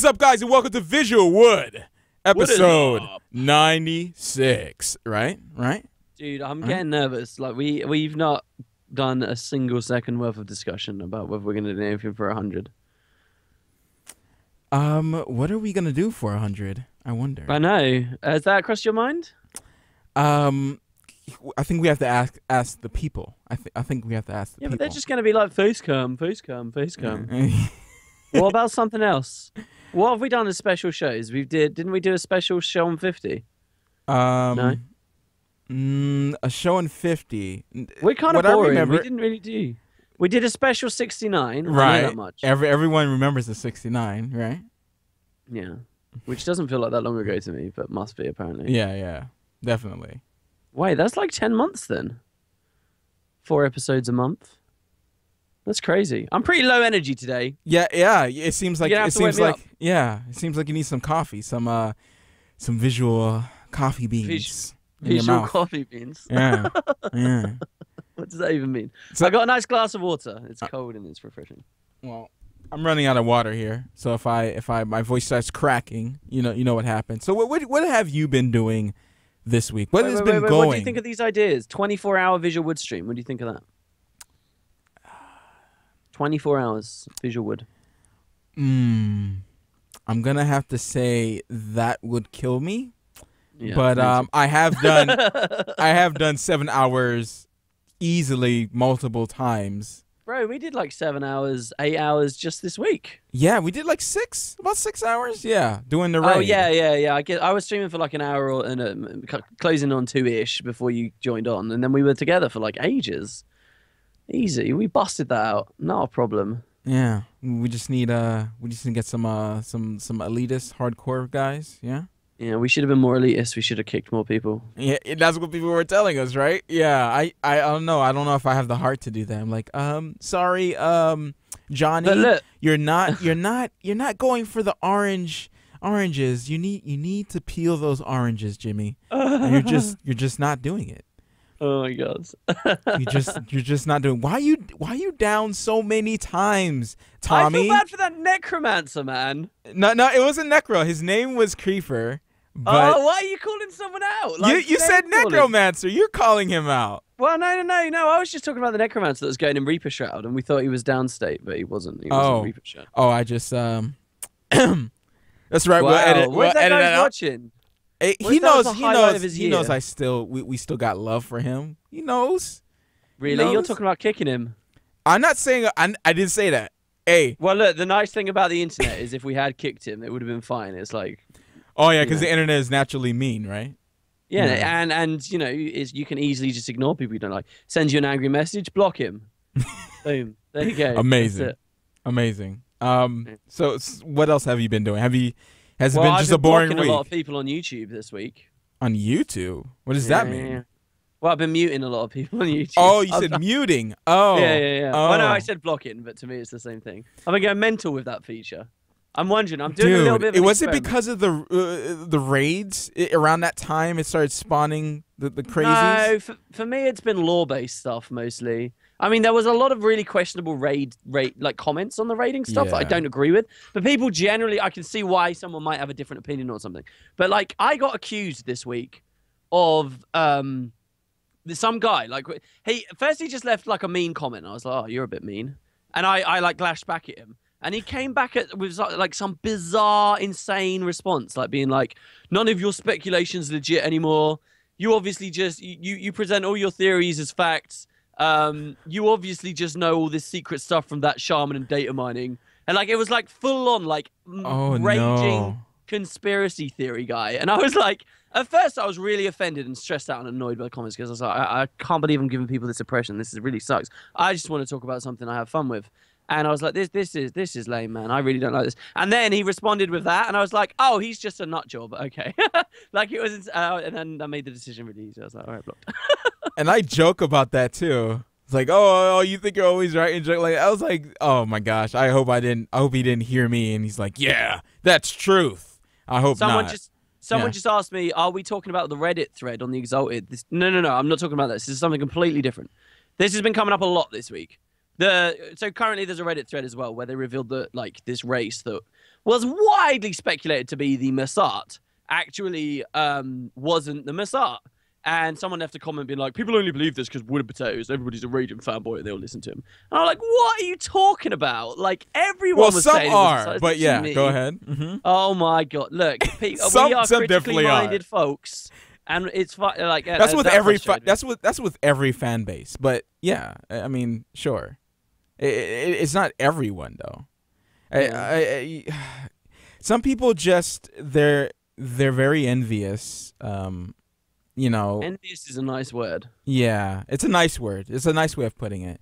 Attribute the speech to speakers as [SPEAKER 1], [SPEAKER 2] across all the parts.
[SPEAKER 1] Is up, guys, and welcome to Visual Wood, episode 96. Right? Right?
[SPEAKER 2] Dude, I'm
[SPEAKER 1] Right?
[SPEAKER 2] getting nervous. Like we we've not done a single second worth of discussion about whether we're gonna do anything for hundred.
[SPEAKER 1] Um, what are we gonna do for 100? I wonder.
[SPEAKER 2] I know. Has that crossed your mind?
[SPEAKER 1] Um, I think we have to ask ask the people. I think I think we have to ask the
[SPEAKER 2] Yeah, but they're just gonna be like face cam, face cam, face cam. what about something else? What have we done as special shows? We did didn't we do a special show on fifty?
[SPEAKER 1] um,
[SPEAKER 2] No?
[SPEAKER 1] mm, a show on 50.
[SPEAKER 2] We're kind of
[SPEAKER 1] What
[SPEAKER 2] boring.
[SPEAKER 1] remember-
[SPEAKER 2] We didn't really do. We did a special sixty nine.
[SPEAKER 1] Right.
[SPEAKER 2] that much.
[SPEAKER 1] Every everyone remembers the 69, right?
[SPEAKER 2] Yeah. Which doesn't feel like that long ago to me, but must be apparently.
[SPEAKER 1] Yeah, yeah, definitely.
[SPEAKER 2] Wait, that's like 10 months then. Four episodes a month. That's crazy. I'm pretty low energy today.
[SPEAKER 1] Yeah, yeah. It seems like it seems like
[SPEAKER 2] up.
[SPEAKER 1] yeah. It seems like you need some coffee, some uh, some visual coffee beans in your
[SPEAKER 2] Visual
[SPEAKER 1] mouth.
[SPEAKER 2] coffee beans.
[SPEAKER 1] Yeah, yeah.
[SPEAKER 2] What does that even mean?
[SPEAKER 1] So-
[SPEAKER 2] I got a nice glass of water. It's
[SPEAKER 1] Uh,
[SPEAKER 2] cold and it's refreshing.
[SPEAKER 1] Well, I'm running out of water here, so if I if I my voice starts cracking, you know you know what happens. So what what, what have you been doing this week? What
[SPEAKER 2] Wait,
[SPEAKER 1] has
[SPEAKER 2] wait,
[SPEAKER 1] been
[SPEAKER 2] wait,
[SPEAKER 1] going?
[SPEAKER 2] What do you think of these ideas? 24 hour visual wood stream. What do you think of that? 24 hours visual wood.
[SPEAKER 1] Mm, I'm gonna have to say that would kill me.
[SPEAKER 2] Yeah,
[SPEAKER 1] but um, I have done I have done seven hours easily multiple times.
[SPEAKER 2] Bro, we did like seven hours, eight hours just this week.
[SPEAKER 1] Yeah, we did like six, about six hours. Yeah, doing the raid.
[SPEAKER 2] Oh yeah, yeah, yeah. I get. I was streaming for like an hour or and um, closing on two ish before you joined on, and then we were together for like ages. Easy, we busted that out. Not a problem.
[SPEAKER 1] yeah. We just need uh, we just need to get some uh, some some elitist hardcore guys. Yeah.
[SPEAKER 2] Yeah, we should have been more elitist. We should have kicked more people.
[SPEAKER 1] Yeah, that's what people were telling us, right? Yeah, I, I, I don't know. I don't know if I have the heart to do that. I'm like, um, sorry, um, Johnny,
[SPEAKER 2] But look,
[SPEAKER 1] you're not, you're not, you're not going for the orange oranges. You need, you need to peel those oranges, Jimmy. And you're just, you're just not doing it.
[SPEAKER 2] Oh my god.
[SPEAKER 1] You just, you're just not doing. Why you, why are you down so many times, Tommy?
[SPEAKER 2] I feel bad for that necromancer man.
[SPEAKER 1] No, no, it wasn't Necro. His name was Creeper. But
[SPEAKER 2] oh, why are you calling someone out?
[SPEAKER 1] you,
[SPEAKER 2] Like,
[SPEAKER 1] you said
[SPEAKER 2] name calling.
[SPEAKER 1] Necromancer. You're calling him out.
[SPEAKER 2] Well, no, no, no, no. I was just talking about the necromancer that was going in Reaper Shroud, and we thought he was downstate, but he wasn't. He
[SPEAKER 1] Oh.
[SPEAKER 2] in Reaper Shroud.
[SPEAKER 1] Oh, I just um. that's right.
[SPEAKER 2] Wow,
[SPEAKER 1] We'll edit. We'll
[SPEAKER 2] where's that
[SPEAKER 1] edit
[SPEAKER 2] guy watching?
[SPEAKER 1] Eh,
[SPEAKER 2] what
[SPEAKER 1] he
[SPEAKER 2] if that was
[SPEAKER 1] knows. He knows.
[SPEAKER 2] of his
[SPEAKER 1] He knows. I still. We, we still got love for him. He knows.
[SPEAKER 2] Really? You're talking about kicking him?
[SPEAKER 1] I'm not saying. I, I didn't say that. Hey.
[SPEAKER 2] Well, look, the nice thing about the internet is if we had kicked him, it would have been fine. It's like,
[SPEAKER 1] Oh yeah, because the internet is naturally mean, right?
[SPEAKER 2] yeah,
[SPEAKER 1] Yeah.
[SPEAKER 2] and and you know, is you can easily just ignore people you don't like. Send you an angry message, block him. Boom. There you go.
[SPEAKER 1] Amazing. Amazing. Um.
[SPEAKER 2] Yeah.
[SPEAKER 1] So what else have you been doing? Have you? Has it
[SPEAKER 2] Well,
[SPEAKER 1] been
[SPEAKER 2] I've
[SPEAKER 1] just
[SPEAKER 2] been
[SPEAKER 1] a boring week
[SPEAKER 2] a lot of people on YouTube this week.
[SPEAKER 1] on YouTube? What does that mean?
[SPEAKER 2] yeah, yeah. Well, I've been muting a lot of people on YouTube.
[SPEAKER 1] Oh, you said muting. Oh.
[SPEAKER 2] Yeah, yeah, yeah. Well, no, I
[SPEAKER 1] Oh.
[SPEAKER 2] said blocking, but to me, it's the same thing. I've been going mental with that feature. I'm wondering. I'm doing
[SPEAKER 1] Dude,
[SPEAKER 2] a little bit. Of
[SPEAKER 1] it was it because of the uh, the raids I around that time? It started spawning the the crazies.
[SPEAKER 2] No, for, for me, it's been lore-based stuff mostly. I mean, there was a lot of really questionable raid, raid like comments on the raiding stuff that I don't agree with. But people generally, I can see why someone might have a different opinion or something. But like, I got accused this week of um, some guy. Like, he first he just left like a mean comment. I was like, oh, you're a bit mean, and I I like lashed back at him. And he came back at with like some bizarre, insane response, like being like, "None of your speculations legit anymore. You obviously just you you present all your theories as facts. Um, you obviously just know all this secret stuff from that shaman and data mining." And like it was like full on like
[SPEAKER 1] Oh
[SPEAKER 2] raging
[SPEAKER 1] no!
[SPEAKER 2] conspiracy theory guy. And I was like, at first I was really offended and stressed out and annoyed by the comments because I was like, I, I can't believe I'm giving people this impression. This is really sucks. I just want to talk about something I have fun with. And I was like, this, this is, this is lame, man. I really don't like this. And then he responded with that, and I was like, oh, he's just a nut job. Okay, like it was. Uh, and then I made the decision really easy. I was like, all right, blocked.
[SPEAKER 1] And I joke about that too. It's like, oh, oh, you think you're always right and joke. Like I was like, oh my gosh, I hope I didn't. I hope he didn't hear me. And he's like, yeah, that's truth. I hope
[SPEAKER 2] Someone
[SPEAKER 1] not.
[SPEAKER 2] just Someone
[SPEAKER 1] Yeah.
[SPEAKER 2] just asked me, "Are we talking about the Reddit thread on the Exalted?" This, no, no, no. I'm not talking about this. This is something completely different. This has been coming up a lot this week. The so currently there's a Reddit thread as well where they revealed that like this race that was widely speculated to be the Mursaat, actually um, wasn't the Mursaat. And someone left a comment being like, people only believe this because WoodenPotatoes, everybody's a raging fanboy and they all listen to him. And I'm like, what are you talking about? Like, everyone
[SPEAKER 1] Well,
[SPEAKER 2] was
[SPEAKER 1] some
[SPEAKER 2] saying it was
[SPEAKER 1] are, but yeah,
[SPEAKER 2] me.
[SPEAKER 1] go ahead. hmm
[SPEAKER 2] Oh my god! Look, pe-
[SPEAKER 1] Some-
[SPEAKER 2] we are
[SPEAKER 1] some
[SPEAKER 2] critically
[SPEAKER 1] definitely are.
[SPEAKER 2] minded folks, and it's like uh,
[SPEAKER 1] That's
[SPEAKER 2] uh,
[SPEAKER 1] with
[SPEAKER 2] that
[SPEAKER 1] every fa- that's with that's with every fan base. But yeah, I mean, sure, I- I- it's not everyone though. I- I- I- some people just they're they're very envious. Um, you know,
[SPEAKER 2] envious is a nice word.
[SPEAKER 1] yeah, it's a nice word. It's a nice way of putting it.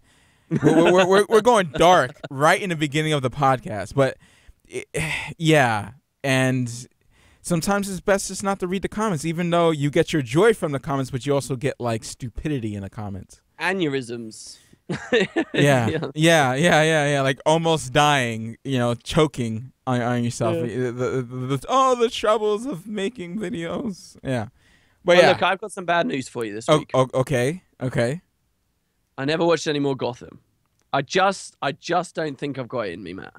[SPEAKER 1] we're, we're, we're, we're going dark right in the beginning of the podcast, but i- yeah, and sometimes it's best just not to read the comments, even though you get your joy from the comments, but you also get like stupidity in the comments.
[SPEAKER 2] Aneurysms.
[SPEAKER 1] Yeah, yeah, yeah, yeah, yeah, like almost dying, you know, choking on, on yourself.
[SPEAKER 2] Yeah.
[SPEAKER 1] The, the, the, the- oh, the troubles of making videos. Yeah, but
[SPEAKER 2] Well,
[SPEAKER 1] yeah.
[SPEAKER 2] look, I've got some bad news for you this
[SPEAKER 1] Oh,
[SPEAKER 2] week.
[SPEAKER 1] oh, okay, okay.
[SPEAKER 2] I never watched any more Gotham. I just, I just don't think I've got it in me, Matt.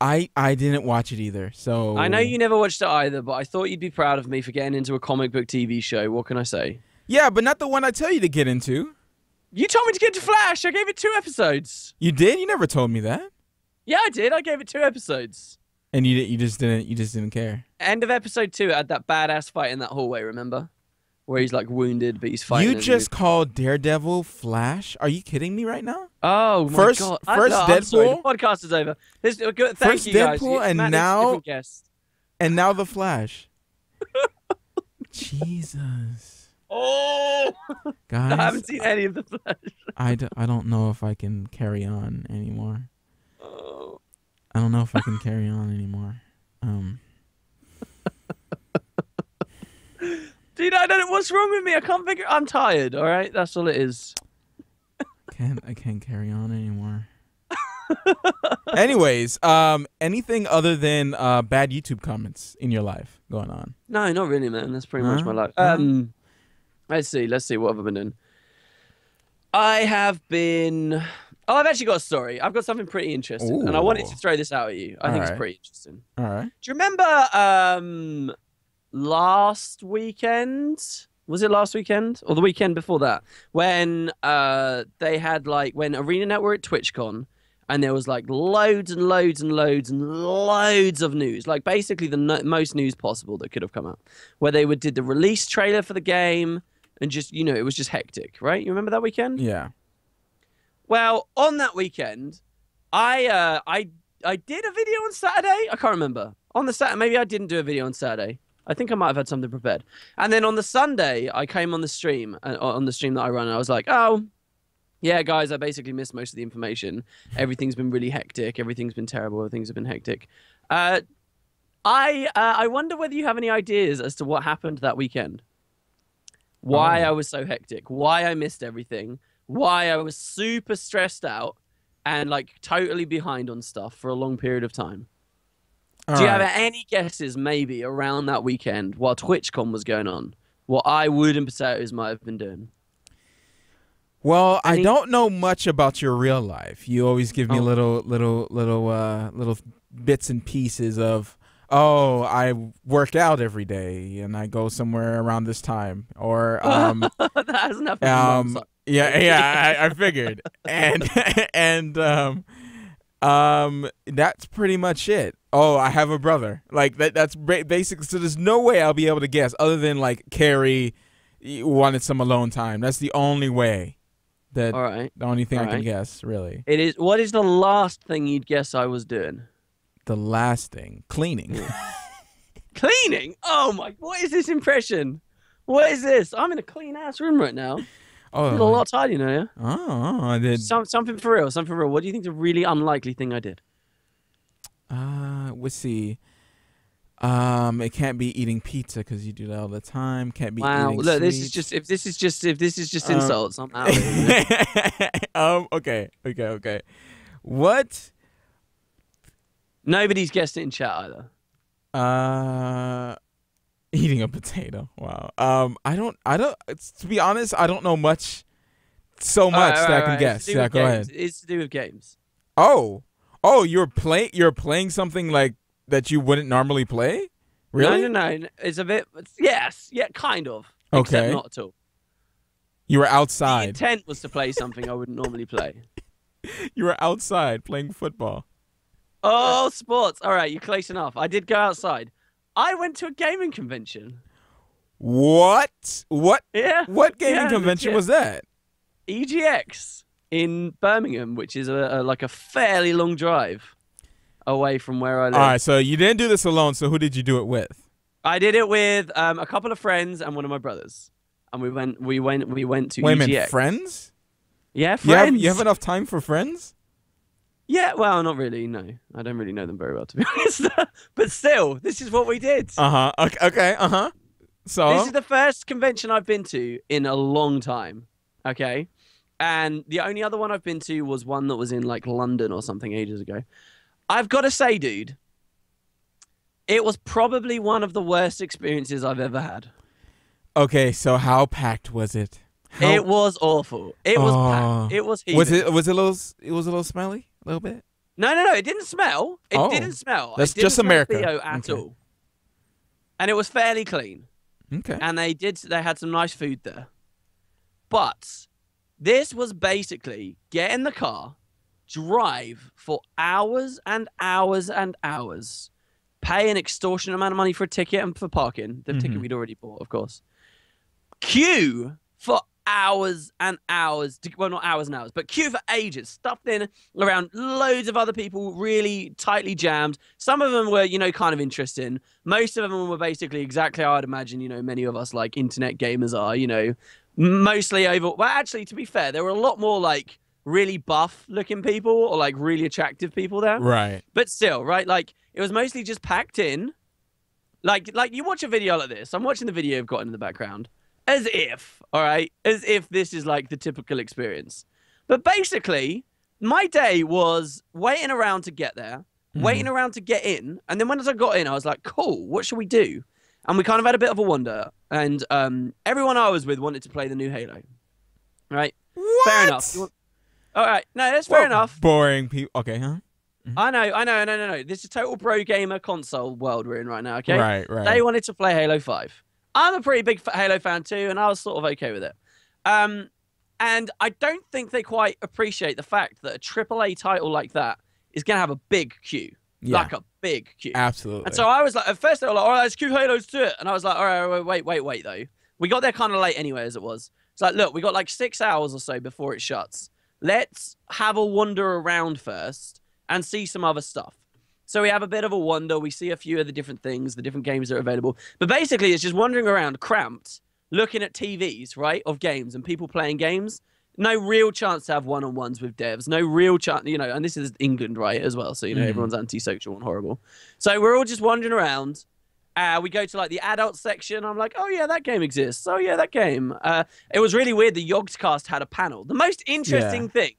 [SPEAKER 1] I I didn't watch it either, so
[SPEAKER 2] I know you never watched it either, but I thought you'd be proud of me for getting into a comic book TV show. What can I say?
[SPEAKER 1] Yeah, but not the one I tell you to get into.
[SPEAKER 2] You told me to get to Flash. I gave it two episodes.
[SPEAKER 1] You did? You never told me that.
[SPEAKER 2] Yeah, I did. I gave it two episodes.
[SPEAKER 1] And you you just didn't you just didn't care.
[SPEAKER 2] End of episode two it had that badass fight in that hallway. Remember, where he's like wounded, but he's fighting.
[SPEAKER 1] you
[SPEAKER 2] and
[SPEAKER 1] just called Daredevil Flash? Are you kidding me right now?
[SPEAKER 2] Oh my
[SPEAKER 1] First-
[SPEAKER 2] god! I-
[SPEAKER 1] first
[SPEAKER 2] no, I'm sorry,
[SPEAKER 1] Deadpool?
[SPEAKER 2] The podcast is over. This, uh, good, thank
[SPEAKER 1] First
[SPEAKER 2] you guys.
[SPEAKER 1] Deadpool and
[SPEAKER 2] Matt needs a
[SPEAKER 1] now-. And now the Flash. Jesus.
[SPEAKER 2] Oh,
[SPEAKER 1] Guys,
[SPEAKER 2] I haven't seen any of the Flash.
[SPEAKER 1] I, d- I don't know if I can carry on anymore.
[SPEAKER 2] Oh.
[SPEAKER 1] I don't know if I can carry on anymore. Um
[SPEAKER 2] Dude, I don't know what's wrong with me. I can't figure. I'm tired. All right, that's all it is.
[SPEAKER 1] can't I can't carry on anymore. Anyways, um anything other than uh bad YouTube comments in your life going on?
[SPEAKER 2] No, not really, man. That's pretty much
[SPEAKER 1] Huh?
[SPEAKER 2] my life.
[SPEAKER 1] Huh?
[SPEAKER 2] Um, let's see. Let's see. What have I been doing? I have been. Oh, I've actually got a story. I've got something pretty interesting, and I wanted to throw this out at you. I think
[SPEAKER 1] Alright.
[SPEAKER 2] it's pretty interesting.
[SPEAKER 1] All right.
[SPEAKER 2] Do you remember um last weekend? Was it last weekend or the weekend before that when uh they had like when Arena Network at TwitchCon and there was like loads and loads and loads and loads of news, like basically the no- most news possible that could have come out, where they would did the release trailer for the game and just you know it was just hectic, right? You remember that weekend?
[SPEAKER 1] Yeah.
[SPEAKER 2] Well, on that weekend, I uh, I I did a video on Saturday. I can't remember. On the Saturday, maybe I didn't do a video on Saturday. I think I might have had something prepared. And then on the Sunday, I came on the stream uh, on the stream that I run. And I was like, oh. Yeah, guys, I basically missed most of the information. Everything's been really hectic. Everything's been terrible. Everything's been hectic. Uh, I uh, I wonder whether you have any ideas as to what happened that weekend. Why
[SPEAKER 1] Oh.
[SPEAKER 2] I was so hectic. Why I missed everything why I was super stressed out and like totally behind on stuff for a long period of time.
[SPEAKER 1] All
[SPEAKER 2] Do you
[SPEAKER 1] right.
[SPEAKER 2] have any guesses maybe around that weekend while TwitchCon was going on? What I would and potatoes might have been doing.
[SPEAKER 1] Well, I don't know much about your real life. You always give me
[SPEAKER 2] Oh.
[SPEAKER 1] little, little, little, uh, little bits and pieces of, oh, I work out every day and I go somewhere around this time, or um,
[SPEAKER 2] that has nothing. to do
[SPEAKER 1] um, yeah, yeah, I, I figured, and and um, um, that's pretty much it. Oh, I have a brother. Like that. That's ba- basic. So there's no way I'll be able to guess other than like Carrie wanted some alone time. That's the only way. That
[SPEAKER 2] All right.
[SPEAKER 1] the only thing I can guess, really.
[SPEAKER 2] It is. What is the last thing you'd guess I was doing?
[SPEAKER 1] The last thing, cleaning.
[SPEAKER 2] Cleaning. Oh my! What is this impression? What is this? I'm in a clean ass room right now.
[SPEAKER 1] Oh,
[SPEAKER 2] Did a lot tidy, you know. Yeah.
[SPEAKER 1] oh, I did.
[SPEAKER 2] Some, something for real. Something for real. What do you think the really unlikely thing I did?
[SPEAKER 1] Uh, we'll see. Um, it can't be eating pizza because you do that all the time. Can't be
[SPEAKER 2] Wow.
[SPEAKER 1] eating
[SPEAKER 2] Look, this is just if this is just if this is just
[SPEAKER 1] Um,
[SPEAKER 2] insults. I'm out.
[SPEAKER 1] um. Okay. Okay. Okay. What?
[SPEAKER 2] Nobody's guessed it in chat either.
[SPEAKER 1] Uh, eating a potato. Wow. Um. I don't. I don't. It's, to be honest, I don't know much. So much
[SPEAKER 2] Alright,
[SPEAKER 1] that I can
[SPEAKER 2] alright.
[SPEAKER 1] guess.
[SPEAKER 2] It's
[SPEAKER 1] Yeah. Go
[SPEAKER 2] games.
[SPEAKER 1] ahead.
[SPEAKER 2] It's to do with games.
[SPEAKER 1] Oh. Oh, you're playing. You're playing something like that you wouldn't normally play. Really?
[SPEAKER 2] No, no, no. It's a bit. Yes, yeah, kind of. Except
[SPEAKER 1] Okay.
[SPEAKER 2] not at all.
[SPEAKER 1] You were outside.
[SPEAKER 2] The
[SPEAKER 1] outside.
[SPEAKER 2] intent was to play something I wouldn't normally play.
[SPEAKER 1] You were outside playing football.
[SPEAKER 2] Oh, sports. All right, you're close enough. I did go outside. I went to a gaming convention.
[SPEAKER 1] What? What?
[SPEAKER 2] Yeah.
[SPEAKER 1] What gaming
[SPEAKER 2] Yeah,
[SPEAKER 1] convention
[SPEAKER 2] legit.
[SPEAKER 1] was that?
[SPEAKER 2] EGX in Birmingham, which is a, a like a fairly long drive away from where I live.
[SPEAKER 1] All right, so you didn't do this alone. So who did you do it with?
[SPEAKER 2] I did it with um, a couple of friends and one of my brothers, and we went. We went. We went to
[SPEAKER 1] Wait a
[SPEAKER 2] EGX.
[SPEAKER 1] minute, friends?
[SPEAKER 2] Yeah,
[SPEAKER 1] You
[SPEAKER 2] friends.
[SPEAKER 1] have, you have enough time for friends?
[SPEAKER 2] Yeah, well, not really. No, I don't really know them very well, to be honest. but still, this is what we did.
[SPEAKER 1] Uh huh. Okay. okay uh huh. So
[SPEAKER 2] This is the first convention I've been to in a long time. Okay. And the only other one I've been to was one that was in like London or something ages ago. I've got to say, dude, it was probably one of the worst experiences I've ever had.
[SPEAKER 1] okay. So how packed was it? How,
[SPEAKER 2] It was awful. It was
[SPEAKER 1] Oh.
[SPEAKER 2] packed. It was
[SPEAKER 1] was it was it a little it was a little smelly a little bit.
[SPEAKER 2] No, no, no. It didn't smell. It
[SPEAKER 1] Oh.
[SPEAKER 2] didn't smell.
[SPEAKER 1] That's
[SPEAKER 2] didn't
[SPEAKER 1] just
[SPEAKER 2] smell
[SPEAKER 1] America.
[SPEAKER 2] Theo at
[SPEAKER 1] Okay.
[SPEAKER 2] all. And it was fairly clean.
[SPEAKER 1] Okay.
[SPEAKER 2] and they did they had some nice food there but this was basically get in the car drive for hours and hours and hours pay an extortionate amount of money for a ticket and for parking the ticket
[SPEAKER 1] Mhm.
[SPEAKER 2] we'd already bought of course queue for hours and hours to, well not hours and hours but queue for ages stuffed in around loads of other people really tightly jammed some of them were you know kind of interesting most of them were basically exactly how i'd imagine you know many of us like internet gamers are you know mostly over well actually to be fair there were a lot more like really buff looking people or like really attractive people there
[SPEAKER 1] right.
[SPEAKER 2] but still, right? Like it was mostly just packed in. Like like you watch a video like this. I'm watching the video I've got in the background. As if, all right, as if this is like the typical experience. But basically, my day was waiting around to get there, waiting around to get in, and then once I got in, I was like, "Cool, what should we do?" And we kind of had a bit of a wonder, and um, everyone I was with wanted to play the new Halo. Right?
[SPEAKER 1] What?
[SPEAKER 2] Fair enough. Want- All right, no, that's fair
[SPEAKER 1] Well,
[SPEAKER 2] enough.
[SPEAKER 1] Boring people. Okay, huh?
[SPEAKER 2] I know, I know, no, no, no. This is total pro gamer console world we're in right now. Okay,
[SPEAKER 1] Right, right.
[SPEAKER 2] they wanted to play Halo Five. I'm a pretty big Halo fan too, and I was sort of okay with it. Um, and I don't think they quite appreciate the fact that a AAA title like that is gonna have a big queue,
[SPEAKER 1] yeah,
[SPEAKER 2] like a big queue.
[SPEAKER 1] absolutely.
[SPEAKER 2] And so I was like, at first they were like, all right, let's queue Halos to it. And I was like, all right, wait, wait, wait, wait, though. We got there kind of late anyway, as it was. It's like, look, we got like six hours or so before it shuts. Let's have a wander around first and see some other stuff. So we have a bit of a wander. We see a few of the different things, the different games that are available. But basically, it's just wandering around cramped, looking at TVs, right, of games and people playing games. No real chance to have one on ones with devs. No real chance, you know, and this is England, right, as well. So, you know,
[SPEAKER 1] Mhm.
[SPEAKER 2] everyone's antisocial and horrible. So we're all just wandering around. Uh, we go to like the adult section. I'm like, oh yeah, that game exists. Oh yeah, that game. Uh, it was really weird. The Yogscast had a panel. The most interesting thing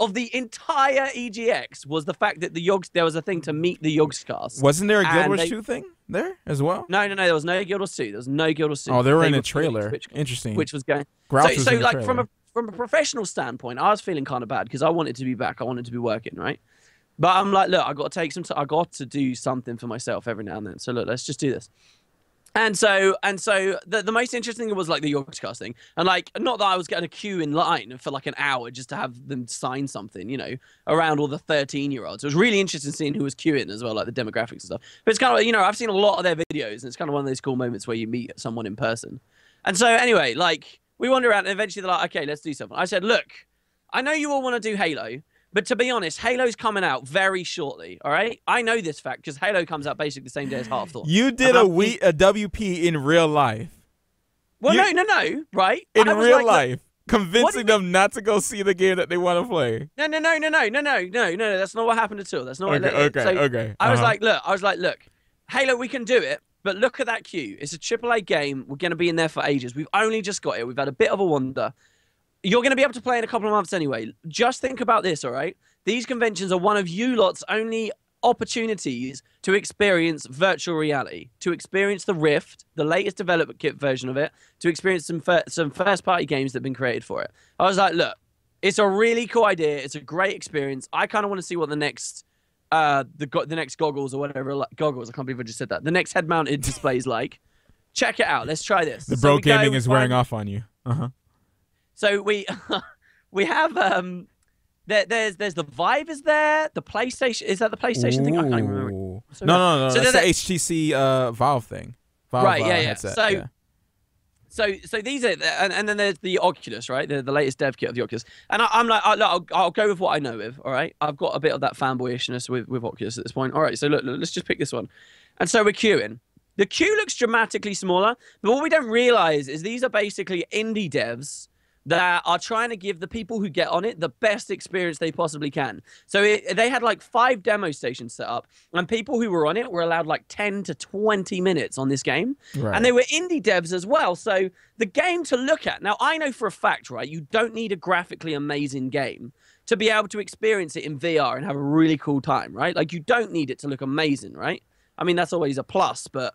[SPEAKER 2] of the entire EGX was the fact that the Yogs there was a thing to meet the Yogscast.
[SPEAKER 1] Wasn't there a Guild Wars
[SPEAKER 2] they-
[SPEAKER 1] 2 thing there as well?
[SPEAKER 2] No, no, no. There was no Guild Wars 2. There was no Guild Wars 2.
[SPEAKER 1] Oh, they were in a trailer.
[SPEAKER 2] Which,
[SPEAKER 1] Interesting.
[SPEAKER 2] which was going.
[SPEAKER 1] Grouch
[SPEAKER 2] so,
[SPEAKER 1] was
[SPEAKER 2] so like
[SPEAKER 1] trailer.
[SPEAKER 2] from a from a professional standpoint, I was feeling kind of bad because I wanted to be back. I wanted to be working, right? But I'm like, look, I got to take some. T- I got to do something for myself every now and then. So look, let's just do this. And so and so the, the most interesting thing was like the Yogscast thing. And like not that I was getting a queue in line for like an hour just to have them sign something, you know, around all the 13 year olds. It was really interesting seeing who was queuing as well, like the demographics and stuff. But it's kind of you know, I've seen a lot of their videos and it's kind of one of those cool moments where you meet someone in person. And so anyway, like we wander around and eventually they're like, okay, let's do something. I said, look, I know you all want to do Halo, but to be honest, Halo's coming out very shortly. All right, I know this fact because Halo comes out basically the same day as Hearthstone.
[SPEAKER 1] you did a we a WP in real life.
[SPEAKER 2] Well,
[SPEAKER 1] You-
[SPEAKER 2] no, no, no, right?
[SPEAKER 1] In real
[SPEAKER 2] like,
[SPEAKER 1] life. Convincing them not to go see the game that they want to play.
[SPEAKER 2] No, no, no, no, no, no, no, no, no. That's not what happened at all. That's not what.
[SPEAKER 1] Okay,
[SPEAKER 2] look,
[SPEAKER 1] okay,
[SPEAKER 2] so
[SPEAKER 1] okay.
[SPEAKER 2] I was
[SPEAKER 1] uh-huh.
[SPEAKER 2] like, look, I was like, look, Halo, we can do it, but look at that queue. It's a AAA game. We're going to be in there for ages. We've only just got it. We've had a bit of a wander. You're going to be able to play in a couple of months anyway. Just think about this, all right? These conventions are one of you lot's only opportunities to experience virtual reality, to experience the Rift, the latest development kit version of it, to experience some fir- some first party games that have been created for it. I was like, look, it's a really cool idea. It's a great experience. I kind of want to see what the next uh, the go- the next goggles or whatever like, goggles. I can't believe I just said that. The next head-mounted display is like. Check it out. Let's try this.
[SPEAKER 1] The bro
[SPEAKER 2] go,
[SPEAKER 1] gaming is wearing off on you. Uh huh.
[SPEAKER 2] So we we have um there, there's there's the Vive is there. The PlayStation is that the PlayStation thing? I can't even remember.
[SPEAKER 1] Ooh.
[SPEAKER 2] So
[SPEAKER 1] No, no, no.
[SPEAKER 2] so
[SPEAKER 1] that's
[SPEAKER 2] they're
[SPEAKER 1] the HTC uh, Valve thing. Valve,
[SPEAKER 2] Right,
[SPEAKER 1] uh,
[SPEAKER 2] yeah, yeah.
[SPEAKER 1] headset,
[SPEAKER 2] So-
[SPEAKER 1] yeah.
[SPEAKER 2] So so these are and, and then there's the Oculus, right? The, the latest dev kit of the Oculus. And I, I'm like, I, look, I'll, I'll go with what I know with. All right, I've got a bit of that fanboyishness with with Oculus at this point. All right, so look, look, let's just pick this one. And so we're queuing. The queue looks dramatically smaller, but what we don't realize is these are basically indie devs that are trying to give the people who get on it the best experience they possibly can. So it, they had like five demo stations set up, and people who were on it were allowed like 10 to 20 minutes on this game.
[SPEAKER 1] Right.
[SPEAKER 2] And they were indie devs as well. So the game to look at. Now, I know for a fact, right, you don't need a graphically amazing game to be able to experience it in VR and have a really cool time, right? Like, you don't need it to look amazing, right? I mean, that's always a plus, but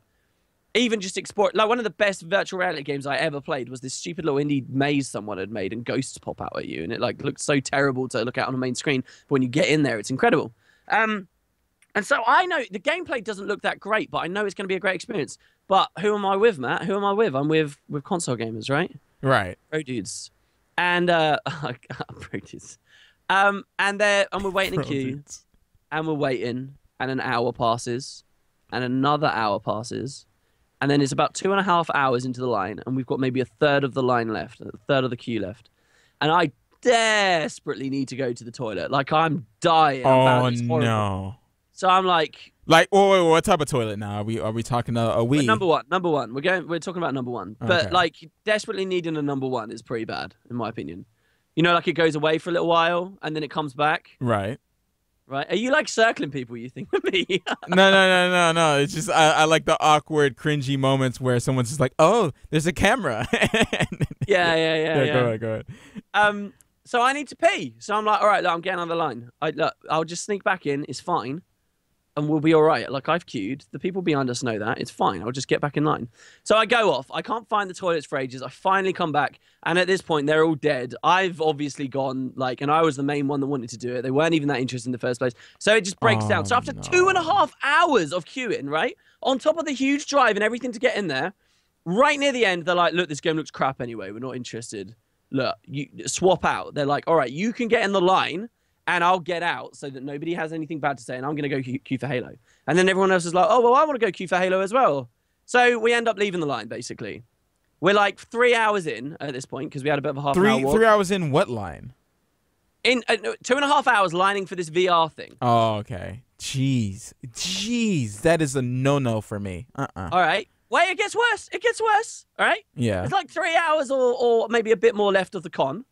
[SPEAKER 2] even just explore like one of the best virtual reality games I ever played was this stupid little indie maze someone had made and ghosts pop out at you and it like looked so terrible to look at on a main screen but when you get in there it's incredible. Um and so I know the gameplay doesn't look that great but I know it's going to be a great experience. But who am I with Matt? Who am I with? I'm with with console gamers right?
[SPEAKER 1] Right.
[SPEAKER 2] pro dudes. And uh pro dudes. Um and they're and we're waiting in queue and we're waiting, and an hour passes, and another hour passes, and then it's about two and a half hours into the line, and we've got maybe a third of the line left, a third of the queue left, and I desperately need to go to the toilet, like I'm dying.
[SPEAKER 1] Oh
[SPEAKER 2] it's
[SPEAKER 1] no.
[SPEAKER 2] So I'm like,
[SPEAKER 1] Like, oh, wait, wait, what type of toilet now? Are we are we talking a, a
[SPEAKER 2] but
[SPEAKER 1] wee?
[SPEAKER 2] number one, number one, we're going, we're talking about number one, but
[SPEAKER 1] Okay.
[SPEAKER 2] like desperately needing a number one is pretty bad, in my opinion. You know, like it goes away for a little while and then it comes back,
[SPEAKER 1] Right.
[SPEAKER 2] Right? Are you like circling people? You think with me?
[SPEAKER 1] No, no, no, no, no. It's just I, I like the awkward, cringy moments where someone's just like, "Oh, there's a camera."
[SPEAKER 2] yeah, yeah, yeah,
[SPEAKER 1] yeah,
[SPEAKER 2] yeah.
[SPEAKER 1] go ahead, go ahead.
[SPEAKER 2] Um, so I need to pee. So I'm like, all right, look, I'm getting on the line. I look, I'll just sneak back in. It's fine, and we'll be all right. Like I've queued. The people behind us know that. It's fine. I'll just get back in line. So I go off. I can't find the toilets for ages. I finally come back, and at this point, they're all dead. I've obviously gone like, and I was the main one that wanted to do it. They weren't even that interested in the first place. So it just breaks down. So
[SPEAKER 1] Oh,
[SPEAKER 2] after two and a
[SPEAKER 1] no.
[SPEAKER 2] half hours of queuing, right, on top of the huge drive and everything to get in there, right near the end, they're like, look, this game looks crap anyway. We're not interested look, you swap out. They're like, all right, you can get in the line and I'll get out so that nobody has anything bad to say and I'm going to go queue, queue for Halo. And then everyone else is like, oh, well, I want to go queue for Halo as well. So we end up leaving the line, basically. We're like three hours in at this point because we had a bit of a half an hour
[SPEAKER 1] Three
[SPEAKER 2] walk.
[SPEAKER 1] three hours in what line?
[SPEAKER 2] In uh, two and a half hours lining for this VR thing.
[SPEAKER 1] Oh, okay. Jeez, jeez, that is a no no for me. Uh uh
[SPEAKER 2] All right. Wait, it gets worse. It gets worse. All right.
[SPEAKER 1] Yeah.
[SPEAKER 2] It's like three hours or, or maybe a bit more left of the con,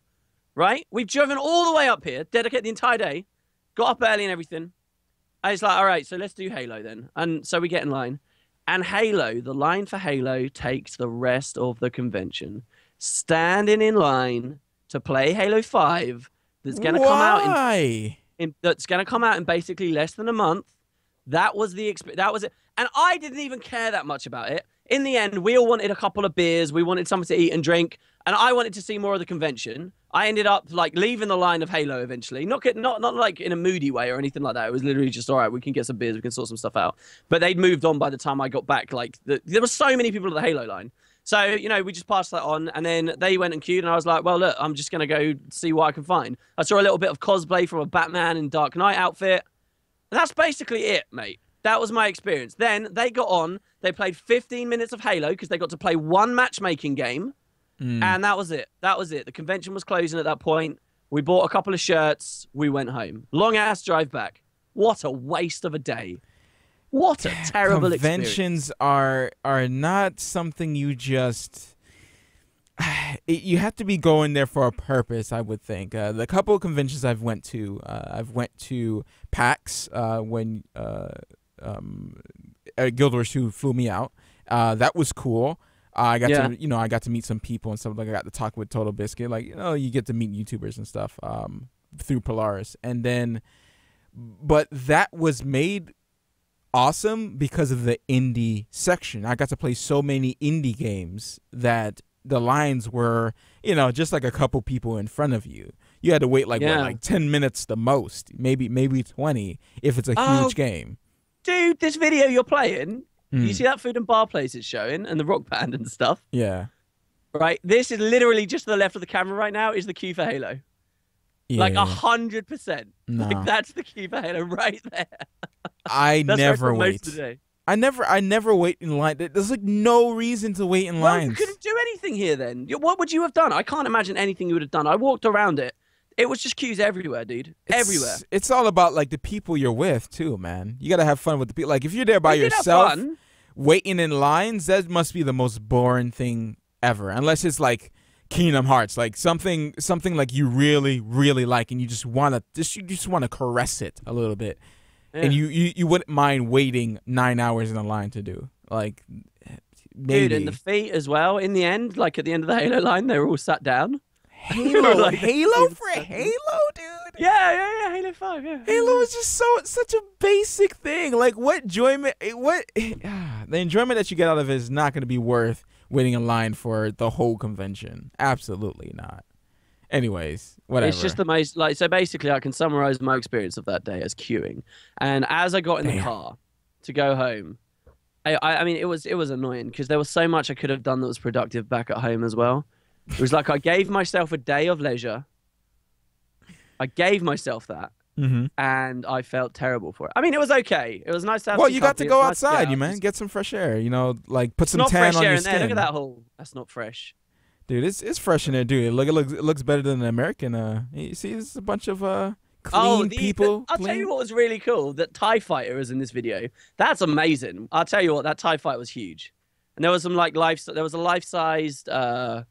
[SPEAKER 2] right? We've driven all the way up here, dedicated the entire day, got up early and everything. And it's like, all right, so let's do Halo then. And so we get in line. And Halo, the line for Halo takes the rest of the convention. Standing in line to play Halo 5 that's going to come out in in, that's going to come out in basically less than a month. That was the exp- that was it, and I didn't even care that much about it. In the end, we all wanted a couple of beers. We wanted something to eat and drink, and I wanted to see more of the convention. I ended up like leaving the line of Halo eventually, not get, not not like in a moody way or anything like that. It was literally just all right. We can get some beers. We can sort some stuff out. But they'd moved on by the time I got back. Like the, there were so many people at the Halo line. So, you know, we just passed that on and then they went and queued and I was like, well, look, I'm just to go see what I can find. I saw a little bit of cosplay from a Batman and Dark Knight outfit. And that's basically it, mate. That was my experience. Then they got on, they played 15 minutes of Halo because they got to play one matchmaking game.
[SPEAKER 1] Mm.
[SPEAKER 2] And that was it. That was it. The convention was closing at that point. We bought a couple of shirts. We went home. Long ass drive back. What a waste of a day. What a terrible experience.
[SPEAKER 1] Conventions are are not something you just. It, you have to be going there for a purpose, I would think. Uh, the couple of conventions I've went to, uh, I've went to PAX uh, when uh, um, uh, Guild Wars 2 flew me out. Uh, that was cool. I got
[SPEAKER 2] Yeah.
[SPEAKER 1] to, you know, I got to meet some people and stuff. Like I got to talk with Total Biscuit. Like, you know, you get to meet YouTubers and stuff um, through Polaris. And then, but that was made awesome because of the indie section. I got to play so many indie games that the lines were, you know, just like a couple people in front of you. You had to wait like
[SPEAKER 2] Yeah.
[SPEAKER 1] what, like ten minutes the most, maybe maybe twenty if it's a
[SPEAKER 2] Oh,
[SPEAKER 1] huge game.
[SPEAKER 2] Dude, this video you're playing,
[SPEAKER 1] Mm,
[SPEAKER 2] you see that food and bar place it's showing and the rock band and stuff,
[SPEAKER 1] yeah,
[SPEAKER 2] right? This is literally just to the left of the camera right now is the queue for Halo.
[SPEAKER 1] yeah.
[SPEAKER 2] Like a hundred percent. Like that's the queue for Halo right there.
[SPEAKER 1] I never wait.
[SPEAKER 2] most of the day.
[SPEAKER 1] I never I never wait in line. There's like no reason to wait in
[SPEAKER 2] Well, you couldn't do anything here then. What would you have done? I can't imagine anything you would have done. I walked around it. It was just queues everywhere, dude.
[SPEAKER 1] It's-
[SPEAKER 2] everywhere.
[SPEAKER 1] It's all about like the people you're with too, man. You gotta have fun with the people. Like if you're there by
[SPEAKER 2] have
[SPEAKER 1] yourself,
[SPEAKER 2] fun.
[SPEAKER 1] Waiting in lines, that must be the most boring thing ever. Unless it's like Kingdom Hearts, like something something like you really really like, and you just wanna just you just wanna caress it a little bit, and you, you you wouldn't mind waiting nine hours in a line to do. Like maybe
[SPEAKER 2] Dude, and the feet as well. In the end, like at the end of the Halo line, they were all sat down.
[SPEAKER 1] Halo,
[SPEAKER 2] like-
[SPEAKER 1] Halo for Halo, dude.
[SPEAKER 2] Yeah, yeah, yeah. Halo Five. Yeah.
[SPEAKER 1] Halo is just so such a basic thing. Like what enjoyment? eh, What the enjoyment that you get out of it is not going to be worth waiting in line for the whole convention. Absolutely not. Anyways, whatever.
[SPEAKER 2] It's just the most like so. Basically, I can summarize my experience of that day as queuing. And as I got in the car to go home, I, I, I mean, it was it was annoying because there was so much I could have done that was productive back at home as well. It was like I gave myself a day of leisure. I gave myself that,
[SPEAKER 1] Mhm.
[SPEAKER 2] and I felt terrible for it. I mean, it was okay. It was nice to have.
[SPEAKER 1] Well,
[SPEAKER 2] some
[SPEAKER 1] you got to go
[SPEAKER 2] nice to
[SPEAKER 1] outside,
[SPEAKER 2] get
[SPEAKER 1] you
[SPEAKER 2] out.
[SPEAKER 1] man. Get some fresh air. You know, like put some
[SPEAKER 2] not
[SPEAKER 1] tan
[SPEAKER 2] fresh
[SPEAKER 1] on
[SPEAKER 2] air
[SPEAKER 1] your
[SPEAKER 2] in there.
[SPEAKER 1] skin.
[SPEAKER 2] Look at that hole. That's not fresh.
[SPEAKER 1] dude. It's it's fresh in there, dude. It look it looks it looks better than the American. Uh, you see, this is a bunch of uh clean
[SPEAKER 2] oh, the,
[SPEAKER 1] people.
[SPEAKER 2] the- I'll tell you what was really cool. That Tie Fighter is in this video. That's amazing. I'll tell you what. That Tie Fight was huge, and there was some like life. There was a life-sized. uh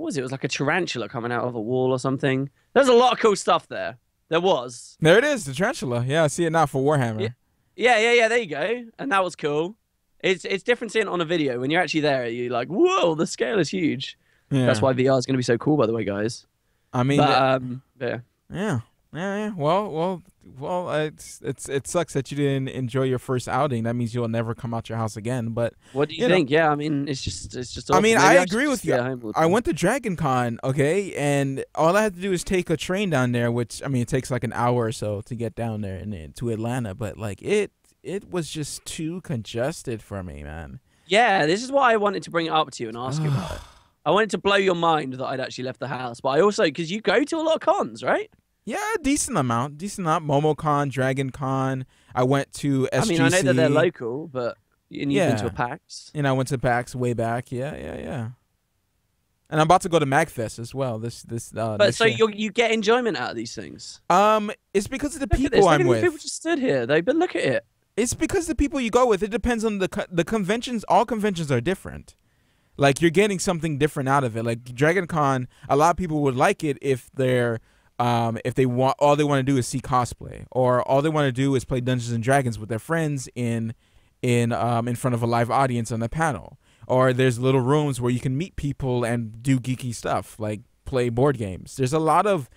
[SPEAKER 2] What was it? It was like a tarantula coming out of a wall or something. There's a lot of cool stuff there. There was.
[SPEAKER 1] There it is, the tarantula. Yeah, I see it now for Warhammer.
[SPEAKER 2] Yeah. Yeah, yeah, yeah. There you go. And that was cool. It's it's different seeing it on a video. When you're actually there, you're like, whoa, the scale is huge.
[SPEAKER 1] Yeah.
[SPEAKER 2] That's why VR is going to be so cool, by the way, guys.
[SPEAKER 1] I mean,
[SPEAKER 2] But um, yeah.
[SPEAKER 1] Yeah, yeah, yeah. Well, well, well. It's it's it sucks that you didn't enjoy your first outing. That means you'll never come out your house again. But
[SPEAKER 2] What do you,
[SPEAKER 1] You know-
[SPEAKER 2] think? yeah, I mean, it's just it's just.
[SPEAKER 1] I mean,
[SPEAKER 2] Maybe
[SPEAKER 1] I agree with you.
[SPEAKER 2] at home all the
[SPEAKER 1] I went to Dragon Con, okay, and all I had to do is take a train down there, which I mean, it takes like an hour or so to get down there and to Atlanta. But like it, it was just too congested for me, man.
[SPEAKER 2] Yeah, this is why I wanted to bring it up to you and ask you about it. I wanted to blow your mind that I'd actually left the house, but I also because you go to a lot of cons, right?
[SPEAKER 1] Yeah, decent amount, decent amount. MomoCon, Dragon Con. I went to SGC.
[SPEAKER 2] I mean, I know that they're local, but and you've been to a
[SPEAKER 1] Yeah.
[SPEAKER 2] PAX.
[SPEAKER 1] And I went to PAX way back. Yeah, yeah, yeah. And I'm about to go to MagFest as well. This this uh
[SPEAKER 2] But
[SPEAKER 1] next
[SPEAKER 2] so you you get enjoyment out of these things.
[SPEAKER 1] um it's because of the
[SPEAKER 2] Look this.
[SPEAKER 1] people I'm with.
[SPEAKER 2] people just stood here. They but look at it.
[SPEAKER 1] It's because the people you go with. It depends on the co- the conventions. All conventions are different. Like you're getting something different out of it. Like Dragon Con, a lot of people would like it if they're um if they want all they want to do is see cosplay or all they want to do is play Dungeons and Dragons with their friends in in um in front of a live audience on a panel. Or there's little rooms where you can meet people and do geeky stuff like play board games. There's a lot of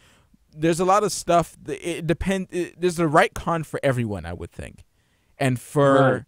[SPEAKER 1] there's a lot of stuff. that- It depend. It, there's the right con for everyone, I would think, and for
[SPEAKER 2] Right.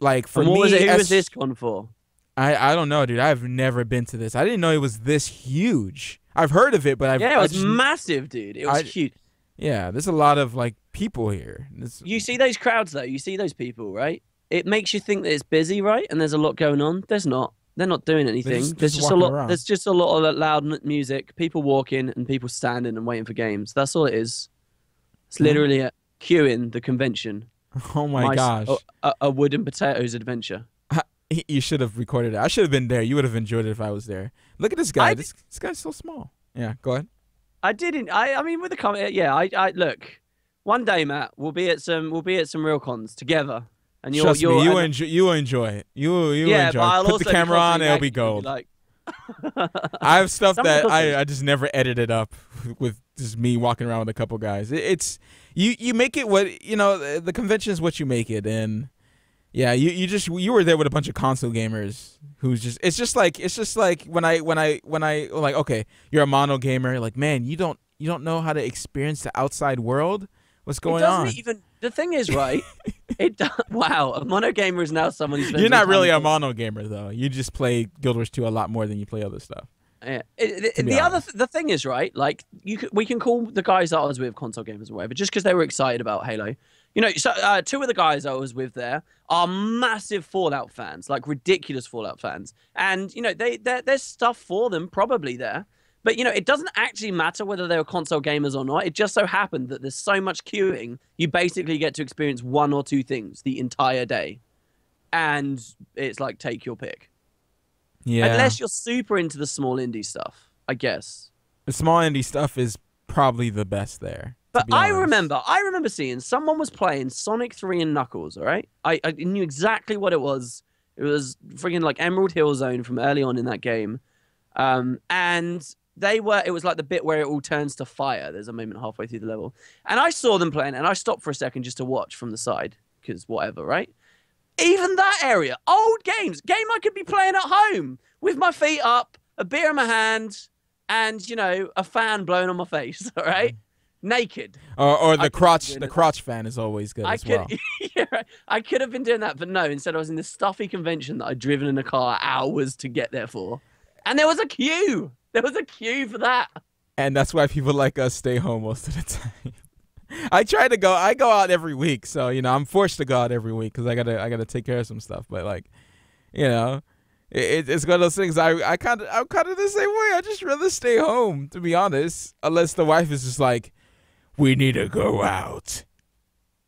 [SPEAKER 1] like for
[SPEAKER 2] and what
[SPEAKER 1] me,
[SPEAKER 2] was it? Who
[SPEAKER 1] as-
[SPEAKER 2] was this con for?
[SPEAKER 1] I I don't know, dude. I've never been to this. I didn't know it was this huge. I've heard of it, but I've
[SPEAKER 2] yeah, it was
[SPEAKER 1] just-
[SPEAKER 2] massive, dude. It was
[SPEAKER 1] I-
[SPEAKER 2] huge.
[SPEAKER 1] yeah. There's a lot of like people here. It's-
[SPEAKER 2] You see those crowds though. You see those people, right? It makes you think that it's busy, right? And there's a lot going on. There's not. They're not doing anything.
[SPEAKER 1] just-
[SPEAKER 2] there's
[SPEAKER 1] just
[SPEAKER 2] just a lot.
[SPEAKER 1] around.
[SPEAKER 2] There's just a lot of loud music, people walking, and people standing and waiting for games. That's all it is. It's literally a queuing the convention.
[SPEAKER 1] oh my
[SPEAKER 2] Mice-
[SPEAKER 1] gosh,
[SPEAKER 2] A, a, a wood potatoes adventure.
[SPEAKER 1] You should have recorded it. I should have been there. You would have enjoyed it if I was there. Look at this guy. This this guy's so small. Yeah, go ahead.
[SPEAKER 2] I didn't. I. I mean, with the comment, yeah. I. I look. One day, Matt, we'll be at some. We'll be at some real cons together, and you're.
[SPEAKER 1] Trust
[SPEAKER 2] you're
[SPEAKER 1] me, you will enjoy. You will enjoy it. You will. You
[SPEAKER 2] yeah,
[SPEAKER 1] enjoy.
[SPEAKER 2] but
[SPEAKER 1] it.
[SPEAKER 2] I'll
[SPEAKER 1] Put
[SPEAKER 2] also
[SPEAKER 1] the camera on. It'll be gold.
[SPEAKER 2] Like,
[SPEAKER 1] I have stuff that I, I just never edited up with just me walking around with a couple guys. It, it's you you make it what you know. The convention is what you make it, and yeah, you you just you were there with a bunch of console gamers who's just it's just like it's just like when I when I when I like okay, you're a mono gamer. Like man, you don't you don't know how to experience the outside world. What's going
[SPEAKER 2] it doesn't
[SPEAKER 1] on?
[SPEAKER 2] even. The thing is, right? it. Wow, a mono gamer is now someone who's.
[SPEAKER 1] You're not really a mono gamer though. You just play Guild Wars 2 a lot more than you play other stuff.
[SPEAKER 2] Yeah. It- it- the other th- the thing is right, like you we can call the guys that I was with console gamers or whatever, just because they were excited about Halo. You know, so uh, two of the guys I was with there are massive Fallout fans, like ridiculous Fallout fans, and you know they there's stuff for them probably there. But you know, it doesn't actually matter whether they were console gamers or not. It just so happened that there's so much queuing, you basically get to experience one or two things the entire day, and it's like take your pick.
[SPEAKER 1] Yeah.
[SPEAKER 2] Unless you're super into the small indie stuff, I guess.
[SPEAKER 1] the small indie stuff is probably the best there.
[SPEAKER 2] But I remember, I remember seeing someone was playing Sonic 3 and Knuckles, all right? I, I knew exactly what it was. It was freaking like Emerald Hill Zone from early on in that game. Um, and they were, it was like the bit where it all turns to fire. There's a moment halfway through the level. And I saw them playing and I stopped for a second just to watch from the side because whatever, right? Even that area, old games, game I could be playing at home with my feet up, a beer in my hand, and, you know, a fan blowing on my face, all right? Naked.
[SPEAKER 1] Or, or the crotch, the crotch fan is always good
[SPEAKER 2] I
[SPEAKER 1] as
[SPEAKER 2] could,
[SPEAKER 1] well.
[SPEAKER 2] yeah. I could have been doing that, but no. Instead, I was in this stuffy convention that I'd driven in a car hours to get there for, and there was a queue. There was a queue for that.
[SPEAKER 1] and that's why people like us stay home most of the time. I try to go. I go out every week, so you know I'm forced to go out every week because I gotta I gotta take care of some stuff. But like, you know, it, it's one of those things. I I kind of I'm kind of the same way. I just rather stay home, to be honest, unless the wife is just like, we need to go out,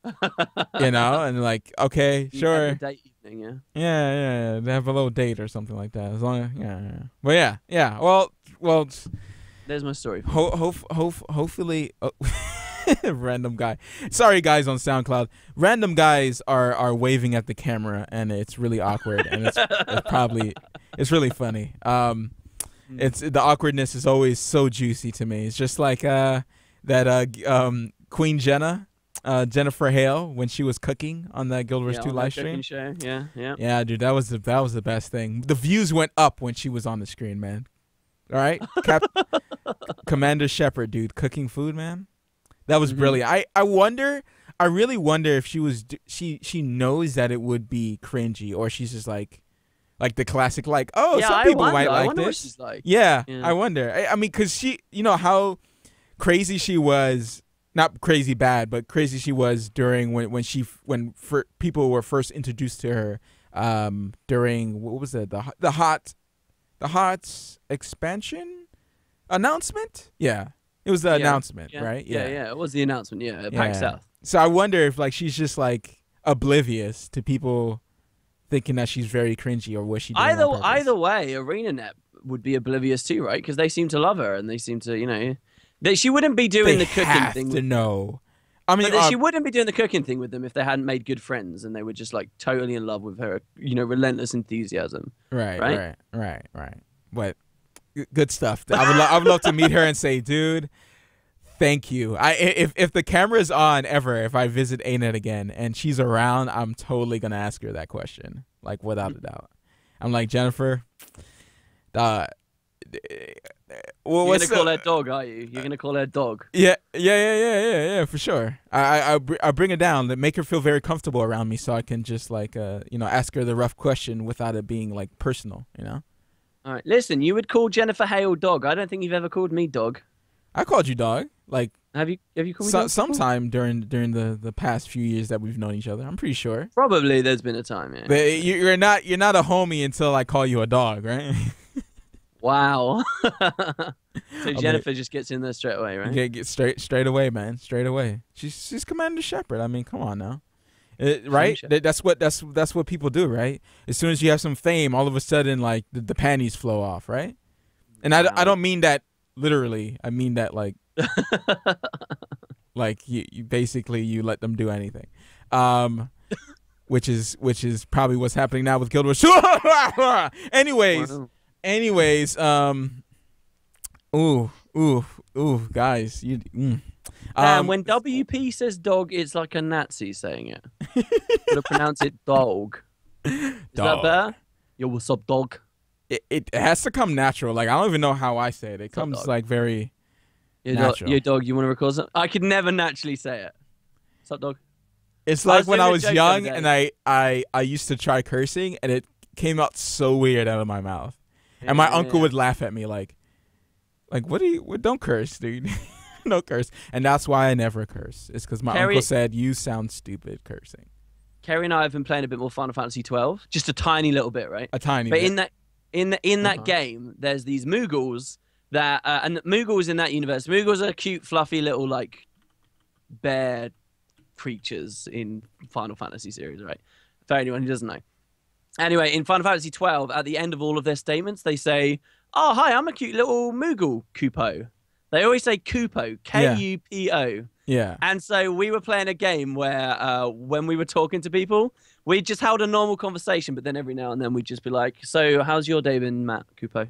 [SPEAKER 1] you know, and like, okay, sure,
[SPEAKER 2] evening, yeah.
[SPEAKER 1] yeah, yeah, yeah, they have a little date or something like that. As long as, yeah, yeah. But yeah, yeah. Well, well.
[SPEAKER 2] There's my story.
[SPEAKER 1] Ho- ho- ho- hopefully, oh, random guy. Sorry, guys on SoundCloud. Random guys are are waving at the camera, and it's really awkward, and it's, it's probably it's really funny. Um, it's the awkwardness is always so juicy to me. It's just like uh that uh um Queen Jenna, uh Jennifer Hale when she was cooking on that Guild Wars
[SPEAKER 2] Yeah,
[SPEAKER 1] Two
[SPEAKER 2] on
[SPEAKER 1] live stream.
[SPEAKER 2] Show. Yeah, yeah.
[SPEAKER 1] Yeah, dude, that was the that was the best thing. The views went up when she was on the screen, man. All right, Cap- Commander Shepard, dude, cooking food, man. That was
[SPEAKER 2] Mhm.
[SPEAKER 1] brilliant. I I wonder, I really wonder if she was she she knows that it would be cringy, or she's just like, like the classic, like, oh,
[SPEAKER 2] yeah,
[SPEAKER 1] some people
[SPEAKER 2] wonder,
[SPEAKER 1] might like this.
[SPEAKER 2] she's like.
[SPEAKER 1] Yeah,
[SPEAKER 2] Yeah.
[SPEAKER 1] I wonder. I, I mean, cause she, you know how crazy she was. Not crazy bad, but crazy she was during when when she when fir- people were first introduced to her. Um, during what was it the the hot, the hot expansion announcement? Yeah, it was the
[SPEAKER 2] Yeah,
[SPEAKER 1] announcement,
[SPEAKER 2] Yeah,
[SPEAKER 1] right?
[SPEAKER 2] Yeah, yeah. It was the announcement. Yeah, at
[SPEAKER 1] Yeah.
[SPEAKER 2] South.
[SPEAKER 1] So I wonder if like she's just like oblivious to people thinking that she's very cringy or was she
[SPEAKER 2] Either either way, ArenaNet would be oblivious too, right? Because they seem to love her and they seem to, you know, they, she wouldn't be doing
[SPEAKER 1] they
[SPEAKER 2] the cooking
[SPEAKER 1] have
[SPEAKER 2] thing.
[SPEAKER 1] to
[SPEAKER 2] With,
[SPEAKER 1] know. I mean, uh,
[SPEAKER 2] she wouldn't be doing the cooking thing with them if they hadn't made good friends and they were just like totally in love with her, you know, relentless enthusiasm.
[SPEAKER 1] Right,
[SPEAKER 2] right?
[SPEAKER 1] right, right, right. But good stuff. I would, I would love to meet her and say, dude, thank you. I i- if if the camera's on ever, if I visit ANET again and she's around, I'm totally gonna ask her that question, like without a doubt. I'm like Jennifer. Uh, well,
[SPEAKER 2] You're gonna call
[SPEAKER 1] the-
[SPEAKER 2] her dog, are you? You're gonna call her dog.
[SPEAKER 1] Yeah, yeah, yeah, yeah, yeah, yeah, for sure. I, I, I, br- I bring her down, that make her feel very comfortable around me, so I can just like, uh, you know, ask her the rough question without it being like personal. You know,
[SPEAKER 2] All right, listen. You would call Jennifer Hale dog. I don't think you've ever called me dog.
[SPEAKER 1] I called you dog, like
[SPEAKER 2] Have you? Have you called me
[SPEAKER 1] so,
[SPEAKER 2] dog? before?
[SPEAKER 1] sometime during during the the past few years that we've known each other. I'm pretty sure.
[SPEAKER 2] Probably. There's been a time. Yeah.
[SPEAKER 1] But you're not you're not a homie until I call you a dog, right?
[SPEAKER 2] Wow. so
[SPEAKER 1] mean-
[SPEAKER 2] Jennifer just gets in there straight away, right?
[SPEAKER 1] get get straight straight away, man, straight away. She's she's Commander Shepard. I mean, come on now. It, right? That- That's what that's that's what people do, right? As soon as you have some fame, all of a sudden, like the, the panties flow off, right? And I
[SPEAKER 2] Wow.
[SPEAKER 1] don't mean that literally. I mean that like like you, you basically you let them do anything, um, which is which is probably what's happening now with Guild Wars. anyways,
[SPEAKER 2] Wow.
[SPEAKER 1] Anyways, um, ooh, ooh, ooh, guys, you. Mm.
[SPEAKER 2] And
[SPEAKER 1] Um,
[SPEAKER 2] when WP says dog, it's like a Nazi saying it. Gotta pronounce it dog. Is
[SPEAKER 1] Dog.
[SPEAKER 2] that better? Yo, what's up, dog?
[SPEAKER 1] it, it has to come natural. Like I don't even know how I say it. It comes
[SPEAKER 2] dog?
[SPEAKER 1] like very.
[SPEAKER 2] Yo, dog,
[SPEAKER 1] Natural.
[SPEAKER 2] yo, dog, you want to record something? I could never naturally say it. What's up, dog?
[SPEAKER 1] It's like
[SPEAKER 2] was
[SPEAKER 1] when I was young and I, I I used to try cursing and it came out so weird out of my mouth. And my
[SPEAKER 2] Yeah,
[SPEAKER 1] uncle
[SPEAKER 2] yeah.
[SPEAKER 1] would laugh at me like, Like, what do you? What, don't curse, dude. no curse. And that's why I never curse. It's because my
[SPEAKER 2] Carrie-
[SPEAKER 1] uncle said you sound stupid cursing.
[SPEAKER 2] Kerry and I have been playing a bit more Final Fantasy 12, just a tiny little bit, right?
[SPEAKER 1] A tiny
[SPEAKER 2] But
[SPEAKER 1] bit.
[SPEAKER 2] in that in the, in that
[SPEAKER 1] Uh-huh.
[SPEAKER 2] game, there's these Moogles that uh, and Moogles in that universe. Moogles are cute, fluffy little like bear creatures in Final Fantasy series, right? For anyone who doesn't know. Anyway, in Final Fantasy 12, at the end of all of their statements, they say, "Oh, hi, I'm a cute little Moogle, Kupo." They always say Kupo, K U P O.
[SPEAKER 1] yeah.
[SPEAKER 2] And so we were playing a game where uh, when we were talking to people, we just held a normal conversation, but then every now and then we'd just be like, "So, how's your day been, Matt Kupo?"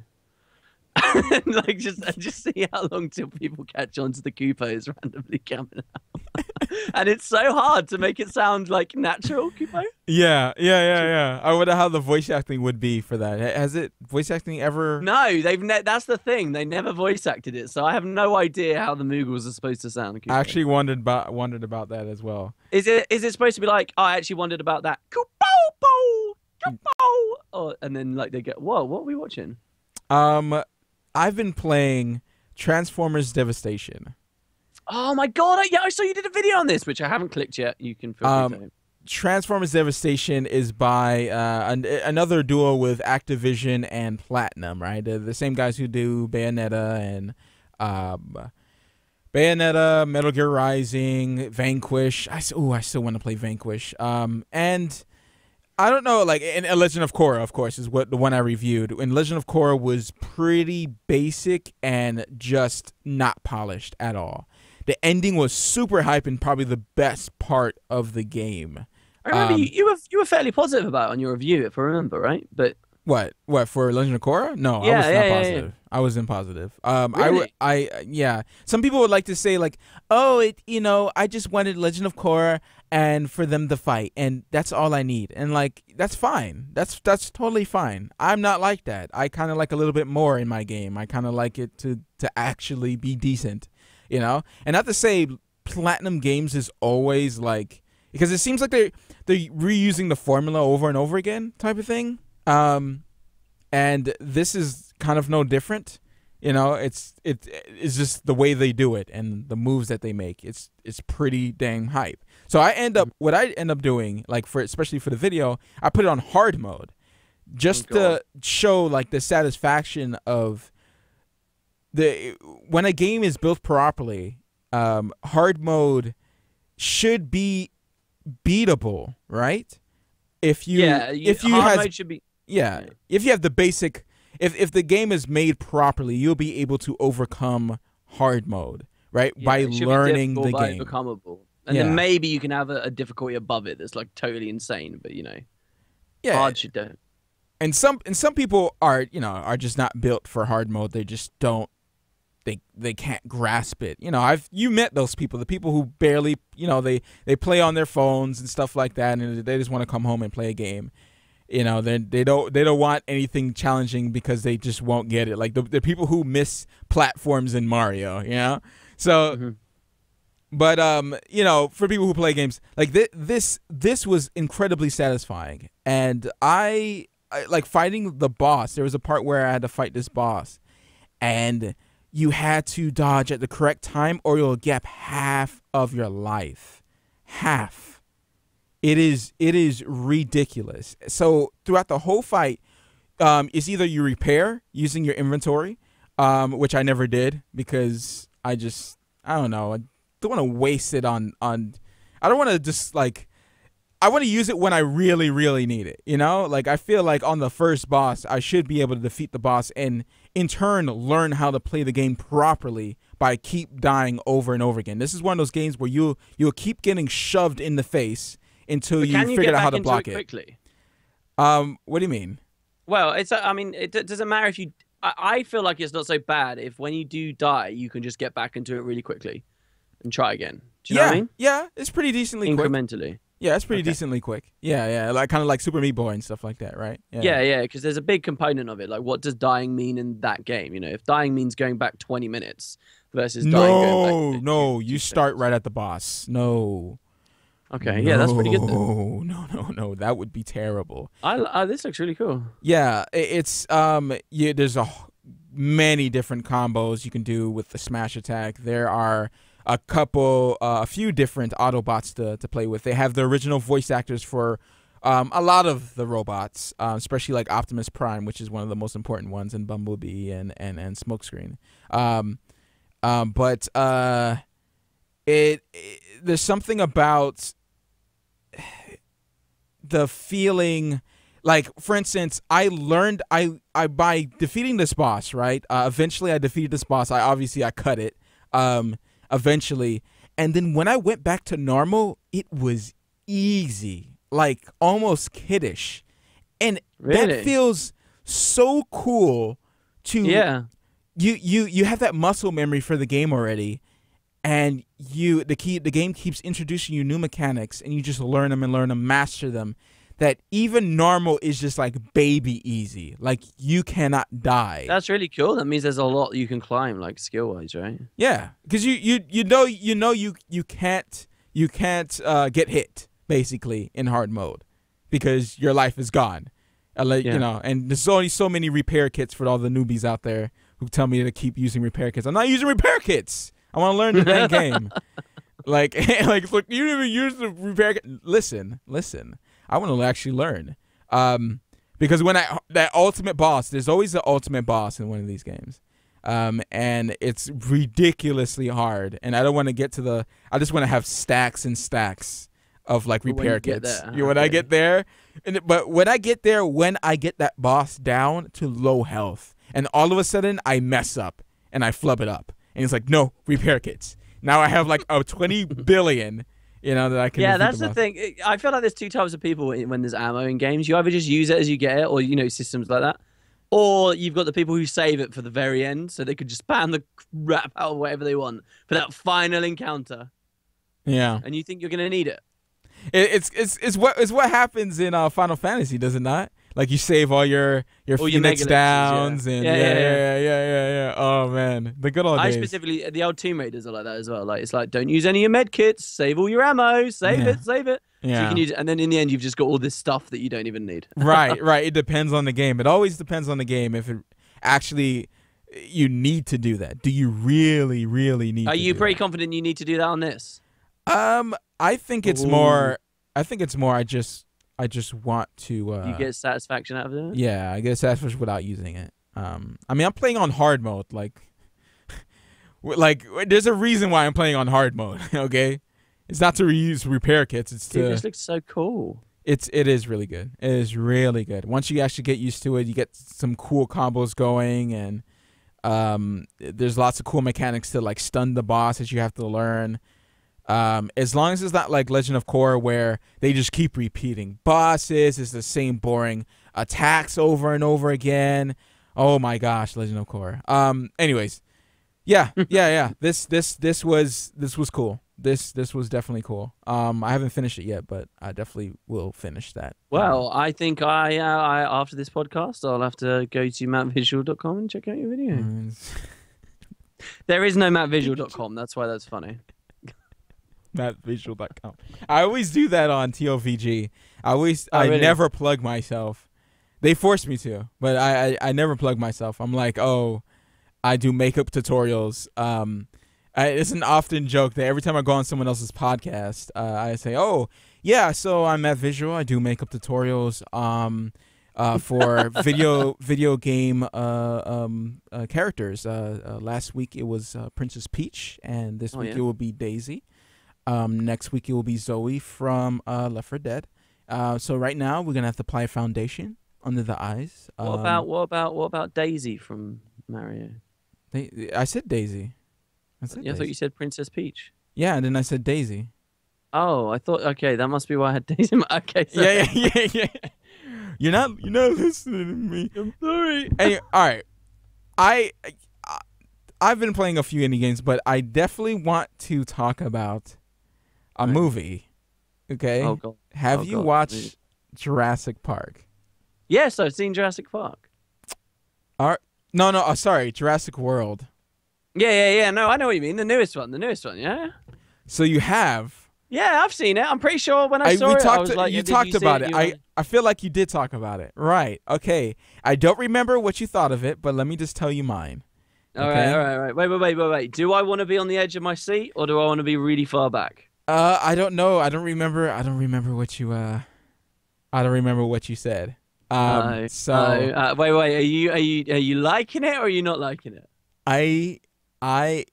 [SPEAKER 2] And, like just just see how long till people catch on to the Kupos randomly coming out. and it's so hard to make it sound like natural, Kupo.
[SPEAKER 1] Yeah, yeah, yeah, yeah. I wonder how the voice acting would be for that. Has it voice acting ever?
[SPEAKER 2] No, they've ne- that's the thing. They never voice acted it, so I have no idea how the Moogles are supposed to sound. Kupo.
[SPEAKER 1] I actually wondered about wondered about that as well.
[SPEAKER 2] Is it is it supposed to be like "Oh, I actually wondered about that Kupo po Kupo or and then like they get whoa what are we watching?
[SPEAKER 1] Um, I've been playing Transformers Devastation.
[SPEAKER 2] Oh my god! I, yeah, I saw you did a video on this, which I haven't clicked yet. You can feel
[SPEAKER 1] Um. Transformers Devastation is by uh, an, another duo with Activision and Platinum, right? They're the same guys who do Bayonetta and um, Bayonetta, Metal Gear Rising, Vanquish. I ooh, I still want to play Vanquish. Um, and I don't know, like in uh, Legend of Korra, of course, is what the one I reviewed. And Legend of Korra was pretty basic and just not polished at all. The ending was super hype and probably the best part of the game.
[SPEAKER 2] I remember
[SPEAKER 1] um,
[SPEAKER 2] you, you were you were fairly positive about it on your review, if I remember right. But
[SPEAKER 1] What? What for Legend of Korra? No, I was
[SPEAKER 2] yeah,
[SPEAKER 1] not
[SPEAKER 2] yeah, yeah.
[SPEAKER 1] positive. I was in positive. Um, I, w-
[SPEAKER 2] Really?
[SPEAKER 1] I, uh, yeah. Some people would like to say like, oh, it, you know, I just wanted Legend of Korra and for them to fight, and that's all I need, and like that's fine. That's that's totally fine. I'm not like that. I kind of like a little bit more in my game. I kind of like it to to actually be decent, you know. And not to say Platinum Games is always like because it seems like they they're reusing the formula over and over again type of thing. Um, and this is kind of no different. You know, it's it it's just the way they do it and the moves that they make. It's it's pretty dang hype. So I end up what I end up doing, like for especially for the video, I put it on hard mode, just
[SPEAKER 2] Oh,
[SPEAKER 1] to show like the satisfaction of the when a game is built properly. Um, hard mode should be beatable, right? If you
[SPEAKER 2] yeah, you,
[SPEAKER 1] if you
[SPEAKER 2] hard
[SPEAKER 1] has
[SPEAKER 2] mode should be
[SPEAKER 1] yeah,
[SPEAKER 2] Yeah.
[SPEAKER 1] if you have the basic, if if the game is made properly, you'll be able to overcome hard mode, right?
[SPEAKER 2] yeah,
[SPEAKER 1] By
[SPEAKER 2] it should be
[SPEAKER 1] learning the
[SPEAKER 2] but
[SPEAKER 1] game.
[SPEAKER 2] And
[SPEAKER 1] Yeah.
[SPEAKER 2] then maybe you can have a, a difficulty above it that's like totally insane, but you know,
[SPEAKER 1] Yeah,
[SPEAKER 2] hard should don't.
[SPEAKER 1] and some and some people are you know are just not built for hard mode. They just don't. They they can't grasp it. You know, I've you met those people, the people who barely you know they they play on their phones and stuff like that, and they just want to come home and play a game. You know, they they don't they don't want anything challenging because they just won't get it. Like the the people who miss platforms in Mario. You know, so.
[SPEAKER 2] Mhm.
[SPEAKER 1] But um, you know, for people who play games, like th- this, this was incredibly satisfying, and I, I like fighting the boss. There was a part where I had to fight this boss, and you had to dodge at the correct time, or you'll gap half of your life. Half. It is it is ridiculous. So throughout the whole fight, um, it's either you repair using your inventory, um, which I never did because I just I don't know. I don't want to waste it on on. I don't want to just like. I want to use it when I really, really need it. You know, like I feel like on the first boss, I should be able to defeat the boss and in turn learn how to play the game properly by keep dying over and over again. This is one of those games where you you'll keep getting shoved in the face until you
[SPEAKER 2] you
[SPEAKER 1] figure out how to block
[SPEAKER 2] it
[SPEAKER 1] it.
[SPEAKER 2] quickly?
[SPEAKER 1] Um, what do you mean?
[SPEAKER 2] Well, it's. I mean, it doesn't matter if you. I, I feel like it's not so bad if when you do die, you can just get back into it really quickly and try again. Do you
[SPEAKER 1] yeah,
[SPEAKER 2] know what I mean?
[SPEAKER 1] yeah, it's pretty decently quick.
[SPEAKER 2] Incrementally.
[SPEAKER 1] Yeah, it's pretty
[SPEAKER 2] Okay.
[SPEAKER 1] decently quick. Yeah, yeah, like kind of like Super Meat Boy and stuff like that, right?
[SPEAKER 2] Yeah, yeah, because there's a big component of it. Like, what does dying mean in that game? You know, if dying means going back 20 minutes versus dying
[SPEAKER 1] No,
[SPEAKER 2] going back.
[SPEAKER 1] no, you start right at the boss. No.
[SPEAKER 2] Okay, yeah, that's pretty good.
[SPEAKER 1] No, no, no, no. That would be terrible.
[SPEAKER 2] I, I, this looks really cool.
[SPEAKER 1] Yeah, it's um, yeah. There's a many different combos you can do with the smash attack. There are a couple, uh, a few different Autobots to, to play with. They have the original voice actors for um, a lot of the robots, um, especially like Optimus Prime, which is one of the most important ones, and Bumblebee and and and Smokescreen. Um, um, but uh, it, it there's something about the feeling like for instance i learned i i by defeating this boss right uh, eventually i defeated this boss i obviously i cut it um eventually and then when i went back to normal it was easy like almost kiddish and
[SPEAKER 2] Really?
[SPEAKER 1] that feels so cool to
[SPEAKER 2] Yeah.
[SPEAKER 1] you you you have that muscle memory for the game already and you the key the game keeps introducing you new mechanics and you just learn them and learn them master them that even normal is just like baby easy. Like you cannot die.
[SPEAKER 2] That's really cool. That means there's a lot you can climb, like skill wise, right?
[SPEAKER 1] yeah because you you you know you know you you can't you can't uh, get hit basically in hard mode because your life is gone. Uh, like,
[SPEAKER 2] Yeah.
[SPEAKER 1] you know and there's only so many repair kits for all the newbies out there who tell me to keep using repair kits. I'm not using repair kits! I want to learn the dang game. Like like look you didn't even use the repair kit listen listen i want to actually learn um because when i that ultimate boss there's always the ultimate boss in one of these games um, and it's ridiculously hard. And I don't want to get to the. I just want to have stacks and stacks of like repair kits.
[SPEAKER 2] there,
[SPEAKER 1] You know, when I get there, and but when I get there, when I get that boss down to low health, and all of a sudden I mess up and I flub it up, and it's like no repair kits. Now I have like a twenty billion. You know that I can.
[SPEAKER 2] Yeah, that's the
[SPEAKER 1] boss.
[SPEAKER 2] thing. I feel like there's two types of people when when there's ammo in games. You either just use it as you get it, or you know systems like that, or you've got the people who save it for the very end, so they could just spam the crap out of whatever they want for that final encounter,
[SPEAKER 1] Yeah,
[SPEAKER 2] and you think you're gonna need it.
[SPEAKER 1] it, it's it's it's what it's what happens in uh, Final Fantasy, does it not? Like you save all your your
[SPEAKER 2] All
[SPEAKER 1] Phoenix
[SPEAKER 2] Megalixirs,
[SPEAKER 1] downs
[SPEAKER 2] yeah.
[SPEAKER 1] and
[SPEAKER 2] Yeah,
[SPEAKER 1] yeah
[SPEAKER 2] yeah,
[SPEAKER 1] yeah,
[SPEAKER 2] yeah.
[SPEAKER 1] yeah yeah yeah yeah. Oh man, the good old
[SPEAKER 2] I
[SPEAKER 1] days.
[SPEAKER 2] specifically the old Tomb Raiders are like that as well. Like it's like don't use any of your med kits, save all your ammo, save
[SPEAKER 1] Yeah.
[SPEAKER 2] it, save it. So you can use and then in the end you've just got all this stuff that you don't even need.
[SPEAKER 1] right, right. It depends on the game. It always depends on the game if it actually you need to do that. Do you really, really need?
[SPEAKER 2] Are you pretty
[SPEAKER 1] that?
[SPEAKER 2] confident you need to do that on this?
[SPEAKER 1] Um, I think it's
[SPEAKER 2] Ooh.
[SPEAKER 1] more. I think it's more. I just, I just want to. Uh,
[SPEAKER 2] you get satisfaction out of it.
[SPEAKER 1] Yeah, I get satisfaction without using it. Um, I mean, I'm playing on hard mode. Like, like there's a reason why I'm playing on hard mode. Okay, it's not to reuse repair kits. It's
[SPEAKER 2] Dude,
[SPEAKER 1] to.
[SPEAKER 2] this looks so cool.
[SPEAKER 1] It's it is really good. It is really good. Once you actually get used to it, you get some cool combos going, and um, there's lots of cool mechanics to like stun the boss that you have to learn. Um, as long as it's not like Legend of Korra where they just keep repeating bosses, it's the same boring attacks over and over again. Oh my gosh, Legend of Korra. Um, anyways, yeah, yeah, yeah. This this this was this was cool. This this was definitely cool. Um, I haven't finished it yet, but I definitely will finish that.
[SPEAKER 2] Well, I think I, uh, I after this podcast, I'll have to go to mattvisual.com and check out your video.
[SPEAKER 1] Mm,
[SPEAKER 2] There is no mattvisual.com. That's why that's funny.
[SPEAKER 1] matvisual.com. I always do that on TOVG. I always
[SPEAKER 2] Oh,
[SPEAKER 1] I
[SPEAKER 2] really?
[SPEAKER 1] never plug myself. They force me to, but I, I I never plug myself. I'm like, oh, I do makeup tutorials. Um, I, it's an often joke that every time I go on someone else's podcast, uh, I say, oh yeah, so I'm at Visual. I do makeup tutorials. Um. Uh, for video video game uh, um, uh, characters. Uh, uh, last week it was uh, Princess Peach, and this
[SPEAKER 2] Oh,
[SPEAKER 1] week
[SPEAKER 2] yeah.
[SPEAKER 1] it will be Daisy. Um, next week it will be Zoe from uh, Left 4 Dead. Uh, so right now we're gonna have to apply a foundation under the eyes.
[SPEAKER 2] What
[SPEAKER 1] Um,
[SPEAKER 2] about what about what about Daisy from Mario?
[SPEAKER 1] They, I said Daisy. I said
[SPEAKER 2] Yeah, I thought you said Princess Peach.
[SPEAKER 1] Yeah, and then I said Daisy.
[SPEAKER 2] Oh, I thought okay, that must be why I had Daisy. Okay, sorry.
[SPEAKER 1] Yeah, yeah, yeah, yeah. You're not you're not listening to me.
[SPEAKER 2] I'm sorry.
[SPEAKER 1] Anyway, all right. I, I I've been playing a few indie games, but I definitely want to talk about a
[SPEAKER 2] Right.
[SPEAKER 1] movie. Okay.
[SPEAKER 2] Oh god.
[SPEAKER 1] Have
[SPEAKER 2] oh,
[SPEAKER 1] you
[SPEAKER 2] God.
[SPEAKER 1] watched Jurassic Park?
[SPEAKER 2] Yes, I've seen Jurassic Park.
[SPEAKER 1] No, no. Oh, sorry, Jurassic World.
[SPEAKER 2] Yeah, yeah, yeah. No, I know what you mean. The newest one. The newest one. Yeah.
[SPEAKER 1] So you have
[SPEAKER 2] Yeah, I've seen it. I'm pretty sure when I,
[SPEAKER 1] I,
[SPEAKER 2] saw it, I was like,
[SPEAKER 1] you
[SPEAKER 2] yeah,
[SPEAKER 1] talked
[SPEAKER 2] you
[SPEAKER 1] about
[SPEAKER 2] it?
[SPEAKER 1] it. I I feel like you did talk about it. Right. Okay. I don't remember what you thought of it, but let me just tell you mine.
[SPEAKER 2] All right,
[SPEAKER 1] okay.
[SPEAKER 2] all right, all right. Wait, wait, wait, wait, wait. Do I want to be on the edge of my seat or do I want to be really far back?
[SPEAKER 1] Uh, I don't know. I don't remember. I don't remember what you uh, I don't remember what you said. Um,
[SPEAKER 2] Oh,
[SPEAKER 1] so
[SPEAKER 2] oh, uh, wait, wait. Are you are you are you liking it or are you not liking it?
[SPEAKER 1] I I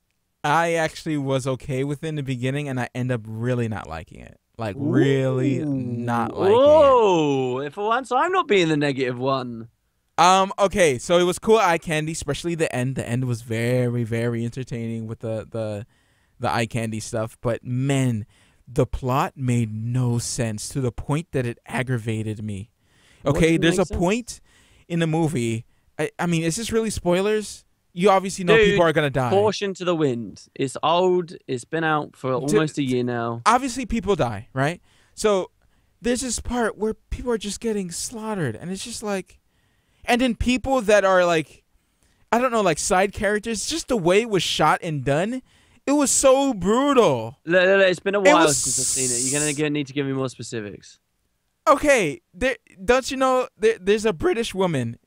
[SPEAKER 1] I actually was okay with it in the beginning, and I end up really not liking it. Like really not liking it.
[SPEAKER 2] Whoa! For once, I'm not being the negative one.
[SPEAKER 1] Um. Okay. So it was cool eye candy, especially the end. The end was very, very entertaining with the the the eye candy stuff. But man, the plot made no sense to the point that it aggravated me. Okay. There's a
[SPEAKER 2] sense?
[SPEAKER 1] point in the movie. I, I mean, is this really spoilers? You obviously know
[SPEAKER 2] Dude,
[SPEAKER 1] people are gonna die.
[SPEAKER 2] Caution to the wind. It's old. It's been out for almost a year now.
[SPEAKER 1] obviously people die, right? So there's this part where people are just getting slaughtered, and it's just like, and then people that are like, I don't know, like side characters, just the way it was shot and done, it was so brutal.
[SPEAKER 2] It's been a while
[SPEAKER 1] was
[SPEAKER 2] since I've seen it. You're gonna g- need to give me more specifics.
[SPEAKER 1] Okay, there, don't you know there, there's a British woman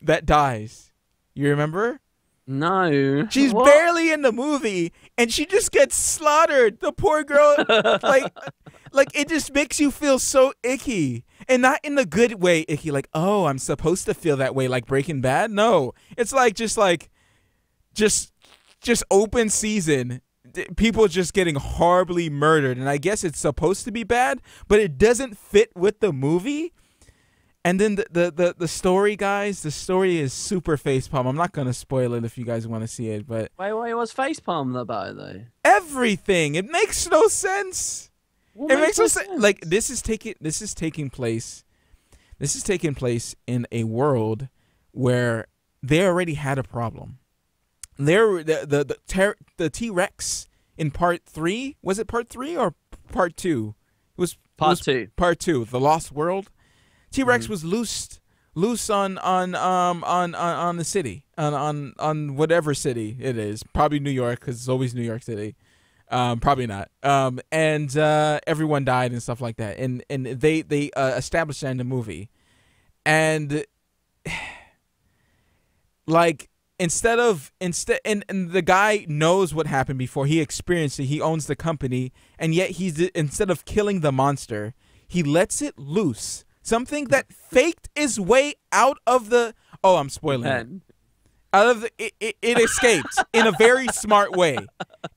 [SPEAKER 1] that dies? You remember?
[SPEAKER 2] No.
[SPEAKER 1] She's
[SPEAKER 2] What?
[SPEAKER 1] barely in the movie, and she just gets slaughtered. The poor girl, like like it just makes you feel so icky and not in the good way icky like oh i'm supposed to feel that way like breaking bad no it's like just like just just open season people just getting horribly murdered and i guess it's supposed to be bad but it doesn't fit with the movie and then the the the, the story guys the story is super facepalm i'm not gonna spoil it if you guys want to see it but
[SPEAKER 2] Wait, wait. What's facepalm about it though?
[SPEAKER 1] everything it makes no sense
[SPEAKER 2] What
[SPEAKER 1] it makes no sense. Like this is taking this is taking place, this is taking place in a world where they already had a problem. There, the the the, ter- the T Rex in part three was it part three or part two? It was it
[SPEAKER 2] Part
[SPEAKER 1] was
[SPEAKER 2] two.
[SPEAKER 1] Part two, the Lost World. T Rex
[SPEAKER 2] Mhm.
[SPEAKER 1] was loosed loose on on um on on, on the city on on on whatever city it is probably new york because it's always new york city um probably not um and uh everyone died and stuff like that and and they they uh, established that in the movie and like instead of instead and, and the guy knows what happened before. He experienced it. He owns the company. And yet he's instead of killing the monster he lets it loose. Something that faked its way out of the oh i'm spoiling it. Out of the it, it, it escaped in a very smart way.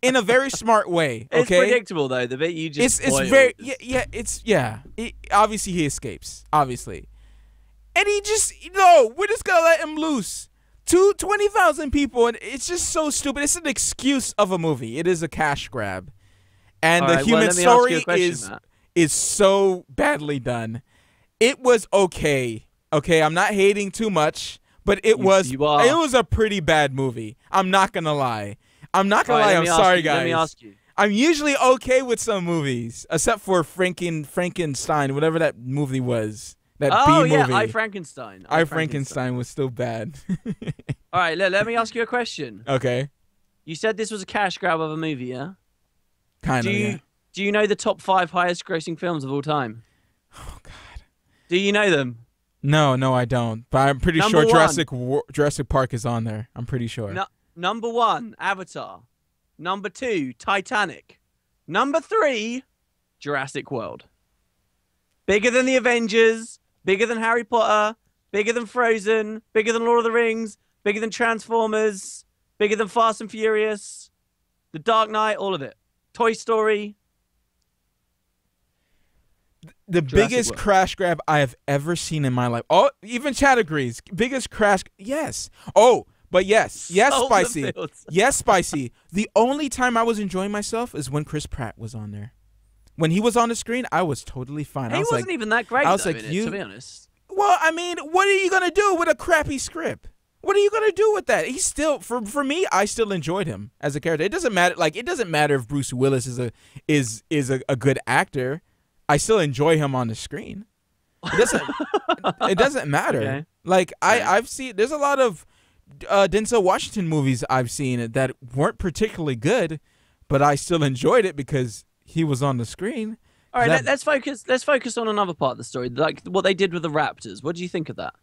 [SPEAKER 1] In a very smart way
[SPEAKER 2] It's
[SPEAKER 1] okay?
[SPEAKER 2] predictable though. The bit you just.
[SPEAKER 1] it's it's very yeah yeah it's yeah. It, obviously he escapes obviously. And he just no we're just gonna let him loose Two twenty thousand people and it's just so stupid. It's an excuse of a movie. It is a cash grab. And
[SPEAKER 2] All
[SPEAKER 1] the
[SPEAKER 2] right, well,
[SPEAKER 1] human
[SPEAKER 2] let me ask you a
[SPEAKER 1] story
[SPEAKER 2] question,
[SPEAKER 1] is
[SPEAKER 2] Matt.
[SPEAKER 1] is so badly done. It was okay. Okay i'm not hating too much but it
[SPEAKER 2] You-
[SPEAKER 1] was
[SPEAKER 2] you
[SPEAKER 1] it was a pretty bad movie. I'm not gonna lie. I'm not gonna lie. i'm sorry
[SPEAKER 2] you-
[SPEAKER 1] guys
[SPEAKER 2] Let me ask you.
[SPEAKER 1] I'm usually okay with some movies, except for Franken Frankenstein, whatever that movie was. That
[SPEAKER 2] Oh
[SPEAKER 1] B
[SPEAKER 2] yeah,
[SPEAKER 1] movie.
[SPEAKER 2] I Frankenstein.
[SPEAKER 1] I Frankenstein was still bad.
[SPEAKER 2] All right, let, let me ask you a question.
[SPEAKER 1] okay,
[SPEAKER 2] You said this was a cash grab of a movie, yeah?
[SPEAKER 1] kind
[SPEAKER 2] Do
[SPEAKER 1] of.
[SPEAKER 2] you
[SPEAKER 1] Yeah.
[SPEAKER 2] do you know the top five highest grossing films of all time?
[SPEAKER 1] Oh God.
[SPEAKER 2] Do you know them?
[SPEAKER 1] No, no, I don't. But I'm pretty
[SPEAKER 2] Number
[SPEAKER 1] sure
[SPEAKER 2] one.
[SPEAKER 1] Jurassic War- Jurassic Park is on there. I'm pretty sure.
[SPEAKER 2] No, number one, Avatar. Number two, Titanic. Number three, Jurassic World. Bigger than the Avengers, bigger than Harry Potter, bigger than Frozen, bigger than Lord of the Rings, bigger than Transformers, bigger than Fast and Furious, The Dark Knight, all of it. Toy Story.
[SPEAKER 1] the
[SPEAKER 2] Jurassic
[SPEAKER 1] biggest
[SPEAKER 2] World.
[SPEAKER 1] crash grab I have ever seen in my life. Oh, even Chad agrees. Biggest crash. Yes. Oh, but yes, yes,
[SPEAKER 2] Sold
[SPEAKER 1] spicy. Yes, spicy. The only time I was enjoying myself is when Chris Pratt was on there. When he was on the screen, I was totally fine. I
[SPEAKER 2] He
[SPEAKER 1] was
[SPEAKER 2] wasn't
[SPEAKER 1] like,
[SPEAKER 2] even that great,
[SPEAKER 1] I was
[SPEAKER 2] though,
[SPEAKER 1] like,
[SPEAKER 2] in it,
[SPEAKER 1] you-
[SPEAKER 2] to be honest.
[SPEAKER 1] well, I mean, what are you gonna do with a crappy script? What are you gonna do with that? He's still for for me. I still enjoyed him as a character. It doesn't matter. Like it doesn't matter if Bruce Willis is a is is a, a good actor. I still enjoy him on the screen. It doesn't. it doesn't matter.
[SPEAKER 2] Okay.
[SPEAKER 1] Like I. I've seen. There's a lot of uh, Denzel Washington movies I've seen that weren't particularly good, but I still enjoyed it because he was on the screen.
[SPEAKER 2] All right,
[SPEAKER 1] That-
[SPEAKER 2] let, us focus. Let's focus on another part of the story, like what they did with the Raptors. What do you think of that?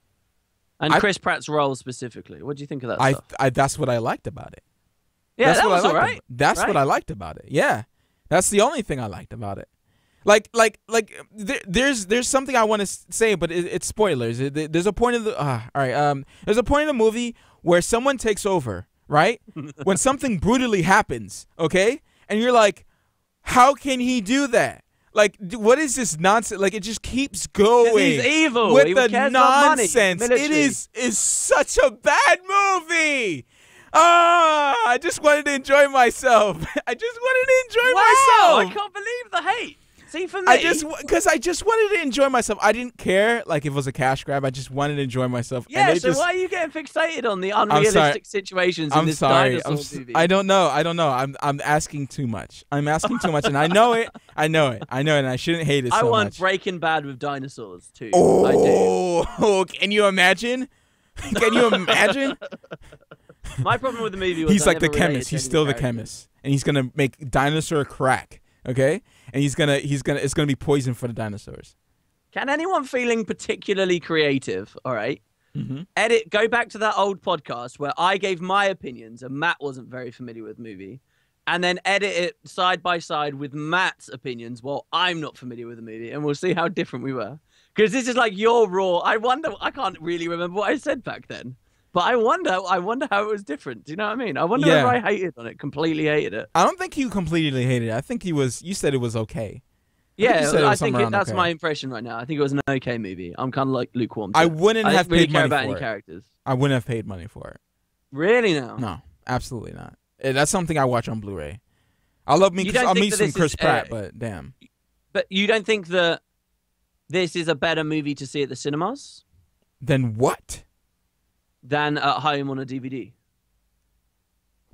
[SPEAKER 2] And
[SPEAKER 1] I-
[SPEAKER 2] Chris Pratt's role specifically. What do you think of that
[SPEAKER 1] I,
[SPEAKER 2] stuff?
[SPEAKER 1] I that's what I liked about it.
[SPEAKER 2] Yeah,
[SPEAKER 1] that's
[SPEAKER 2] that
[SPEAKER 1] what
[SPEAKER 2] was
[SPEAKER 1] I liked
[SPEAKER 2] right.
[SPEAKER 1] about- That's what? I liked about it. Yeah, that's the only thing I liked about it. Like, like, like, there, there's there's something I want to say, but it, it's spoilers. There's a point of the uh, all right. Um, there's a point in the movie where someone takes over, right? when something brutally happens, okay, and you're like, how can he do that? Like, what is this nonsense? Like, it just keeps going
[SPEAKER 2] he's evil.
[SPEAKER 1] with
[SPEAKER 2] he
[SPEAKER 1] the
[SPEAKER 2] cares about money,
[SPEAKER 1] nonsense. It is is such a bad movie. Ah, I just wanted to enjoy myself. I just wanted to enjoy
[SPEAKER 2] Wow, I can't believe the hate. See, for me,
[SPEAKER 1] I just because I just wanted to enjoy myself. I didn't care like if it was a cash grab. I just wanted to enjoy myself.
[SPEAKER 2] yeah. So
[SPEAKER 1] just,
[SPEAKER 2] why are you getting fixated on the unrealistic situations in
[SPEAKER 1] I'm
[SPEAKER 2] this
[SPEAKER 1] sorry.
[SPEAKER 2] dinosaur
[SPEAKER 1] I'm, s-
[SPEAKER 2] movie?
[SPEAKER 1] I don't know. I don't know. I'm I'm asking too much. I'm asking too much, and I know it. I know it. I know it. And I shouldn't hate it
[SPEAKER 2] I
[SPEAKER 1] so
[SPEAKER 2] want
[SPEAKER 1] much.
[SPEAKER 2] Breaking Bad with dinosaurs too. Oh, I do.
[SPEAKER 1] Oh, can you imagine? Can you imagine?
[SPEAKER 2] My problem with the movie was
[SPEAKER 1] he's
[SPEAKER 2] I
[SPEAKER 1] like the chemist. He's still the
[SPEAKER 2] characters.
[SPEAKER 1] chemist, and he's gonna make dinosaur crack. Okay, and he's gonna he's gonna it's gonna be poison for the dinosaurs.
[SPEAKER 2] Can anyone feeling particularly creative? All right.
[SPEAKER 1] Mm-hmm.
[SPEAKER 2] edit go back to that old podcast where I gave my opinions and Matt wasn't very familiar with the movie and then edit it side by side with Matt's opinions while I'm not familiar with the movie and we'll see how different we were because this is like your raw I wonder I can't really remember what I said back then but I wonder I wonder how it was different do you know what I mean I wonder
[SPEAKER 1] Yeah.
[SPEAKER 2] if I hated on it completely hated it
[SPEAKER 1] I don't think you completely hated it. I think he was. You said it was okay. think
[SPEAKER 2] yeah
[SPEAKER 1] it
[SPEAKER 2] I think it, that's
[SPEAKER 1] okay.
[SPEAKER 2] my impression right now I think it was an okay movie I'm kind of like lukewarm
[SPEAKER 1] I wouldn't
[SPEAKER 2] I
[SPEAKER 1] have
[SPEAKER 2] really
[SPEAKER 1] paid money
[SPEAKER 2] about
[SPEAKER 1] for
[SPEAKER 2] any
[SPEAKER 1] it.
[SPEAKER 2] characters
[SPEAKER 1] I wouldn't have paid money for it.
[SPEAKER 2] really No.
[SPEAKER 1] No, absolutely not. Eh, That's something I watch on Blu-ray. I love me. I
[SPEAKER 2] think
[SPEAKER 1] mean
[SPEAKER 2] that
[SPEAKER 1] some Chris
[SPEAKER 2] is,
[SPEAKER 1] Pratt,
[SPEAKER 2] uh,
[SPEAKER 1] but damn.
[SPEAKER 2] But you don't think that this is a better movie to see at the cinemas
[SPEAKER 1] Then what?
[SPEAKER 2] Than at home on a DVD?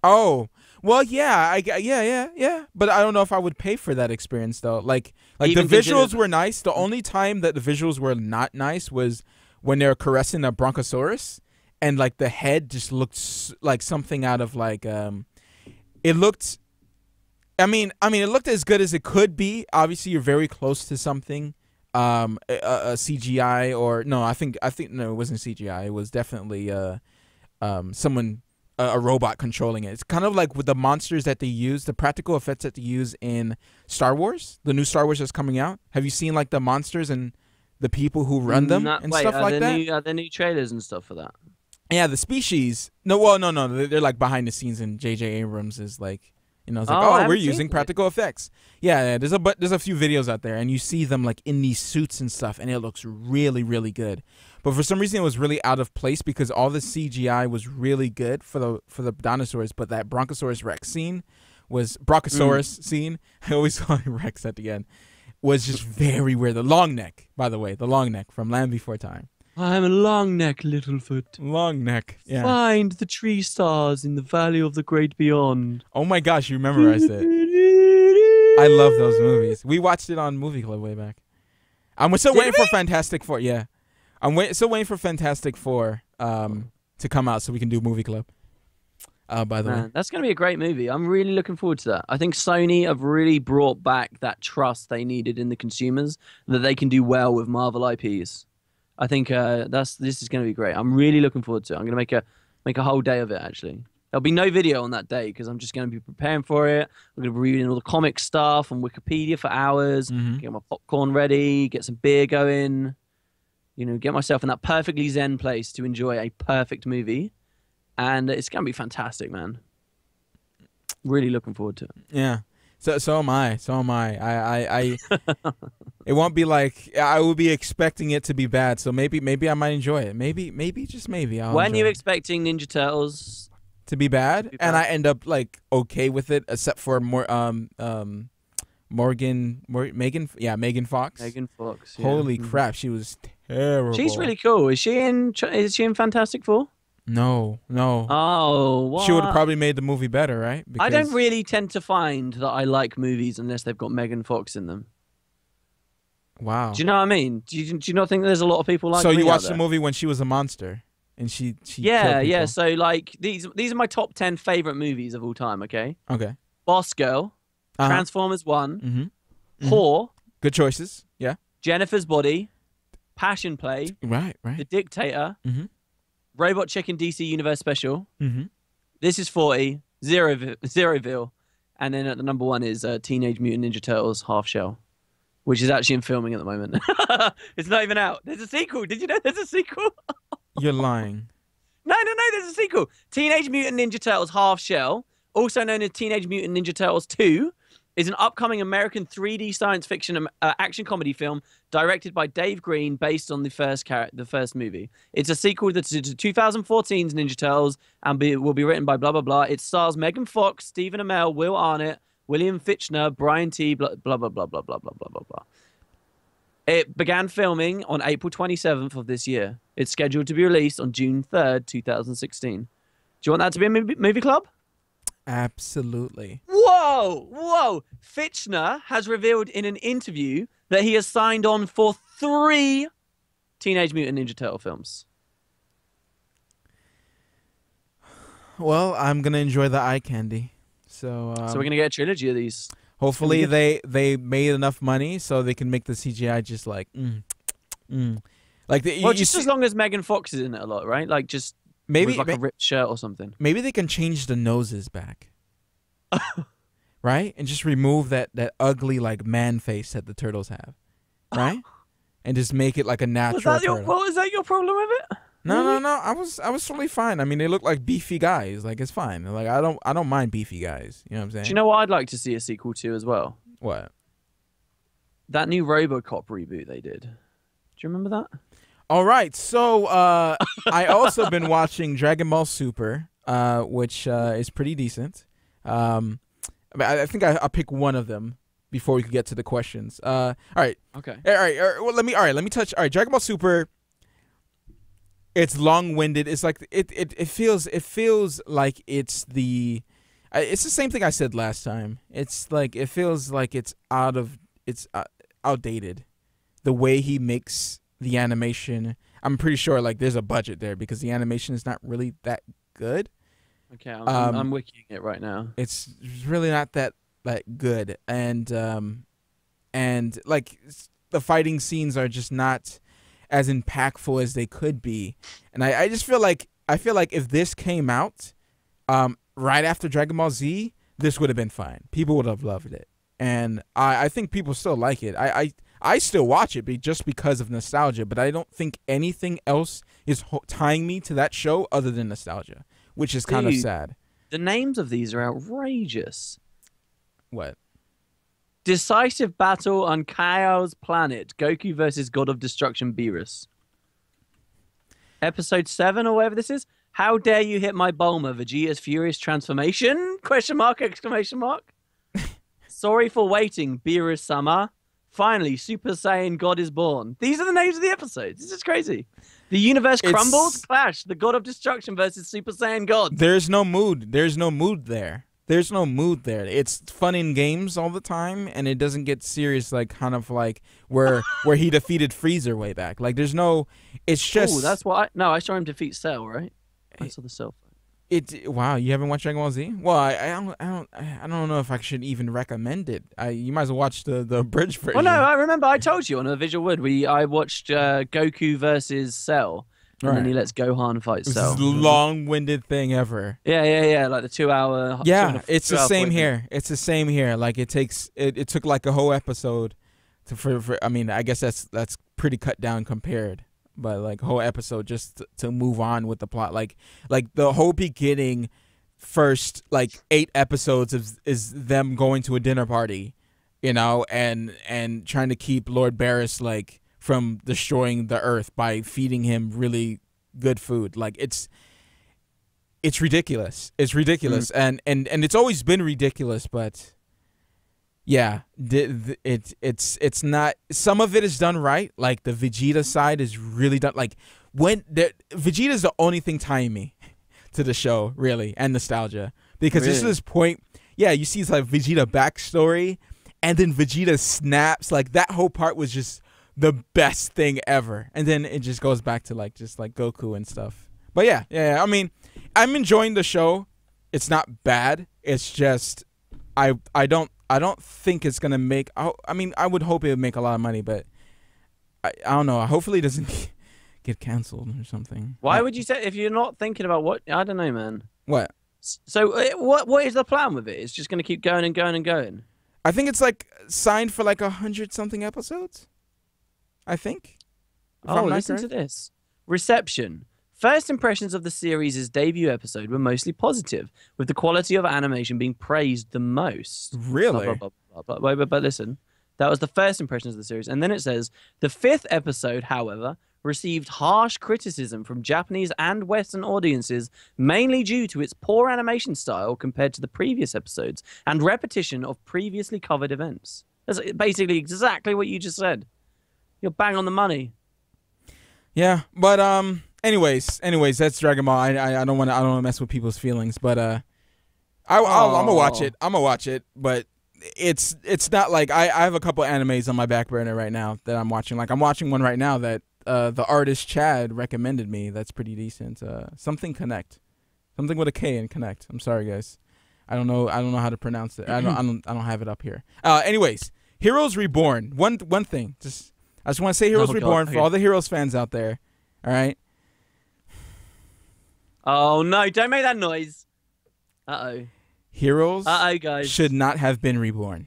[SPEAKER 1] Oh, well, yeah, I yeah, yeah, yeah. But I don't know if I would pay for that experience though. Like, like
[SPEAKER 2] Even
[SPEAKER 1] the visuals were nice. The only time that the visuals were not nice was when they were caressing a brontosaurus, and like the head just looked like something out of like um, it looked. I mean, I mean, it looked as good as it could be. Obviously, you're very close to something, um, a, a CGI or no, I think I think no, it wasn't CGI. It was definitely uh, um, someone a, a robot controlling it. It's kind of like with the monsters that they use, the practical effects that they use in Star Wars, the new Star Wars that's coming out. Have you seen like the monsters and the people who run them
[SPEAKER 2] Not-
[SPEAKER 1] and
[SPEAKER 2] wait,
[SPEAKER 1] stuff like that?
[SPEAKER 2] New, are there new trailers and stuff for that?
[SPEAKER 1] Yeah, the species. No, well, no, no, they're, they're like behind the scenes, and J.J. Abrams is like, you know, it's like,
[SPEAKER 2] Oh,
[SPEAKER 1] oh, we're using
[SPEAKER 2] it.
[SPEAKER 1] practical effects. Yeah, yeah, there's a but there's a few videos out there, and you see them like in these suits and stuff, and it looks really, really good. But for some reason, it was really out of place because all the CGI was really good for the for the dinosaurs, but that Brontosaurus Rex scene was Brontosaurus mm. scene. I always call him Rex at the end. Was just very weird. The long neck, by the way, the long neck from Land Before Time.
[SPEAKER 2] I'm a long neck, Littlefoot.
[SPEAKER 1] Long neck. Yeah.
[SPEAKER 2] Find the tree stars in the valley of the great beyond.
[SPEAKER 1] Oh my gosh, you memorized it. I love those movies. We watched it on Movie Club way back. I'm still
[SPEAKER 2] Did
[SPEAKER 1] waiting for Fantastic Four. Yeah, I'm wait- still waiting for Fantastic Four um, to come out so we can do Movie Club. Uh, by the way,
[SPEAKER 2] that's going to be a great movie. I'm really looking forward to that. I think Sony have really brought back that trust they needed in the consumers that they can do well with Marvel IPs. I think uh, that's this is going to be great. I'm really looking forward to it. I'm going to make a make a whole day of it. Actually, there'll be no video on that day because I'm just going to be preparing for it. I'm going to be reading all the comic stuff on Wikipedia for hours.
[SPEAKER 1] Mhm.
[SPEAKER 2] Get my popcorn ready. Get some beer going. You know, get myself in that perfectly zen place to enjoy a perfect movie, and it's going to be fantastic, man. Really looking forward to it.
[SPEAKER 1] yeah. So so am I. So am I. I I, I it won't be like I will be expecting it to be bad. So maybe maybe I might enjoy it. Maybe maybe just maybe I'll
[SPEAKER 2] when you
[SPEAKER 1] it.
[SPEAKER 2] expecting Ninja Turtles?
[SPEAKER 1] to be bad,
[SPEAKER 2] be
[SPEAKER 1] and. I end up like okay with it, except for more um um Morgan Mor- Megan yeah Megan Fox.
[SPEAKER 2] Megan Fox. yeah.
[SPEAKER 1] Holy
[SPEAKER 2] Mhm.
[SPEAKER 1] crap, she was terrible.
[SPEAKER 2] She's really cool. Is she in? Is she in Fantastic Four?
[SPEAKER 1] no no.
[SPEAKER 2] Oh, what?
[SPEAKER 1] she would have probably made the movie better, right?
[SPEAKER 2] I don't really tend to find that I like movies unless they've got Megan Fox in them.
[SPEAKER 1] Wow.
[SPEAKER 2] Do you know what I mean? Do you, do you not think there's a lot of people like
[SPEAKER 1] so you watched the movie when she was a monster, and she she
[SPEAKER 2] Yeah, yeah. So like these these are my top ten favorite movies of all time. Okay,
[SPEAKER 1] Okay.
[SPEAKER 2] Boss Girl,
[SPEAKER 1] Uh-huh.
[SPEAKER 2] Transformers One,
[SPEAKER 1] Mm-hmm.
[SPEAKER 2] Whore,
[SPEAKER 1] Good choices. Yeah.
[SPEAKER 2] Jennifer's Body, Passion Play,
[SPEAKER 1] Right. Right.
[SPEAKER 2] The Dictator,
[SPEAKER 1] Mhm.
[SPEAKER 2] Robot Chicken DC Universe Special.
[SPEAKER 1] Mm-hmm.
[SPEAKER 2] This is 40, Zero, Zeroville, and then at the number one is uh, Teenage Mutant Ninja Turtles Half Shell, which is actually in filming at the moment. it's not even out. There's a sequel. Did you know there's a sequel?
[SPEAKER 1] You're lying.
[SPEAKER 2] No, no, no. There's a sequel. Teenage Mutant Ninja Turtles Half Shell, also known as Teenage Mutant Ninja Turtles 2, is an upcoming American 3D science fiction um, uh, action comedy film directed by Dave Green, based on the first char- the first movie. It's a sequel to, to 2014's Ninja Turtles and be, will be written by blah blah blah. It stars Megan Fox, Stephen Amell, Will Arnett, William Fichtner, Brian T. Blah blah blah blah blah blah blah blah blah. It began filming on April 27th of this year. It's scheduled to be released on June 3rd, 2016. Do you want that to be a movie, movie club?
[SPEAKER 1] Absolutely.
[SPEAKER 2] Whoa, whoa. Fitchner has revealed in an interview that he has signed on for three Teenage Mutant Ninja Turtle films.
[SPEAKER 1] Well, I'm gonna enjoy the eye candy. So, um,
[SPEAKER 2] so we're going to get a trilogy of these.
[SPEAKER 1] hopefully they they made enough money so they can make the CGI just like mm, mm. like the,
[SPEAKER 2] Well,
[SPEAKER 1] you
[SPEAKER 2] just
[SPEAKER 1] see-
[SPEAKER 2] as long as Megan Fox is in it a lot, right? Like just
[SPEAKER 1] maybe
[SPEAKER 2] like
[SPEAKER 1] ma-
[SPEAKER 2] a ripped shirt or something.
[SPEAKER 1] maybe they can change the noses back. right? And just remove that that ugly like man face that the turtles have. Right? and just make it like a natural
[SPEAKER 2] Was that your, what was that your problem with it?
[SPEAKER 1] No, no, no. I was I was totally fine. I mean, they look like beefy guys. Like it's fine. Like I don't I don't mind beefy guys. You know what I'm saying?
[SPEAKER 2] Do you know what I'd like to see a sequel to as well?
[SPEAKER 1] what?
[SPEAKER 2] That new RoboCop reboot they did. Do you remember that?
[SPEAKER 1] All right. So uh, I also been watching Dragon Ball Super, uh, which uh, is pretty decent. Um, I, I I think I, I'll pick one of them before we could get to the questions. Uh, all right.
[SPEAKER 2] Okay.
[SPEAKER 1] All right. all right, well, let me. All right. Let me touch. All right. Dragon Ball Super. It's long-winded. It's like it. It, it feels. It feels like it's the. It's the same thing I said last time. It's like it feels like it's out of. It's uh, outdated. The way he makes the animation. I'm pretty sure like there's a budget there because the animation is not really that good.
[SPEAKER 2] Okay, I'm,
[SPEAKER 1] Um,
[SPEAKER 2] I'm, I'm wikiing it right now.
[SPEAKER 1] It's really not that that good, and um, and like the fighting scenes are just not as impactful as they could be. And I, I just feel like I feel like if this came out um, right after Dragon Ball Z, this would have been fine. People would have loved it, and I, I think people still like it. I, I I still watch it be just because of nostalgia, but I don't think anything else is ho- tying me to that show other than nostalgia, which is kind of sad.
[SPEAKER 2] The names of these are outrageous.
[SPEAKER 1] What?
[SPEAKER 2] Decisive battle on Chaos Planet. Goku versus God of Destruction Beerus. Episode 7 or whatever this is. How dare you hit my Bulma? Vegeta's furious transformation? Question mark, exclamation mark. Sorry for waiting, Beerus Sama. Finally, Super Saiyan God is born. These are the names of the episodes. This is crazy. The universe
[SPEAKER 1] It's-
[SPEAKER 2] crumbles. Clash. The God of Destruction versus Super Saiyan God.
[SPEAKER 1] There's no mood. There's no mood there. There's no mood there. It's fun in games all the time, and it doesn't get serious like kind of like where where he defeated Frieza way back. Like there's no. It's just
[SPEAKER 2] Oh, that's why. No, I saw him defeat Cell, right? I saw the Cell.
[SPEAKER 1] it. Wow, you haven't watched Dragon Ball Z? Well, I, I don't I don't I don't know if I should even recommend it. I you might as well watch the the bridge version.
[SPEAKER 2] Well, no, I remember I told you on a VisualWood. We I watched uh, Goku versus Cell, and then he lets Gohan fight
[SPEAKER 1] This
[SPEAKER 2] Cell.
[SPEAKER 1] is the long-winded thing ever.
[SPEAKER 2] Yeah, yeah, yeah. Like the two-hour.
[SPEAKER 1] Yeah,
[SPEAKER 2] two
[SPEAKER 1] it's the
[SPEAKER 2] two-hour
[SPEAKER 1] same
[SPEAKER 2] point.
[SPEAKER 1] here. It's the same here. Like it takes it, it took like a whole episode to for, for I mean, I guess that's that's pretty cut down compared. But like whole episode just to, to move on with the plot. Like like the whole beginning first like 8 episodes is is them going to a dinner party, you know, and and trying to keep Lord Beerus like from destroying the earth by feeding him really good food. Like it's it's ridiculous. It's ridiculous, mm. and and and it's always been ridiculous. But yeah, th- it it's it's not. Some of it is done right. Like the Vegeta side is really done. Like when the Vegeta is the only thing tying me to the show, really, and nostalgia. Because this is this point. Yeah, you see, it's like Vegeta backstory, and then Vegeta snaps. Like that whole part was just the best thing ever. And then it just goes back to like just like Goku and stuff. But yeah, yeah, yeah, I mean, I'm enjoying the show. It's not bad. It's just I I don't I don't think it's gonna make. I, I mean, I would hope it would make a lot of money, but I, I don't know. Hopefully, it doesn't get canceled or something.
[SPEAKER 2] Why
[SPEAKER 1] I-
[SPEAKER 2] would you say if you're not thinking about what? I don't know, man.
[SPEAKER 1] what?
[SPEAKER 2] So uh, what what is the plan with it? It's just going to keep going and going and going.
[SPEAKER 1] I think it's like signed for like a hundred something episodes. I think.
[SPEAKER 2] Oh, listen to this. Reception. First impressions of the series' debut episode were mostly positive, with the quality of animation being praised the most.
[SPEAKER 1] Really?
[SPEAKER 2] blah, blah, blah, but, but listen, that was the first impressions of the series. And then it says the fifth episode, however, received harsh criticism from Japanese and Western audiences, mainly due to its poor animation style compared to the previous episodes and repetition of previously covered events. That's basically exactly what you just said. You're bang on the money.
[SPEAKER 1] Yeah, but um. Anyways, anyways, that's Dragon Ball. I I, I don't want to I don't want to mess with people's feelings, but uh, I I'll, I'm gonna watch it. I'm gonna watch it, but it's it's not like I I have a couple animes on my back burner right now that I'm watching. Like I'm watching one right now that uh the artist Chad recommended me. That's pretty decent. Uh, something Connect, something with a K in Connect. I'm sorry guys, I don't know I don't know how to pronounce it. I don't I don't I don't have it up here. Uh, anyways, Heroes Reborn. One one thing, just I just want to say Heroes
[SPEAKER 2] Oh, God,
[SPEAKER 1] Reborn for all the Heroes fans out there. All right.
[SPEAKER 2] Oh no, don't make that noise. Uh oh.
[SPEAKER 1] Heroes
[SPEAKER 2] Uh oh, guys.
[SPEAKER 1] should not have been reborn.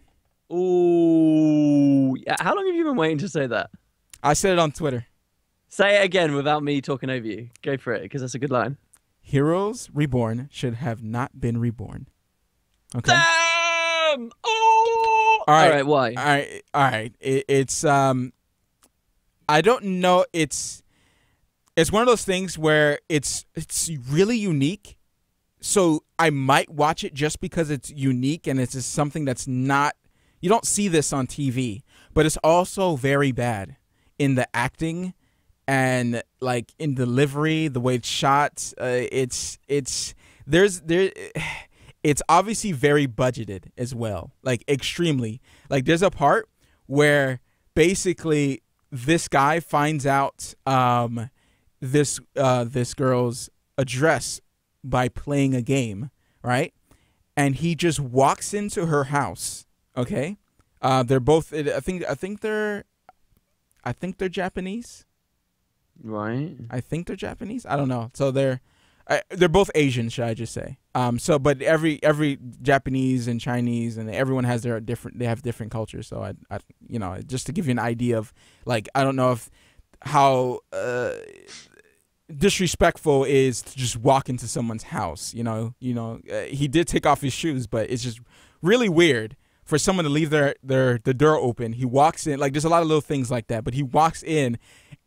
[SPEAKER 2] Ooh. Yeah, How long have you been waiting to say that?
[SPEAKER 1] I said it on Twitter.
[SPEAKER 2] Say it again without me talking over you. Go for it, because that's a good line.
[SPEAKER 1] Heroes Reborn should have not been reborn. Okay.
[SPEAKER 2] Damn! Oh!
[SPEAKER 1] All right.
[SPEAKER 2] All right, why?
[SPEAKER 1] All right. All right. It, it's um I don't know it's it's one of those things where it's it's really unique. So I might watch it just because it's unique and it's just something that's not you don't see this on TV, but it's also very bad in the acting and like in delivery, the way it's shot. Uh, it's it's there's there. It's obviously very budgeted as well, like extremely. Like there's a part where basically this guy finds out um, this uh, this girl's address by playing a game, right? And he just walks into her house. Okay, uh, they're both. I think. I think they're. I think they're Japanese.
[SPEAKER 2] Right.
[SPEAKER 1] I think they're Japanese. I don't know. So they're uh, they're both Asian, should I just say? Um. So, but every every Japanese and Chinese and everyone has their different. They have different cultures. So I, I you know, just to give you an idea of like I don't know if how uh, disrespectful is to just walk into someone's house. You know, you know, uh, he did take off his shoes, but it's just really weird for someone to leave their their the door open. He walks in like there's a lot of little things like that, but he walks in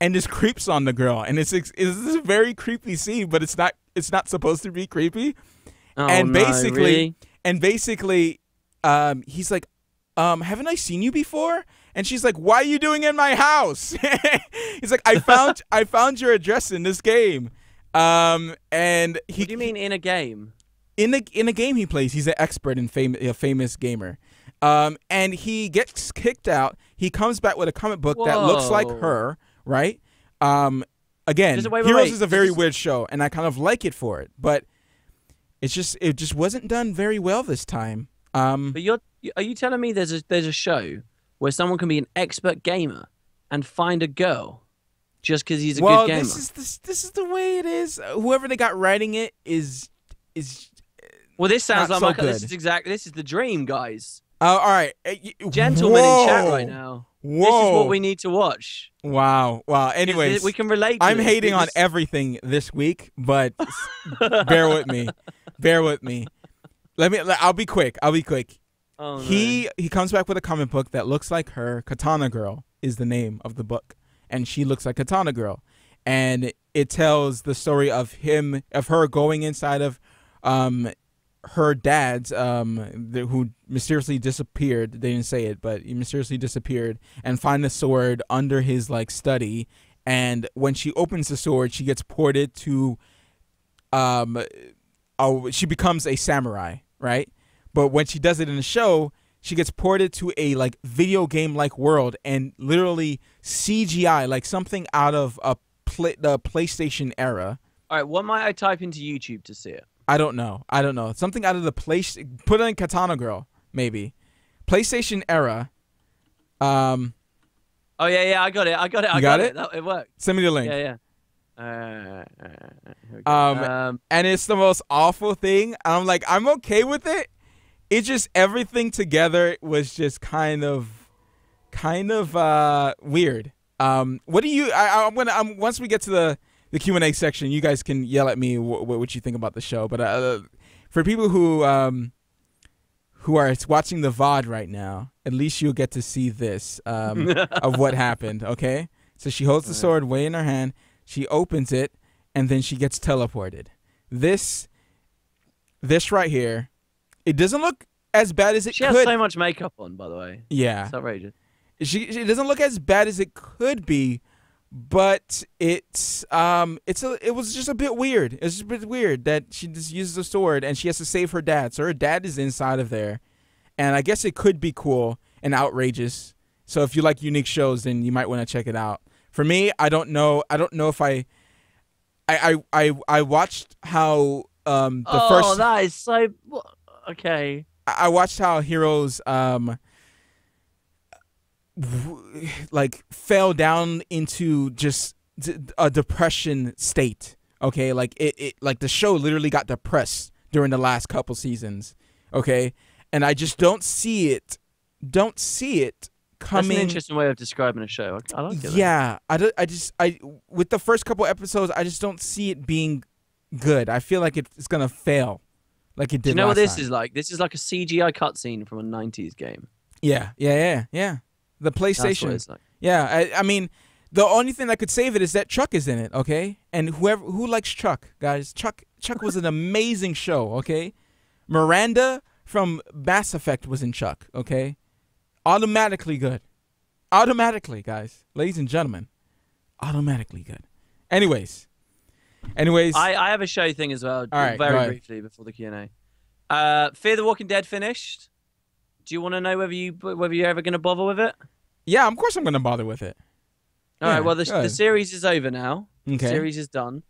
[SPEAKER 1] and just creeps on the girl, and it's it's, it's a very creepy scene, but it's not it's not supposed to be creepy.
[SPEAKER 2] Oh,
[SPEAKER 1] and
[SPEAKER 2] no,
[SPEAKER 1] basically,
[SPEAKER 2] really?
[SPEAKER 1] and basically, um, he's like, um, haven't I seen you before? And she's like, "Why are you doing in my house?" he's like, "I found I found your address in this game." Um, and he
[SPEAKER 2] What do you mean in a game?
[SPEAKER 1] in the in a game he plays, he's an expert and fam- a famous gamer. Um, and he gets kicked out. He comes back with a comic book that looks like her, right? Um, again,
[SPEAKER 2] wait, wait,
[SPEAKER 1] Heroes
[SPEAKER 2] wait.
[SPEAKER 1] is a very
[SPEAKER 2] this-
[SPEAKER 1] weird show, and I kind of like it for it, but it's just it just wasn't done very well this time. Um,
[SPEAKER 2] But you're are you telling me there's a there's a show where someone can be an expert gamer and find a girl just because he's a
[SPEAKER 1] well,
[SPEAKER 2] good gamer?
[SPEAKER 1] Well, this is this, this is the way it is. Whoever they got writing it is is.
[SPEAKER 2] well, this sounds like
[SPEAKER 1] so
[SPEAKER 2] my, this is exactly this is the dream, guys.
[SPEAKER 1] Uh, all right, Uh,
[SPEAKER 2] Gentlemen in chat right now.
[SPEAKER 1] Whoa!
[SPEAKER 2] This is what we need to watch.
[SPEAKER 1] Wow! Wow! Anyways,
[SPEAKER 2] we can relate. To
[SPEAKER 1] I'm
[SPEAKER 2] this.
[SPEAKER 1] hating on everything this week, but bear with me. Bear with me. Let me. I'll be quick. I'll be quick.
[SPEAKER 2] Oh, no.
[SPEAKER 1] He he comes back with a comic book that looks like her. Katana Girl is the name of the book, and she looks like Katana Girl, and it tells the story of him of her going inside of um her dad's um the, who mysteriously disappeared. They didn't say it, but he mysteriously disappeared and find the sword under his like study. And when she opens the sword, she gets ported to um oh she becomes a samurai, right? But when she does it in the show, she gets ported to a like video game like world and literally CGI like something out of a pla the PlayStation era.
[SPEAKER 2] All right, what might I type into YouTube to see it?
[SPEAKER 1] I don't know. I don't know. Something out of the place. Put in Katana Girl, maybe. PlayStation era. Um,
[SPEAKER 2] Oh yeah, yeah, I got it. I got it. I
[SPEAKER 1] got
[SPEAKER 2] got,
[SPEAKER 1] it?
[SPEAKER 2] That, it worked.
[SPEAKER 1] send me the link.
[SPEAKER 2] Yeah, yeah. Uh, here we go.
[SPEAKER 1] Um,
[SPEAKER 2] um,
[SPEAKER 1] and it's the most awful thing. I'm like, I'm okay with it. It just everything together was just kind of, kind of uh, weird. Um, what do you? I, I'm gonna. I'm once we get to the the Q and A section, you guys can yell at me wh- wh- what you think about the show. But uh, for people who um, who are watching the VOD right now, at least you'll get to see this um, of what happened. Okay, so she holds the sword way in her hand. She opens it, and then she gets teleported. This, this right here, it doesn't look as bad as it
[SPEAKER 2] she has so much makeup on, by the way.
[SPEAKER 1] yeah,
[SPEAKER 2] It's outrageous.
[SPEAKER 1] she she doesn't look as bad as it could be, but it's um it's a it was just a bit weird. It's a bit weird that she just uses a sword and she has to save her dad. So her dad is inside of there, and I guess it could be cool and outrageous. So if you like unique shows, then you might want to check it out. For me, I don't know. I don't know if I. I I I, I watched how um the
[SPEAKER 2] oh,
[SPEAKER 1] first
[SPEAKER 2] that is so. Okay.
[SPEAKER 1] I I watched how heroes um like fell down into just d- a depression state. Okay, like it, it like the show literally got depressed during the last couple seasons. Okay, and I just don't see it. Don't see it coming.
[SPEAKER 2] That's an interesting way of describing a show. I, like it.
[SPEAKER 1] Yeah, I, don't- I just I with the first couple episodes, I just don't see it being good. I feel like it's gonna fail, like it did.
[SPEAKER 2] Do you know what this
[SPEAKER 1] time.
[SPEAKER 2] is like? This is like a CGI cutscene from a '90s game.
[SPEAKER 1] Yeah, yeah, yeah, yeah. The PlayStation.
[SPEAKER 2] like.
[SPEAKER 1] Yeah, I, I mean, the only thing that could save it is that Chuck is in it. Okay, and whoever who likes Chuck, guys, Chuck Chuck was an amazing show. Okay, Miranda from Mass Effect was in Chuck. Okay, automatically good, automatically, guys, ladies and gentlemen, automatically good. Anyways, anyways,
[SPEAKER 2] I, I have a show thing as well.
[SPEAKER 1] All right,
[SPEAKER 2] very briefly before the Q and A. Uh, Fear the Walking Dead finished. Do you want to know whether you whether you're ever going to bother with it?
[SPEAKER 1] yeah, of course I'm gonna bother with it.
[SPEAKER 2] All right.
[SPEAKER 1] Yeah,
[SPEAKER 2] Well, the, the series is over now. The
[SPEAKER 1] Okay.
[SPEAKER 2] series is done.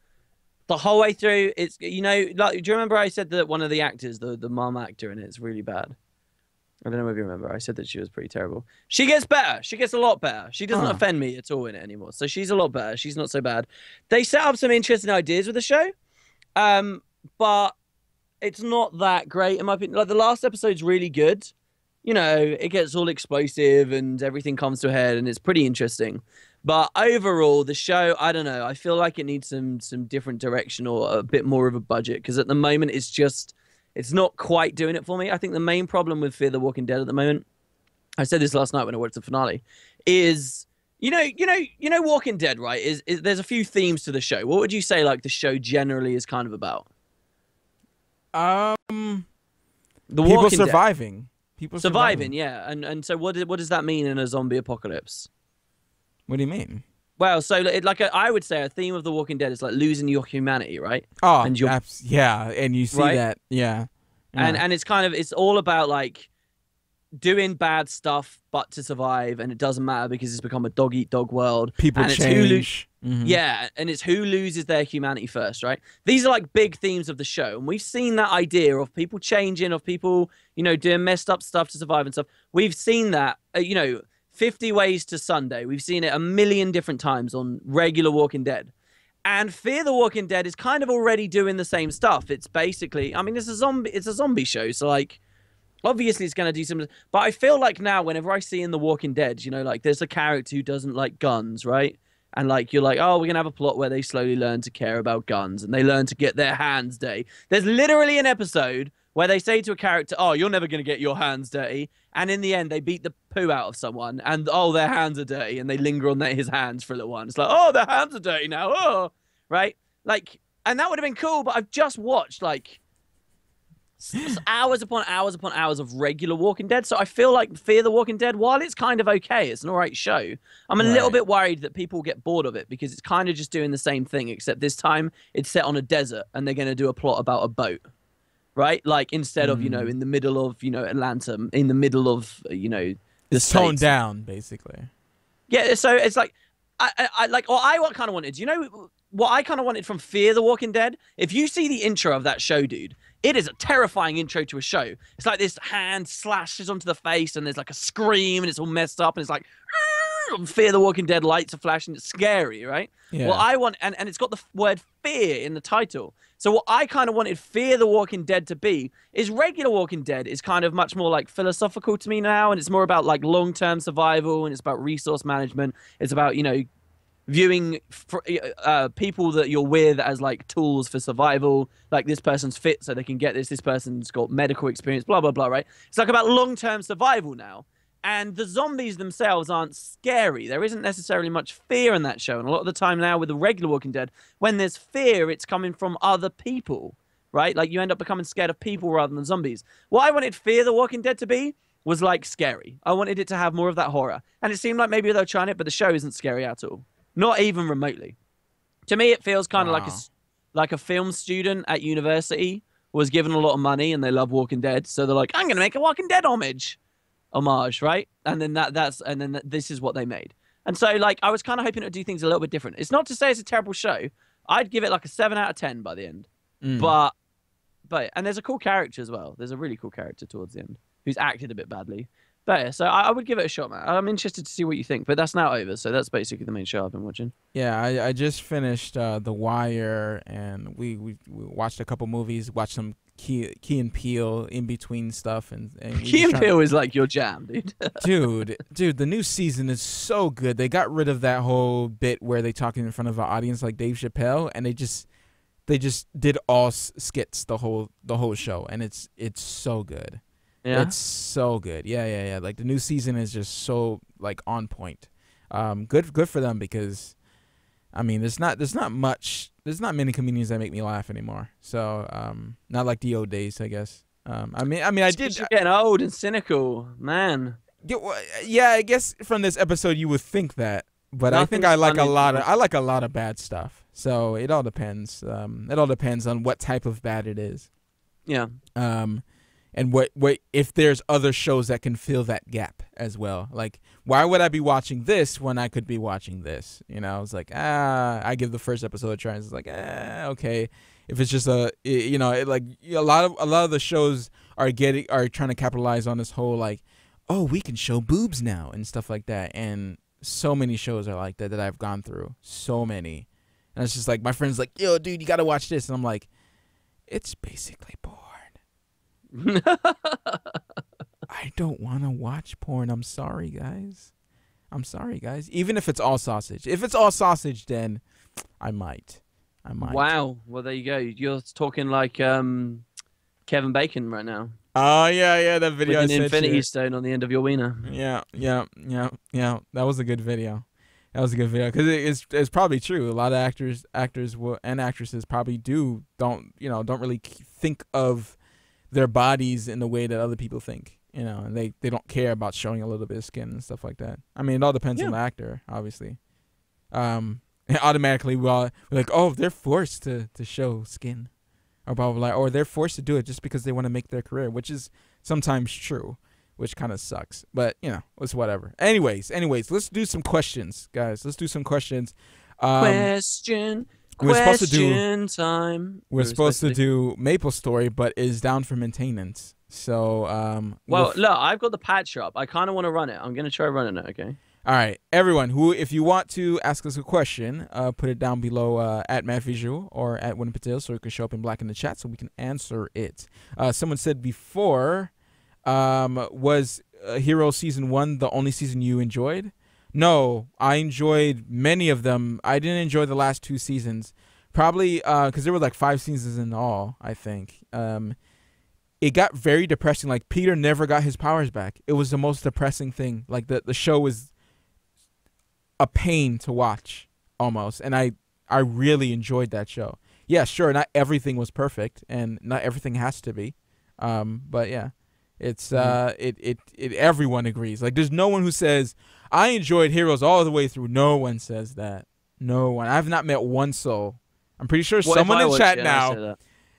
[SPEAKER 2] The whole way through, it's you know, like, do you remember I said that one of the actors, the the mom actor in it, is really bad. I don't know if you remember. I said that she was pretty terrible. She gets better. She gets a lot better. She doesn't offend me at all in it anymore. So she's a lot better. She's not so bad. They set up some interesting ideas with the show, um, but it's not that great in my opinion. Like the last episode's really good. You know, it gets all explosive and everything comes to a head, and it's pretty interesting. But overall, the show, I don't know. I feel like it needs some some different direction or a bit more of a budget because at the moment it's just it's not quite doing it for me. I think the main problem with Fear the Walking Dead at the moment, I said this last night when I watched the finale, is you know you know you know Walking Dead right? Is, is there's a few themes to the show. What would you say like the show generally is kind of about?
[SPEAKER 1] Um,
[SPEAKER 2] The
[SPEAKER 1] people
[SPEAKER 2] Walking Dead.
[SPEAKER 1] Surviving. People
[SPEAKER 2] surviving, yeah. And and so what what does that mean in a zombie apocalypse?
[SPEAKER 1] What do you mean?
[SPEAKER 2] Well, so it, like a, I would say, a theme of The Walking Dead is like losing your humanity, right?
[SPEAKER 1] Oh,
[SPEAKER 2] And
[SPEAKER 1] abs- yeah, and you see
[SPEAKER 2] Right?
[SPEAKER 1] that, yeah.
[SPEAKER 2] And
[SPEAKER 1] Yeah.
[SPEAKER 2] and it's kind of it's all about like doing bad stuff, but to survive, and it doesn't matter because it's become a dog eat dog world.
[SPEAKER 1] people
[SPEAKER 2] and who lo-
[SPEAKER 1] change. Mhm.
[SPEAKER 2] Yeah, and it's who loses their humanity first, right? These are like big themes of the show, and we've seen that idea of people changing, of people, you know, doing messed up stuff to survive and stuff. We've seen that, uh, you know, Fifty Ways to Sunday. We've seen it a million different times on regular Walking Dead. And Fear the Walking Dead is kind of already doing the same stuff. It's basically, I mean, it's a zombie, it's a zombie show, so like, obviously it's going to do some. But I feel like now, whenever I see in The Walking Dead, you know, like there's a character who doesn't like guns, right? And like you're like, oh, we're gonna have a plot where they slowly learn to care about guns and they learn to get their hands dirty. There's literally an episode where they say to a character, "Oh, you're never gonna get your hands dirty," and in the end, they beat the poo out of someone, and oh, their hands are dirty, and they linger on their, his hands for a little while. It's like, oh, their hands are dirty now. Oh, right, like, and that would have been cool. But I've just watched like hours upon hours upon hours of regular Walking Dead. So I feel like Fear the Walking Dead, while it's kind of okay, it's an alright show. I'm a little bit worried that people get bored of it because it's kind of just doing the same thing, except this time it's set on a desert and they're going to do a plot about a boat. Right? Like instead of, you know,
[SPEAKER 1] Mm.
[SPEAKER 2] in the middle of, you know, Atlanta, in the middle of, uh, you know, the
[SPEAKER 1] it's toned down, basically.
[SPEAKER 2] Yeah, so it's like I, I, I like, or I what kind of wanted. You know what I kind of wanted from Fear the Walking Dead? If you see the intro of that show, dude, It is a terrifying intro to a show. It's like this hand slashes onto the face, and there's like a scream, and it's all messed up, and it's like ah, Fear the Walking Dead lights are flashing. It's scary, right?
[SPEAKER 1] Yeah.
[SPEAKER 2] Well, I want, and, and it's got the word fear in the title. So what I kind of wanted Fear the Walking Dead to be is regular Walking Dead is kind of much more like philosophical to me now, and it's more about like long-term survival, and it's about resource management. It's about you know viewing fr- uh, people that you're with as like tools for survival. Like this person's fit, so they can get this. This person's got medical experience. Blah blah blah. Right? It's like about long-term survival now. And the zombies themselves aren't scary. There isn't necessarily much fear in that show. And a lot of the time now with the regular Walking Dead, when there's fear, it's coming from other people, right? Like you end up becoming scared of people rather than zombies. What I wanted Fear the Walking Dead to be was like scary. I wanted it to have more of that horror. And it seemed like maybe they're trying it, but the show isn't scary at all. Not even remotely. To me, it feels kind of like a like a film student at university was given a lot of money and they love Walking Dead, so they're like, I'm gonna make a Walking Dead homage, homage, right? And then that that's and then th- this is what they made. And so like I was kind of hoping it would do things a little bit different. It's not to say it's a terrible show. I'd give it like a seven out of ten by the end.
[SPEAKER 1] Mm.
[SPEAKER 2] But but and there's a cool character as well. There's a really cool character towards the end who's acted a bit badly. But yeah, so I, I would give it a shot, man. I'm interested to see what you think. But that's now over, so that's basically the main show I've been watching.
[SPEAKER 1] Yeah, I, I just finished uh, The Wire, and we, we, we watched a couple movies, watched some Key, Key and Peele in between stuff, and, and
[SPEAKER 2] Key and
[SPEAKER 1] try-
[SPEAKER 2] Peele is like your jam, dude.
[SPEAKER 1] dude, dude, the new season is so good. They got rid of that whole bit where they talking in front of an audience like Dave Chappelle, and they just they just did all skits the whole the whole show, and it's it's so good.
[SPEAKER 2] Yeah.
[SPEAKER 1] It's so good. Yeah, yeah, yeah. Like the new season is just so like on point. Um, good, good for them because, I mean, there's not there's not much there's not many comedians that make me laugh anymore. So um, not like the old days, I guess. Um, I mean, I mean, I did.
[SPEAKER 2] You're getting old and cynical, man.
[SPEAKER 1] Yeah, yeah, I guess from this episode you would think that, but I think I like a lot of I like a lot of bad stuff. So it all depends. Um, it all depends on what type of bad it is.
[SPEAKER 2] Yeah.
[SPEAKER 1] Um, and what what if there's other shows that can fill that gap as well? Like, why would I be watching this when I could be watching this? You know, it's like ah, I give the first episode a try. And it's like ah, okay. If it's just a i- you know, it, like a lot of a lot of the shows are getting are trying to capitalize on this whole like, oh, we can show boobs now and stuff like that. And so many shows are like that that I've gone through. So many. And it's just like my friends like, yo, dude, you gotta watch this, and I'm like, it's basically porn. I don't want to watch porn. I'm sorry, guys. I'm sorry, guys. Even if it's all sausage. If it's all sausage, then I might. I might.
[SPEAKER 2] wow. Well, there you go. You're talking like um, Kevin Bacon right now
[SPEAKER 1] Oh yeah, yeah. That
[SPEAKER 2] with
[SPEAKER 1] video I
[SPEAKER 2] an infinity
[SPEAKER 1] you.
[SPEAKER 2] stone on the end of your wiener.
[SPEAKER 1] Yeah, yeah, yeah, yeah. That was a good video. That was a good video because it, it's it's probably true. A lot of actors, actors will, and actresses probably do don't you know don't really think of their bodies in the way that other people think. You know, and they they don't care about showing a little bit of skin and stuff like that. I mean, it all depends on the actor, obviously. Um, and automatically we're, we're like, oh, they're forced to to show skin, or blah blah blah, or they're forced to do it just because they want to make their career, which is sometimes true which kind of sucks. But you know, it's whatever. Anyways, anyways, let's do some questions, guys. Let's do some questions. Um,
[SPEAKER 2] question.
[SPEAKER 1] We're supposed to do-
[SPEAKER 2] question time.
[SPEAKER 1] we're supposed to do Maple Story, but is down for maintenance. So, um,
[SPEAKER 2] Well,
[SPEAKER 1] we'll
[SPEAKER 2] look, I've got the patch up. I kind of want to run it. I'm gonna try running it. Okay.
[SPEAKER 1] all right, everyone who, if you want to ask us a question, uh, put it down below uh, at Matt Visual or at Winnie Patel, so it can show up in black in the chat, so we can answer it. Uh, someone said before, um, was uh, Hero season one the only season you enjoyed? No, I enjoyed many of them. I didn't enjoy the last two seasons, probably because there were like five seasons in all. I think. Um, it got very depressing. Like Peter never got his powers back. It was the most depressing thing. Like the the show was a pain to watch almost, and I I really enjoyed that show. Yeah, sure, not everything was perfect, and not everything has to be. Um, but yeah, it's uh, it, it it everyone agrees. Like, there's no one who says I enjoyed Heroes all the way through. No one says that. No one. I've not met one soul. I'm pretty sure
[SPEAKER 2] What
[SPEAKER 1] someone in
[SPEAKER 2] watch
[SPEAKER 1] chat now.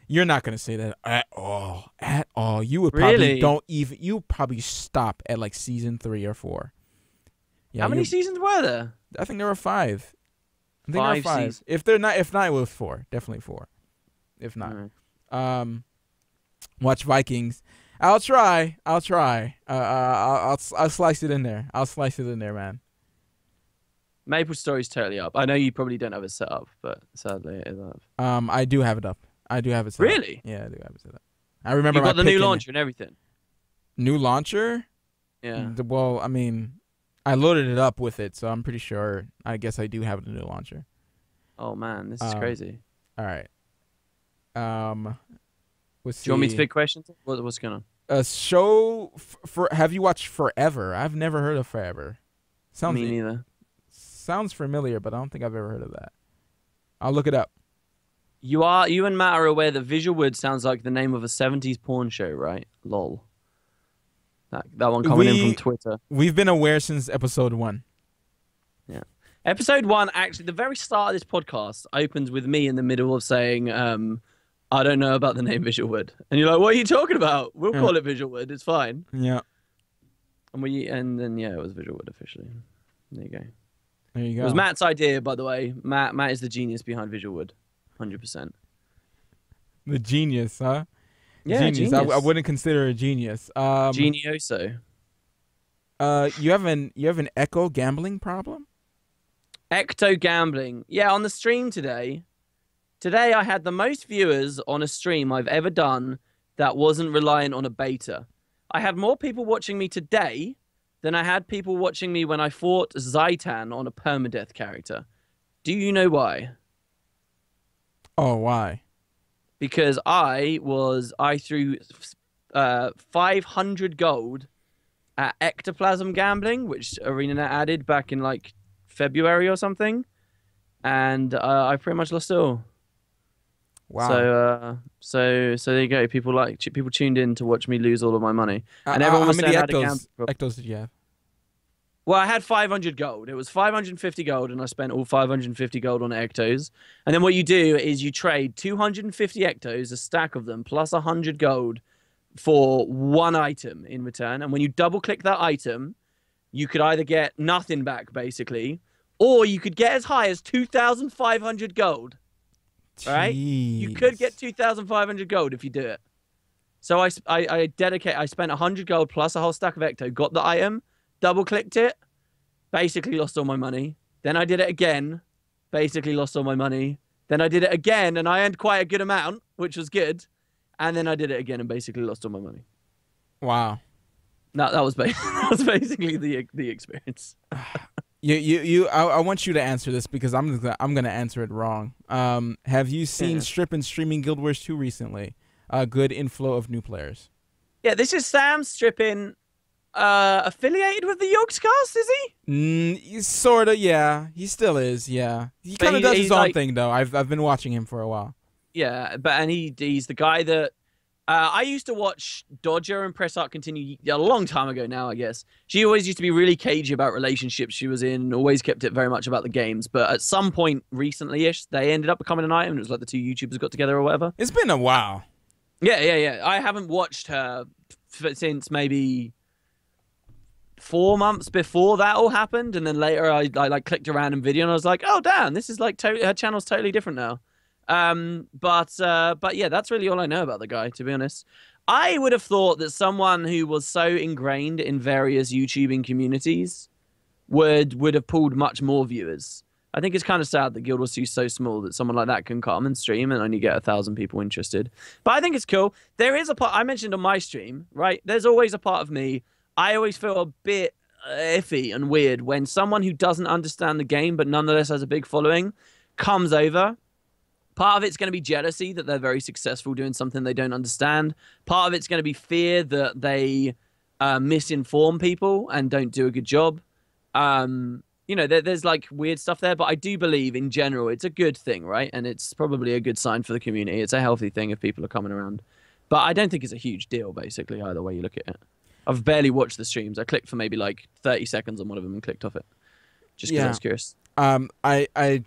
[SPEAKER 1] You're not gonna say that at all. At all. You would probably
[SPEAKER 2] Really?
[SPEAKER 1] don't even. You probably stop at like season three or four. Yeah,
[SPEAKER 2] How many seasons were there?
[SPEAKER 1] I think there were five. I think
[SPEAKER 2] Five
[SPEAKER 1] there were five.
[SPEAKER 2] seasons.
[SPEAKER 1] If they're not, if not, it was four. Definitely four. If not, um, watch Vikings. I'll try. I'll try. Uh, uh, I'll, I'll I'll slice it in there. I'll slice it in there, man.
[SPEAKER 2] Maple Story's totally up. I know you probably don't have it set up, but sadly it is up.
[SPEAKER 1] Um, I do have it up. I do have it set up.
[SPEAKER 2] Really?
[SPEAKER 1] Yeah, I do have it set up. I remember
[SPEAKER 2] You got the new launcher and everything.
[SPEAKER 1] New launcher?
[SPEAKER 2] Yeah.
[SPEAKER 1] D- Well, I mean, I loaded it up with it, so I'm pretty sure. I guess I do have the new launcher.
[SPEAKER 2] Oh man, this is
[SPEAKER 1] Um,
[SPEAKER 2] crazy.
[SPEAKER 1] All right. Um, let's
[SPEAKER 2] Do you want me to pick questions? What, what's going on?
[SPEAKER 1] A show f- for? Have you watched Forever? I've never heard of Forever. Sounds
[SPEAKER 2] Me neither.
[SPEAKER 1] sounds familiar, but I don't think I've ever heard of that. I'll look it up.
[SPEAKER 2] You are you and Matt are aware that VisualWood sounds like the name of a '70s porn show, right? Lol. That that one coming in from Twitter.
[SPEAKER 1] We've been aware since episode one. Yeah.
[SPEAKER 2] Episode one, actually, the very start of this podcast opens with me in the middle of saying, um, "I don't know about the name VisualWood," and you're like, "What are you talking about? We'll
[SPEAKER 1] Yeah.
[SPEAKER 2] call it VisualWood. It's fine."
[SPEAKER 1] Yeah.
[SPEAKER 2] And we and then yeah, it was VisualWood officially. There you go.
[SPEAKER 1] There you go.
[SPEAKER 2] It was Matt's idea, by the way. Matt Matt is the genius behind VisualWood, hundred percent.
[SPEAKER 1] the genius, huh?
[SPEAKER 2] Yeah,
[SPEAKER 1] genius.
[SPEAKER 2] genius.
[SPEAKER 1] I, I wouldn't consider a genius. Um,
[SPEAKER 2] Genioso.
[SPEAKER 1] Uh, you have an you have an ecto gambling problem.
[SPEAKER 2] Ecto gambling. Yeah, on the stream today. Today I had the most viewers on a stream I've ever done that wasn't reliant on a beta. I had more people watching me today than I had people watching me when I fought Zhaitan on a permadeath character. Do you know why?
[SPEAKER 1] Oh, why?
[SPEAKER 2] Because I was I threw uh 500 gold at ectoplasm gambling, which ArenaNet added back in like February or something, and uh, I pretty much lost it all.
[SPEAKER 1] Wow.
[SPEAKER 2] So, uh, so, so there you go. People like people tuned in to watch me lose all of my money.
[SPEAKER 1] Uh,
[SPEAKER 2] and
[SPEAKER 1] uh,
[SPEAKER 2] everyone was saying
[SPEAKER 1] ectos,
[SPEAKER 2] gamble.
[SPEAKER 1] ectos did you have?
[SPEAKER 2] Well, I had 500 gold. It was 550 gold, and I spent all 550 gold on ectos. And then what you do is you trade 250 ectos, a stack of them, plus 100 gold for one item in return. And when you double click that item, you could either get nothing back, basically, or you could get as high as 2,500 gold. Right? You could get 2,500 gold if you do it. So I, I dedicate, I spent 100 gold plus a whole stack of Ecto, got the item, double clicked it, basically lost all my money. Then I did it again, basically lost all my money. Then I did it again and I earned quite a good amount, which was good. And then I did it again and basically lost all my money.
[SPEAKER 1] Wow.
[SPEAKER 2] No, that was, ba- that was basically the, the experience.
[SPEAKER 1] You you you. I, I want you to answer this because I'm gonna, I'm gonna answer it wrong. Um, have you seen
[SPEAKER 2] Yeah.
[SPEAKER 1] Strippin Streaming Guild Wars 2 recently? A good inflow of new players.
[SPEAKER 2] Yeah, this is Sam Strippin, uh, affiliated with the Yogscast, is he?
[SPEAKER 1] Mm, sorta, yeah. He still is, yeah. He kind of does his own
[SPEAKER 2] like-
[SPEAKER 1] thing though. I've I've been watching him for a while.
[SPEAKER 2] Yeah, but and he he's the guy that uh, I used to watch Dodger and Press Art Continue a long time ago now, I guess. She always used to be really cagey about relationships she was in, always kept it very much about the games. But at some point recently ish, they ended up becoming an item. It was like the two YouTubers got together or whatever.
[SPEAKER 1] It's been a while.
[SPEAKER 2] Yeah, yeah, yeah. I haven't watched her f- since maybe four months before that all happened, and then later I, I like clicked a random video and I was like, oh damn, this is like to- her channel's totally different now. Um, but uh, but yeah, that's really all I know about the guy, to be honest. I would have thought that someone who was so ingrained in various YouTubing communities would would have pulled much more viewers. I think it's kind of sad that Guild Wars 2 is so small that someone like that can come and stream and only get a thousand people interested. But I think it's cool. There is a part I mentioned on my stream, right? There's always a part of me. I always feel a bit uh, iffy and weird when someone who doesn't understand the game but nonetheless has a big following comes over. Part of it's going to be jealousy that they're very successful doing something they don't understand. Part of it's going to be fear that they uh, misinform people and don't do a good job. Um, you know, there, there's like weird stuff there, but I do believe in general it's a good thing, right? And it's probably a good sign for the community. It's a healthy thing if people are coming around. But I don't think it's a huge deal, basically, either way you look at it. I've barely watched the streams. I clicked for maybe like 30 seconds on one of them and clicked off it. Just because I was curious.
[SPEAKER 1] Um, I I.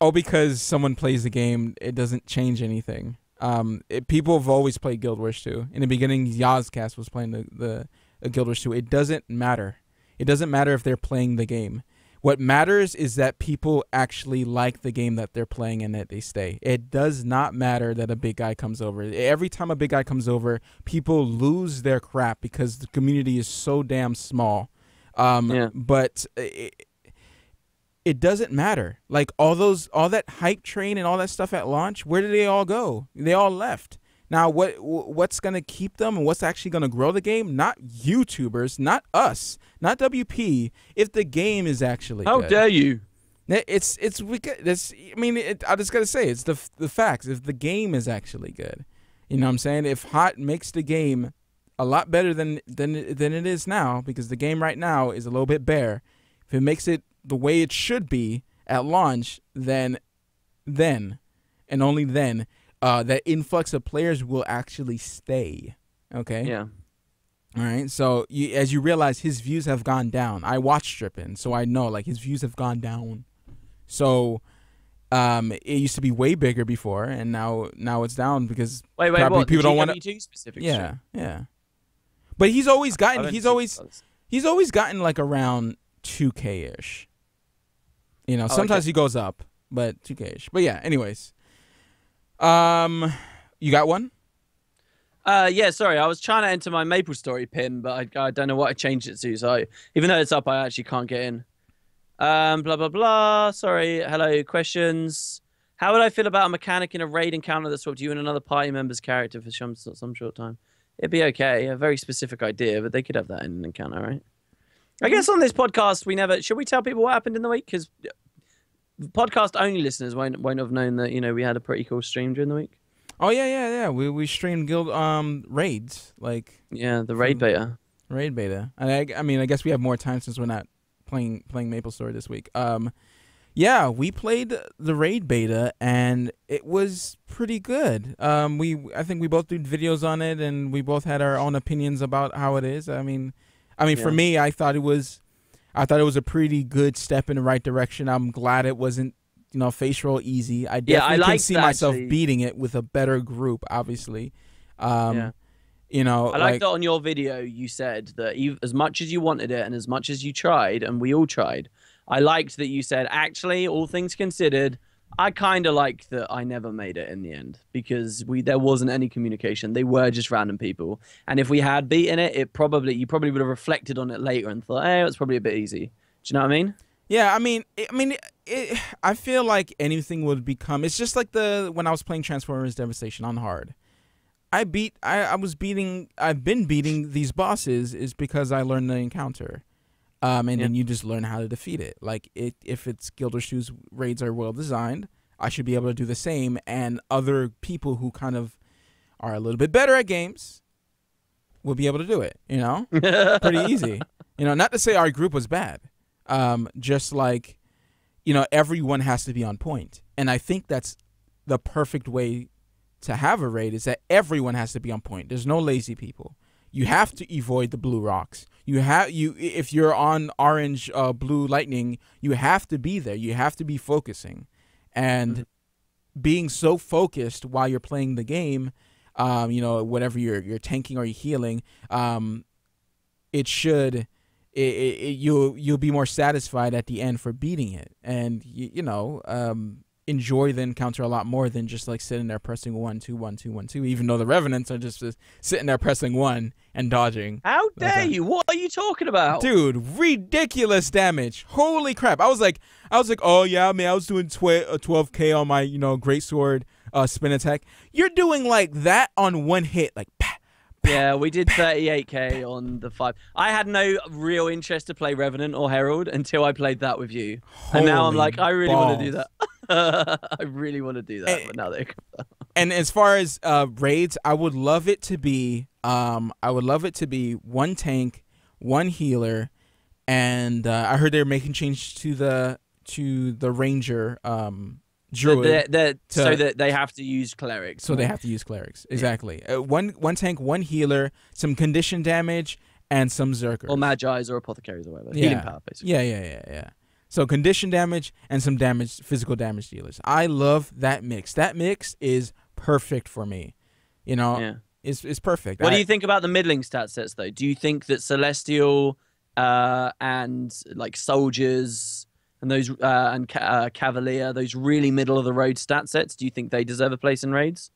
[SPEAKER 1] Oh, because someone plays the game, it doesn't change anything. Um, it, people have always played Guild Wars 2. In the beginning, Yogscast was playing the the uh, Guild Wars 2. It doesn't matter. It doesn't matter if they're playing the game. What matters is that people actually like the game that they're playing and that they stay. It does not matter that a big guy comes over. Every time a big guy comes over, people lose their crap because the community is so damn small. Um,
[SPEAKER 2] Yeah.
[SPEAKER 1] But it, it doesn't matter. Like all those, all that hype train and all that stuff at launch, where did they all go? They all left. Now, what what's gonna keep them and what's actually gonna grow the game? Not YouTubers, not us, not WP. If the game is actually
[SPEAKER 2] How
[SPEAKER 1] good.
[SPEAKER 2] dare you?
[SPEAKER 1] It's it's we this. I mean, it, I just gotta say it's the the facts. If the game is actually good, you know what I'm saying. If Hot makes the game a lot better than than than it is now, because the game right now is a little bit bare. If it makes it the way it should be at launch, then then and only then uh, that influx of players will actually stay. Okay.
[SPEAKER 2] Yeah.
[SPEAKER 1] All right. So you, as you realize, his views have gone down. I watched Strippin, so I know like his views have gone down. So um, it used to be way bigger before, and now now it's down because
[SPEAKER 2] Wait, wait,
[SPEAKER 1] Probably
[SPEAKER 2] what?
[SPEAKER 1] people
[SPEAKER 2] the
[SPEAKER 1] don't
[SPEAKER 2] GW2 specific
[SPEAKER 1] yeah,
[SPEAKER 2] stream?
[SPEAKER 1] yeah. But he's always gotten. He's always he's always gotten like around two k ish. You know,
[SPEAKER 2] Oh, okay.
[SPEAKER 1] sometimes he goes up, but two k ish. But yeah. Anyways, um, you got one?
[SPEAKER 2] Uh, yeah, sorry, I was trying to enter my Maple Story pin, but I, I don't know what I changed it to. So I, even though it's up, I actually can't get in. Um, blah blah blah. Sorry. Hello. Questions. How would I feel about a mechanic in a raid encounter that swapped you and another party member's character for some some short time? It'd be okay. A very specific idea, but they could have that in an encounter, right? I guess on this podcast we never should we tell people what happened in the week because podcast only listeners won't won't have known that you know we had a pretty cool stream during the week.
[SPEAKER 1] Oh yeah, yeah, yeah. We we streamed guild um raids like
[SPEAKER 2] Yeah, the raid beta.
[SPEAKER 1] raid beta. And I, I mean, I guess we have more time since we're not playing playing Maple Story this week. Um, yeah, we played the raid beta and it was pretty good. Um, we I think we both did videos on it and we both had our own opinions about how it is. I mean, I mean for me, I thought it was, I thought it was a pretty good step in the right direction. I'm glad it wasn't. You know, face roll easy. I
[SPEAKER 2] Yeah, I
[SPEAKER 1] definitely can see
[SPEAKER 2] that,
[SPEAKER 1] myself
[SPEAKER 2] actually.
[SPEAKER 1] beating it with a better group. Obviously, um,
[SPEAKER 2] Yeah.
[SPEAKER 1] you know,
[SPEAKER 2] I like that on your video you said that you, as much as you wanted it and as much as you tried, and we all tried, I liked that you said, actually, all things considered, I kind of like that I never made it in the end because we there wasn't any communication. They were just random people, and if we had beaten it, it probably you probably would have reflected on it later and thought, hey, it's probably a bit easy. Do you know what I mean?
[SPEAKER 1] Yeah, I mean, I mean, it, I feel like anything would become. It's just like the when I was playing Transformers Devastation on hard. I beat. I, I was beating. I've been beating these bosses is because I learned the encounter, um, and then you just learn how to defeat it. Like it, if it's Guild Wars 2's raids are well designed, I should be able to do the same. And other people who kind of are a little bit better at games will be able to do it. You know pretty easy. You know, not to say our group was bad. Um, just like, you know, everyone has to be on point. And I think that's the perfect way to have a raid is that everyone has to be on point. There's no lazy people. You have to avoid the blue rocks. You have you if you're on orange uh, blue lightning, you have to be there. You have to be focusing. And being so focused while you're playing the game, um, you know, whatever you're you're tanking or you're healing, um, it should it, it, it, you'll you'll be more satisfied at the end for beating it and you, you know um enjoy the encounter a lot more than just like sitting there pressing one two one two one two even though the revenants are just, just sitting there pressing one and dodging
[SPEAKER 2] How dare
[SPEAKER 1] Okay.
[SPEAKER 2] you? What are you talking about?
[SPEAKER 1] dude ridiculous damage holy crap i was like i was like oh yeah man i was doing tw- uh, 12k on my you know great sword uh spin attack you're doing like that on one hit like
[SPEAKER 2] Yeah, we did 38k on the five. I had no real interest to play Revenant or Herald until I played that with you, and now I'm like, I really want to do that. I really want to do that,
[SPEAKER 1] Eh,
[SPEAKER 2] but now they.
[SPEAKER 1] and as far as uh, raids, I would love it to be um, I would love it to be one tank, one healer, and uh, I heard they're making change to the to the ranger um, druid,
[SPEAKER 2] They're, they're, so that they have to use clerics.
[SPEAKER 1] so they have to use clerics. Exactly, uh, one one tank, one healer, some condition damage, and some zerkers.
[SPEAKER 2] or magi's or apothecaries or whatever.
[SPEAKER 1] Yeah.
[SPEAKER 2] Healing power, basically.
[SPEAKER 1] Yeah, yeah, yeah, yeah. So condition damage and some damage, physical damage dealers. I love that mix. That mix is perfect for me. You know,
[SPEAKER 2] Yeah.
[SPEAKER 1] it's it's perfect.
[SPEAKER 2] What
[SPEAKER 1] I-
[SPEAKER 2] do you think about the middling stat sets though? Do you think that celestial uh, and like soldiers and those uh, and uh, Cavalier, those really middle of the road stat sets, do you think they deserve a place in raids?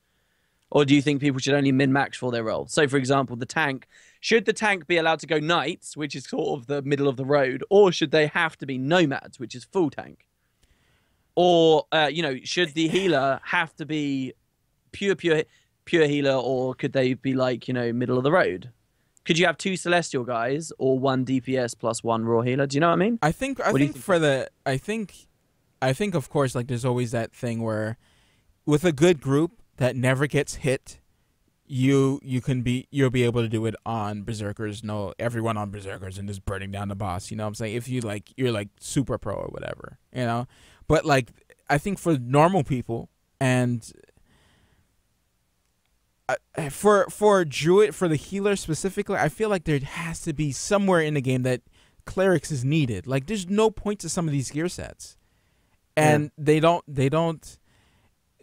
[SPEAKER 2] Or do you think people should only min max for their role? So, for example, the tank should the tank be allowed to go knights, which is sort of the middle of the road, or should they have to be nomads, which is full tank? Or uh, you know, should the healer have to be pure, pure, pure healer, or could they be like you know middle of the road? Could you have two celestial guys or one DPS plus one raw healer? Do you know what I mean?
[SPEAKER 1] I think I
[SPEAKER 2] What do you
[SPEAKER 1] think,
[SPEAKER 2] think?
[SPEAKER 1] for the I think I think of course like there's always that thing where with a good group that never gets hit, you you can be you'll be able to do it on berserkers. No, everyone on berserkers and just burning down the boss. You know what I'm saying? If you like you're like super pro or whatever, you know. But like I think for normal people and uh, for for druid for the healer specifically, I feel like there has to be somewhere in the game that clerics is needed. Like there's no point to some of these gear sets, and they don't they don't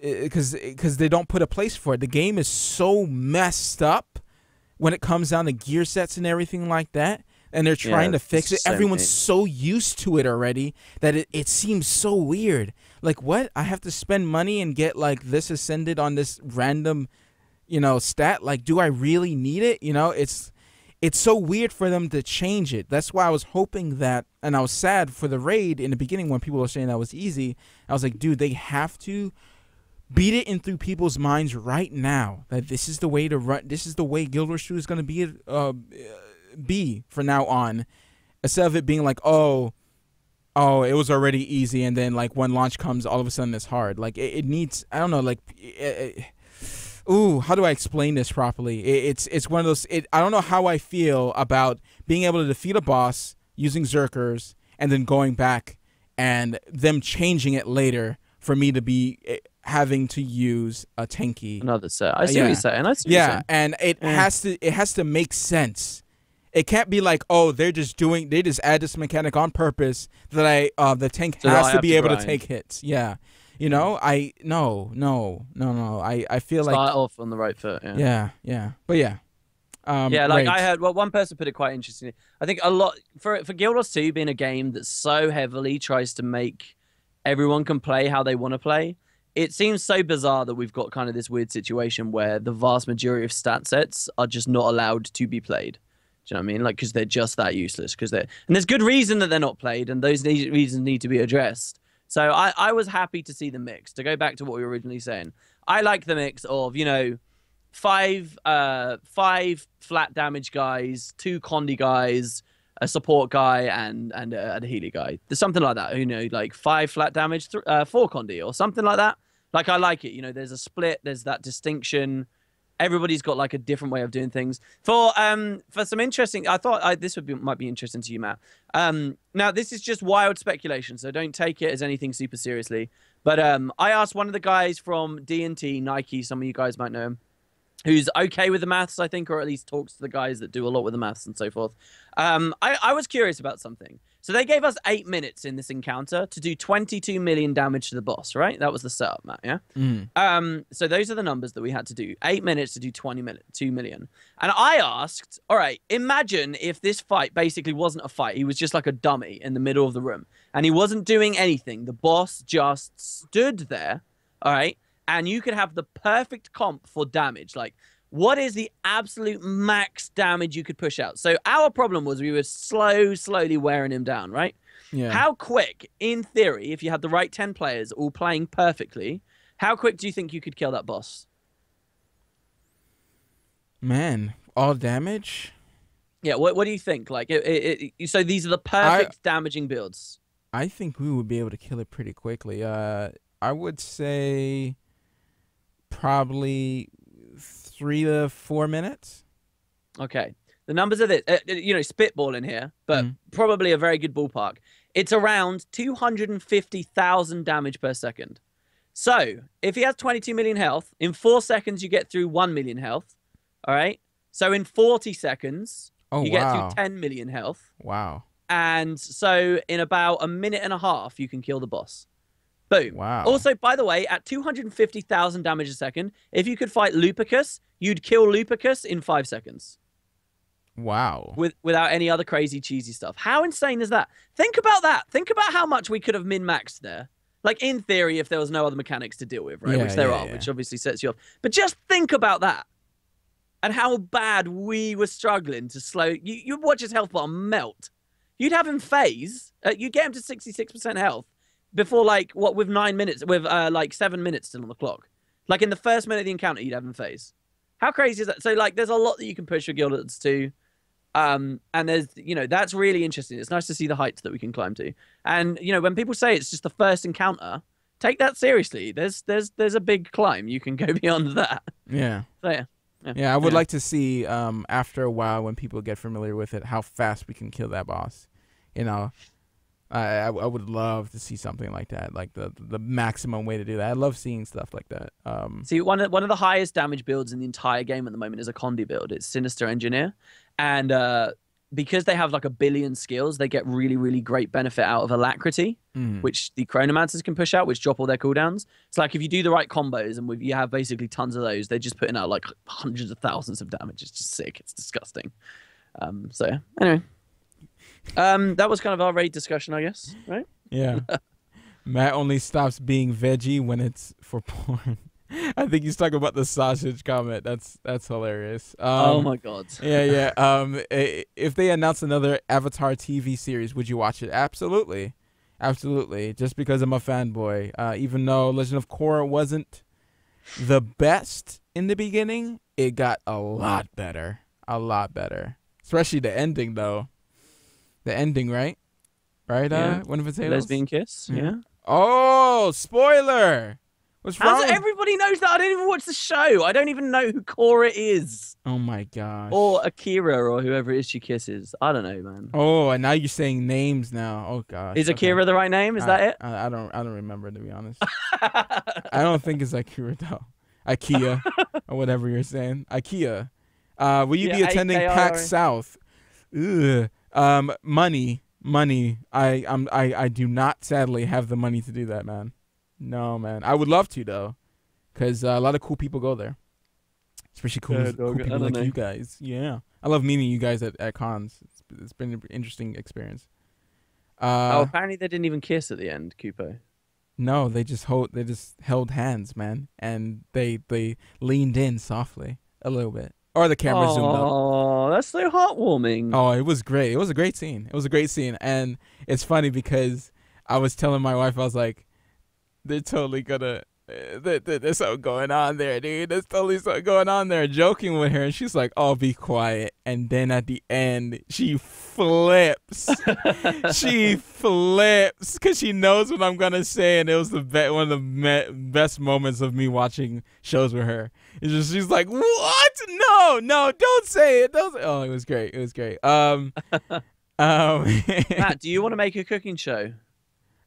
[SPEAKER 1] because because they don't put a place for it. The game is so messed up when it comes down to gear sets and everything like that. And they're trying to fix it. Everyone's
[SPEAKER 2] many.
[SPEAKER 1] so used to it already that it, it seems so weird. Like what? I have to spend money and get like this ascended on this random, you know, stat. Like, do I really need it? You know, it's it's so weird for them to change it. That's why I was hoping that, and I was sad for the raid in the beginning when people were saying that was easy. I was like, dude, they have to beat it in through people's minds right now that this is the way to run. This is the way Guild Wars 2 is going to be uh, be for now on, instead of it being like, oh, oh, it was already easy, and then like when launch comes, all of a sudden it's hard. Like it, it needs, I don't know, like. It, it, Ooh, how do I explain this properly? It's it's one of those. I don't know how I feel about being able to defeat a boss using Zerkers and then going back and them changing it later for me to be eh, having to use a tanky.
[SPEAKER 2] Another set. I see
[SPEAKER 1] Yeah.
[SPEAKER 2] what you're saying. I see what you're
[SPEAKER 1] Yeah,
[SPEAKER 2] saying.
[SPEAKER 1] and it
[SPEAKER 2] Yeah.
[SPEAKER 1] has to it has to make sense. It can't be like, oh, they're just doing they just add this mechanic on purpose that I uh the tank
[SPEAKER 2] So
[SPEAKER 1] has to be
[SPEAKER 2] to
[SPEAKER 1] able to take hits. Yeah. You know, I no, no, no, no. I I feel
[SPEAKER 2] Start
[SPEAKER 1] like
[SPEAKER 2] off on the right foot. Yeah.
[SPEAKER 1] yeah, yeah. But yeah. Um
[SPEAKER 2] yeah, like
[SPEAKER 1] raids.
[SPEAKER 2] I heard. Well, one person put it quite interestingly. I think a lot for for Guild Wars 2 being a game that so heavily tries to make everyone can play how they want to play. It seems so bizarre that we've got kind of this weird situation where the vast majority of stat sets are just not allowed to be played. Do you know what I mean? Like, because they're just that useless. Because they're and there's good reason that they're not played, and those need, reasons need to be addressed. So I I was happy to see the mix. To go back to what we were originally saying, I like the mix of you know five uh five flat damage guys, two condi guys, a support guy, and and a, a healer guy. There's something like that. You know, like five flat damage, th- uh, four condi, or something like that. Like I like it. You know, there's a split. There's that distinction. Everybody's got like a different way of doing things. For um for some interesting, I thought I, this would be might be interesting to you, Matt. Um, now this is just wild speculation, so don't take it as anything super seriously. But um, I asked one of the guys from D and T Nike. Some of you guys might know him who's okay with the maths, I think, or at least talks to the guys that do a lot with the maths and so forth. Um, I, I was curious about something. So they gave us eight minutes in this encounter to do 22 million damage to the boss, right? That was the setup, Matt, yeah?
[SPEAKER 1] Mm.
[SPEAKER 2] Um, so those are the numbers that we had to do. Eight minutes to do 20 million, 2 million. And I asked, all right, imagine if this fight basically wasn't a fight. He was just like a dummy in the middle of the room and he wasn't doing anything. The boss just stood there, all right? And you could have the perfect comp for damage. Like, what is the absolute max damage you could push out? So our problem was we were slow, slowly wearing him down, right?
[SPEAKER 1] Yeah.
[SPEAKER 2] How quick, in theory, if you had the right 10 players all playing perfectly, how quick do you think you could kill that boss?
[SPEAKER 1] Man, all damage?
[SPEAKER 2] Yeah, what, what do you think? Like, it, it, it, so these are the perfect damaging builds.
[SPEAKER 1] I think we would be able to kill it pretty quickly. Uh, I would say probably three to four minutes.
[SPEAKER 2] Okay. The numbers are this, uh, uh, you know, spitballing here, but
[SPEAKER 1] Mhm.
[SPEAKER 2] probably a very good ballpark. It's around 250,000 damage per second. So if he has 22 million health, in four seconds you get through 1 million health. All right. So in 40 seconds,
[SPEAKER 1] Oh
[SPEAKER 2] you
[SPEAKER 1] wow!
[SPEAKER 2] get through 10 million health.
[SPEAKER 1] Wow!
[SPEAKER 2] And so in about a minute and a half, you can kill the boss. Boom.
[SPEAKER 1] Wow!
[SPEAKER 2] Also, by the way, at 250,000 damage a second, if you could fight Lupicus, you'd kill Lupicus in five seconds.
[SPEAKER 1] Wow.
[SPEAKER 2] with without any other crazy cheesy stuff. How insane is that? Think about that. Think about how much we could have min maxed there. Like in theory, if there was no other mechanics to deal with, right?
[SPEAKER 1] Yeah,
[SPEAKER 2] which there
[SPEAKER 1] yeah,
[SPEAKER 2] are,
[SPEAKER 1] yeah.
[SPEAKER 2] which obviously sets you off. But just think about that. And how bad we were struggling to slow you you watch his health bar melt. You'd have him phase, uh, you'd get him to 66% health before like what with nine minutes with uh like seven minutes still on the clock. Like in the first minute of the encounter, you'd have him phase. How crazy is that? So like there's a lot that you can push with Guild Wars 2. Um, and there's, you know, that's really interesting. It's nice to see the heights that we can climb to. And you know, when people say it's just the first encounter, take that seriously. There's, there's, there's a big climb. You can go beyond that.
[SPEAKER 1] Yeah.
[SPEAKER 2] So yeah,
[SPEAKER 1] Yeah, I would
[SPEAKER 2] Yeah.
[SPEAKER 1] like to see um after a while when people get familiar with it how fast we can kill that boss. You know, I I, I would love to see something like that, like the the maximum way to do that. I love seeing stuff like that. Um,
[SPEAKER 2] See, one of one of the highest damage builds in the entire game at the moment is a Condi build. It's Sinister Engineer, and uh, because they have like a billion skills, they get really, really great benefit out of Alacrity,
[SPEAKER 1] mm,
[SPEAKER 2] which the Chronomancers can push out, which drop all their cooldowns. It's like if you do the right combos and with, you have basically tons of those, they're just putting out like hundreds of thousands of damage. It's just sick. It's disgusting. Um, so yeah. anyway, um, that was kind of our raid discussion, I guess, right?
[SPEAKER 1] yeah. Matt only stops being veggie when it's for porn. I think he's talking about the sausage comment. That's that's hilarious. Um,
[SPEAKER 2] oh my god.
[SPEAKER 1] yeah, yeah. Um, if they announce another Avatar TV series, would you watch it? Absolutely, absolutely. Just because I'm a fanboy. Uh, even though Legend of Korra wasn't the best in the beginning, it got a lot better. A lot better. Especially the ending, though. The ending, right? Right.
[SPEAKER 2] Yeah.
[SPEAKER 1] Uh, WoodenPotatoes.
[SPEAKER 2] Lesbian kiss.
[SPEAKER 1] Yeah.
[SPEAKER 2] yeah.
[SPEAKER 1] Oh, spoiler! What's wrong?
[SPEAKER 2] Everybody knows that? I don't even watch the show. I don't even know who Korra is
[SPEAKER 1] oh my gosh.
[SPEAKER 2] or Akira or whoever it is she kisses. I don't know, man.
[SPEAKER 1] Oh, and now you're saying names now. Oh gosh.
[SPEAKER 2] Is
[SPEAKER 1] okay.
[SPEAKER 2] Akira the right name? Is
[SPEAKER 1] I-
[SPEAKER 2] that it?
[SPEAKER 1] I, I don't. I don't remember to be honest. I don't think it's Akira though. IKEA or whatever you're saying. IKEA. Uh, will you be attending
[SPEAKER 2] AKR.
[SPEAKER 1] PAX South? Ugh. Um, money, money. I, I'm, I, I do not sadly have the money to do that, man. No, man. I would love to though, cause uh, a lot of cool people go there, especially cool,
[SPEAKER 2] Yeah,
[SPEAKER 1] cool people like
[SPEAKER 2] know.
[SPEAKER 1] you guys. Yeah, I love meeting you guys at, at cons. It's, it's been an interesting experience.
[SPEAKER 2] oh,
[SPEAKER 1] Uh,
[SPEAKER 2] apparently they didn't even kiss at the end, Kupo.
[SPEAKER 1] no, they just hold. They just held hands, man, and they they leaned in softly a little bit, or the camera zoomed up.
[SPEAKER 2] Oh, that's so heartwarming.
[SPEAKER 1] Oh, it was great. It was a great scene. It was a great scene, and it's funny because I was telling my wife, I was like, "They're totally gonna." Eh, there- There's something going on there, dude. There's totally something going on there. Joking with her, and she's like, "Oh, be quiet." And then at the end, she flips. she flips because she knows what I'm gonna say, and it was the be- one of the me- best moments of me watching shows with her. It's just she's like, "What? No, no, don't say it." Don't say-" Oh, it was great. It was great. Um, um,
[SPEAKER 2] Matt, do you want to make a cooking show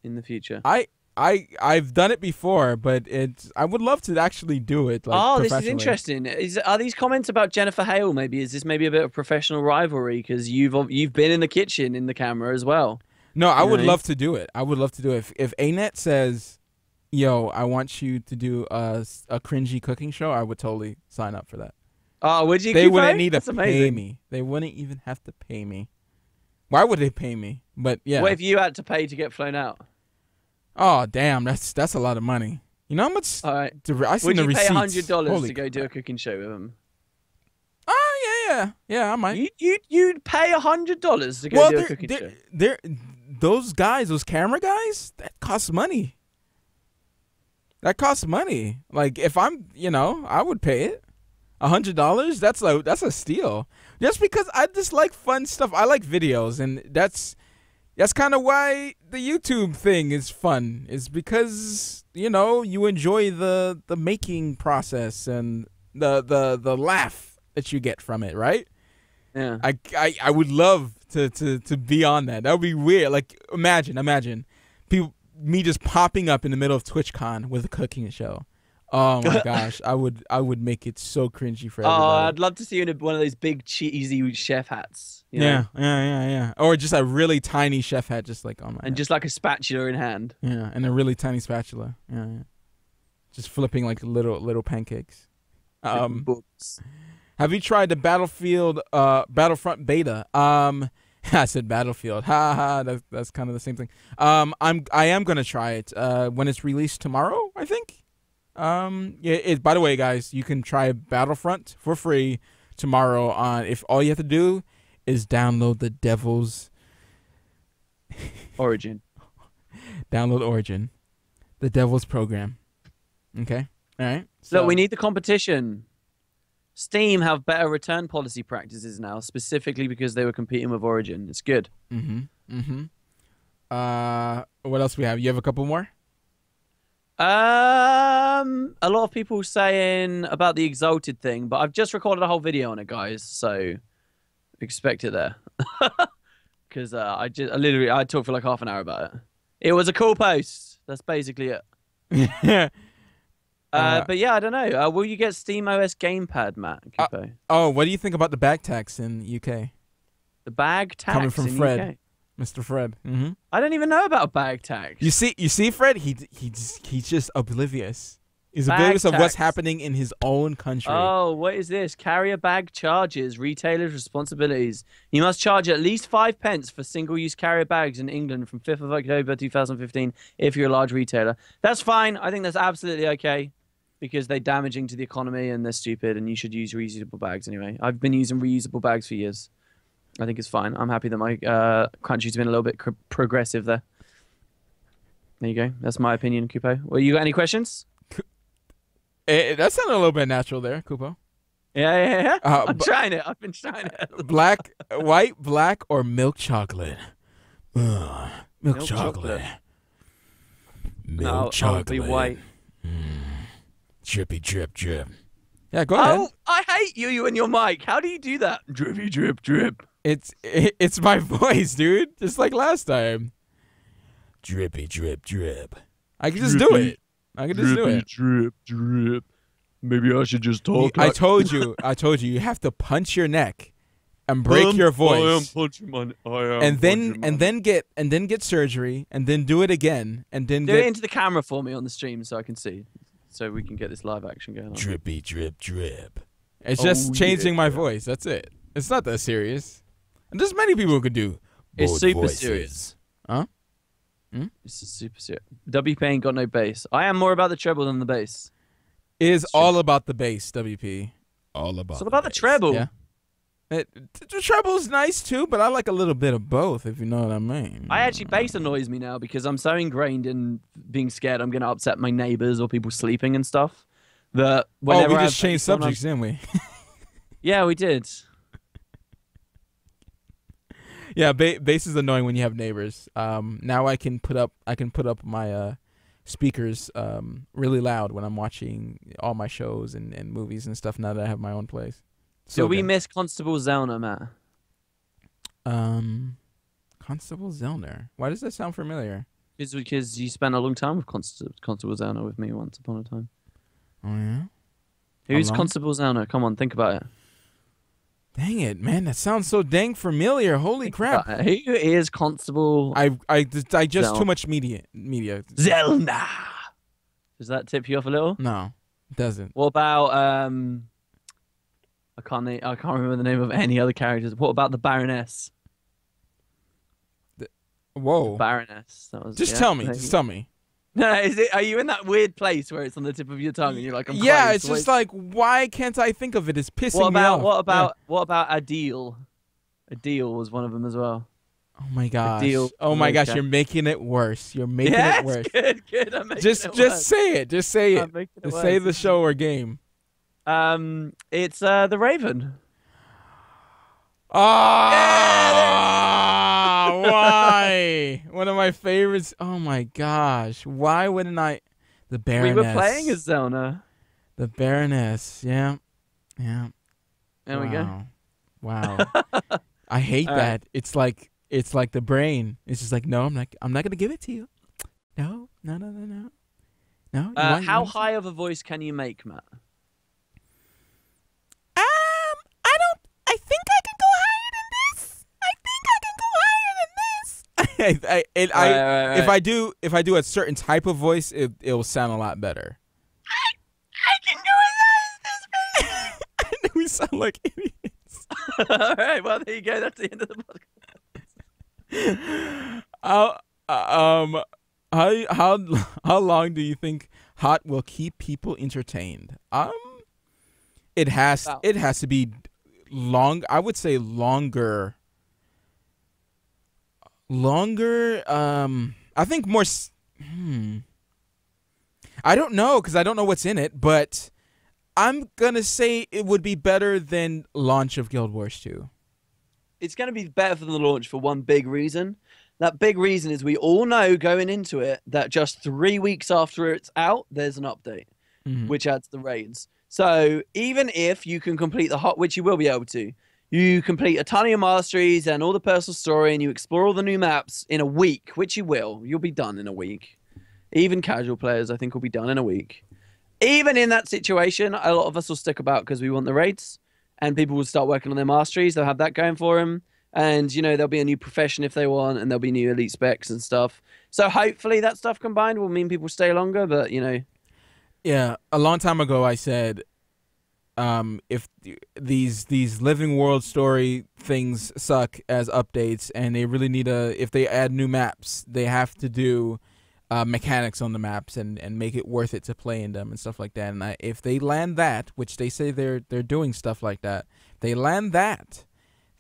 [SPEAKER 2] in the future?
[SPEAKER 1] I. I I've done it before, but it's I would love to actually do it. Like,
[SPEAKER 2] oh, this is interesting. Is are these comments about Jennifer Hale? Maybe is this maybe a bit of professional rivalry because you've you've been in the kitchen in the camera as well.
[SPEAKER 1] No, I would
[SPEAKER 2] know?
[SPEAKER 1] love to do it. I would love to do it. If if Anet says, "Yo, I want you to do a a cringy cooking show," I would totally sign up for that.
[SPEAKER 2] Oh, would you?
[SPEAKER 1] They wouldn't need to pay me. They wouldn't even have to pay me. Why would they pay me? But yeah.
[SPEAKER 2] What if you had to pay to get flown out?
[SPEAKER 1] oh damn, that's that's a lot of money. You know how much?
[SPEAKER 2] All right.
[SPEAKER 1] to I seen
[SPEAKER 2] Would
[SPEAKER 1] the
[SPEAKER 2] you pay hundred dollars to go do a cooking show with them?
[SPEAKER 1] Oh yeah, yeah, yeah. I might.
[SPEAKER 2] You you you'd pay hundred dollars to go
[SPEAKER 1] well,
[SPEAKER 2] do a cooking
[SPEAKER 1] they're,
[SPEAKER 2] show.
[SPEAKER 1] they're those guys, those camera guys, that costs money. That costs money. Like if I'm, you know, I would pay it. A hundred dollars? That's a that's a steal. Just because I just like fun stuff. I like videos, and that's that's kind of why the YouTube thing is fun. Is because you know you enjoy the the making process and the the the laugh that you get from it, right?
[SPEAKER 2] Yeah.
[SPEAKER 1] I, I, I would love to, to, to be on that. That would be weird. Like imagine, imagine people me just popping up in the middle of TwitchCon with a cooking show. Oh my gosh, I would I would make it so cringy for
[SPEAKER 2] Oh. I'd love to see you in a, one of those big cheesy chef hats. you know,
[SPEAKER 1] yeah, yeah, yeah, yeah. Or just a really tiny chef hat, just like on my
[SPEAKER 2] And
[SPEAKER 1] head.
[SPEAKER 2] just like a spatula in hand.
[SPEAKER 1] yeah, and a really tiny spatula. Yeah, yeah. Just flipping like little little pancakes. Um,
[SPEAKER 2] Books.
[SPEAKER 1] Have you tried the Battlefield uh Battlefront beta? Um I said Battlefield. Ha ha. That's that's kind of the same thing. Um I'm I am going to try it uh when it's released tomorrow, I think. Um yeah, it by the way, guys, you can try Battlefront for free tomorrow on if all you have to do is download the Devil's
[SPEAKER 2] Origin.
[SPEAKER 1] download Origin. The Devil's program. Okay? All right.
[SPEAKER 2] Look, we need the competition. Steam have better return policy practices now, specifically because they were competing with Origin. It's good.
[SPEAKER 1] Mhm. Mhm. Uh what else we have? You have a couple more?
[SPEAKER 2] Um, a lot of people saying about the exalted thing, but I've just recorded a whole video on it, guys. So expect it there. Because uh, I just I literally I talked for like half an hour about it. It was a cool post. That's basically it.
[SPEAKER 1] Yeah.
[SPEAKER 2] Uh,
[SPEAKER 1] Uh,
[SPEAKER 2] but yeah, I don't know. Uh, will you get Steam OS gamepad, Matt?
[SPEAKER 1] Uh, oh, what do you think about the bag tax in UK?
[SPEAKER 2] the bag tax
[SPEAKER 1] coming from Fred.
[SPEAKER 2] UK?
[SPEAKER 1] Mr. Fred. Mm-hmm.
[SPEAKER 2] I don't even know about bag tax.
[SPEAKER 1] You see, you see, Fred. He he he's just oblivious. He's
[SPEAKER 2] Bag
[SPEAKER 1] oblivious of what's happening in his own country.
[SPEAKER 2] Oh, what is this? Carrier bag charges, retailers' responsibilities. You must charge at least five pence for single use carrier bags in England from 5th of October 2015 if you're a large retailer. That's fine. I think that's absolutely okay because they're damaging to the economy and they're stupid and you should use reusable bags anyway. I've been using reusable bags for years. I think it's fine. I'm happy that my uh, country's been a little bit cr- progressive there. There you go. That's my opinion, Kupo. Well, you got any questions?
[SPEAKER 1] Eh, that sounded a little bit natural there, Kupo.
[SPEAKER 2] Yeah, yeah, yeah.
[SPEAKER 1] Uh,
[SPEAKER 2] I'm
[SPEAKER 1] bu-
[SPEAKER 2] trying it. I've been trying it.
[SPEAKER 1] black, white, black, or milk chocolate? Ugh, milk,
[SPEAKER 2] Milk
[SPEAKER 1] chocolate.
[SPEAKER 2] chocolate.
[SPEAKER 1] Milk
[SPEAKER 2] No, I'll
[SPEAKER 1] chocolate.
[SPEAKER 2] be white.
[SPEAKER 1] Drippy drip drip. Yeah, go ahead.
[SPEAKER 2] Oh, I hate you, you and your mic. How do you do that? Drippy drip drip.
[SPEAKER 1] It's it, it's my voice, dude. Just like last time. Drippy drip drip. I can just do it. I can just do it.
[SPEAKER 2] drip drip. Maybe I should just
[SPEAKER 1] talk. I told you. I told you. You have to punch your neck and break um, your voice,
[SPEAKER 2] punching my. I am
[SPEAKER 1] and then and then get and then get surgery, and then do it again, and then
[SPEAKER 2] do
[SPEAKER 1] get
[SPEAKER 2] it into the camera for me on the stream so I can see, so we can get this live action going on.
[SPEAKER 1] drippy drip drip. It's
[SPEAKER 2] Oh,
[SPEAKER 1] just changing my voice. That's it. It's not that serious. And there's many people who could do.
[SPEAKER 2] It's
[SPEAKER 1] both
[SPEAKER 2] super
[SPEAKER 1] voices.
[SPEAKER 2] serious.
[SPEAKER 1] Huh? Hmm?
[SPEAKER 2] This is super serious. WP ain't got no bass. I am more about the treble than the bass.
[SPEAKER 1] It is
[SPEAKER 2] It's true.
[SPEAKER 1] all about the bass, WP. All about.
[SPEAKER 2] It's all about the treble.
[SPEAKER 1] Yeah. It, the treble's nice too, but I like a little bit of both, if you know what I mean.
[SPEAKER 2] I actually bass annoys me now because I'm so ingrained in being scared I'm gonna upset my neighbors or people sleeping and stuff. That
[SPEAKER 1] Oh, we just changed subjects, didn't we?
[SPEAKER 2] Yeah, we did.
[SPEAKER 1] yeah, ba- bass is annoying when you have neighbors. Um, now I can put up I can put up my uh speakers um really loud when I'm watching all my shows and, and movies and stuff. Now that I have my own place.
[SPEAKER 2] So
[SPEAKER 1] So
[SPEAKER 2] we
[SPEAKER 1] good.
[SPEAKER 2] miss Constable Zellner, Matt.
[SPEAKER 1] um, Constable Zellner. Why does that sound familiar?
[SPEAKER 2] It's because you spent a long time with Constable, Constable Zellner with me once upon a time.
[SPEAKER 1] Oh yeah.
[SPEAKER 2] Who's? Constable Zellner? Come on, think about it.
[SPEAKER 1] Dang it, man! That sounds so dang familiar. Holy
[SPEAKER 2] Think
[SPEAKER 1] crap!
[SPEAKER 2] about it. Who is Constable
[SPEAKER 1] I digest
[SPEAKER 2] Zell.
[SPEAKER 1] too much media. Media.
[SPEAKER 2] Zellner? Does that tip you off a little?
[SPEAKER 1] No, it doesn't.
[SPEAKER 2] What about um? I can't. I can't remember the name of any other characters. What about the Baroness?
[SPEAKER 1] Whoa.
[SPEAKER 2] Baroness. That was.
[SPEAKER 1] Just
[SPEAKER 2] yeah,
[SPEAKER 1] tell me. Just tell me.
[SPEAKER 2] No, is it? Are you in that weird place where it's on the tip of your tongue and you're like, I'm
[SPEAKER 1] yeah, it's just like, why can't I think of it? It's pissing
[SPEAKER 2] What
[SPEAKER 1] me
[SPEAKER 2] about
[SPEAKER 1] off.
[SPEAKER 2] what about
[SPEAKER 1] Yeah.
[SPEAKER 2] about what about Adil? Adil was one of them as well.
[SPEAKER 1] Oh my gosh.
[SPEAKER 2] deal
[SPEAKER 1] Oh my gosh, you're making it worse. You're making
[SPEAKER 2] yes,
[SPEAKER 1] it worse.
[SPEAKER 2] good, good. I'm making
[SPEAKER 1] Just
[SPEAKER 2] it
[SPEAKER 1] just
[SPEAKER 2] worse.
[SPEAKER 1] say it. Just say it.
[SPEAKER 2] it
[SPEAKER 1] Just say the show or game.
[SPEAKER 2] Um, it's uh the Raven.
[SPEAKER 1] Ah, why? One of my favorites. Oh my gosh. Why wouldn't I? The Baroness.
[SPEAKER 2] We were playing as Zellner.
[SPEAKER 1] the Baroness. Yeah. Yeah.
[SPEAKER 2] There we go.
[SPEAKER 1] Wow. Wow. I hate
[SPEAKER 2] All right.
[SPEAKER 1] that. It's like it's like the brain. It's just like no, I'm not. I'm not gonna give it to you. No, no, no, no, no. No.
[SPEAKER 2] Uh, how high of a voice can you make, Matt?
[SPEAKER 1] I think I can go higher than this. I, I, it, I,
[SPEAKER 2] Right, right,
[SPEAKER 1] if. I do, if I do a certain type of voice, it, it'll sound a lot better. I I can go as high as this. we we sound like idiots.
[SPEAKER 2] All right. Well, there you go. That's the end of the podcast.
[SPEAKER 1] How um how how how long do you think HoT will keep people entertained? Um, it has
[SPEAKER 2] Wow.
[SPEAKER 1] it has to be long. I would say longer. Longer. Um, I think more. s- Hmm. I don't know because I don't know what's in it, but I'm gonna say it would be better than launch of Guild Wars 2.
[SPEAKER 2] It's going to be better than the launch for one big reason. That big reason is we all know going into it that just three weeks after it's out, there's an update.
[SPEAKER 1] Mhm.
[SPEAKER 2] which adds the raids. So even if you can complete the HoT, which you will be able to, you complete a ton of your masteries and all the personal story, and you explore all the new maps in a week, which you will. You'll be done in a week. Even casual players, I think, will be done in a week. Even in that situation, a lot of us will stick about because we want the raids, and people will start working on their masteries. They'll have that going for them. And you know there'll be a new profession if they want, and there'll be new elite specs and stuff. So hopefully that stuff combined will mean people stay longer. But you know,
[SPEAKER 1] Yeah, a long time ago I said um if th- these these living world story things suck as updates and they really need a if they add new maps, they have to do uh, mechanics on the maps and, and make it worth it to play in them and stuff like that. And I, if they land that, which they say they're they're doing stuff like that, they land that,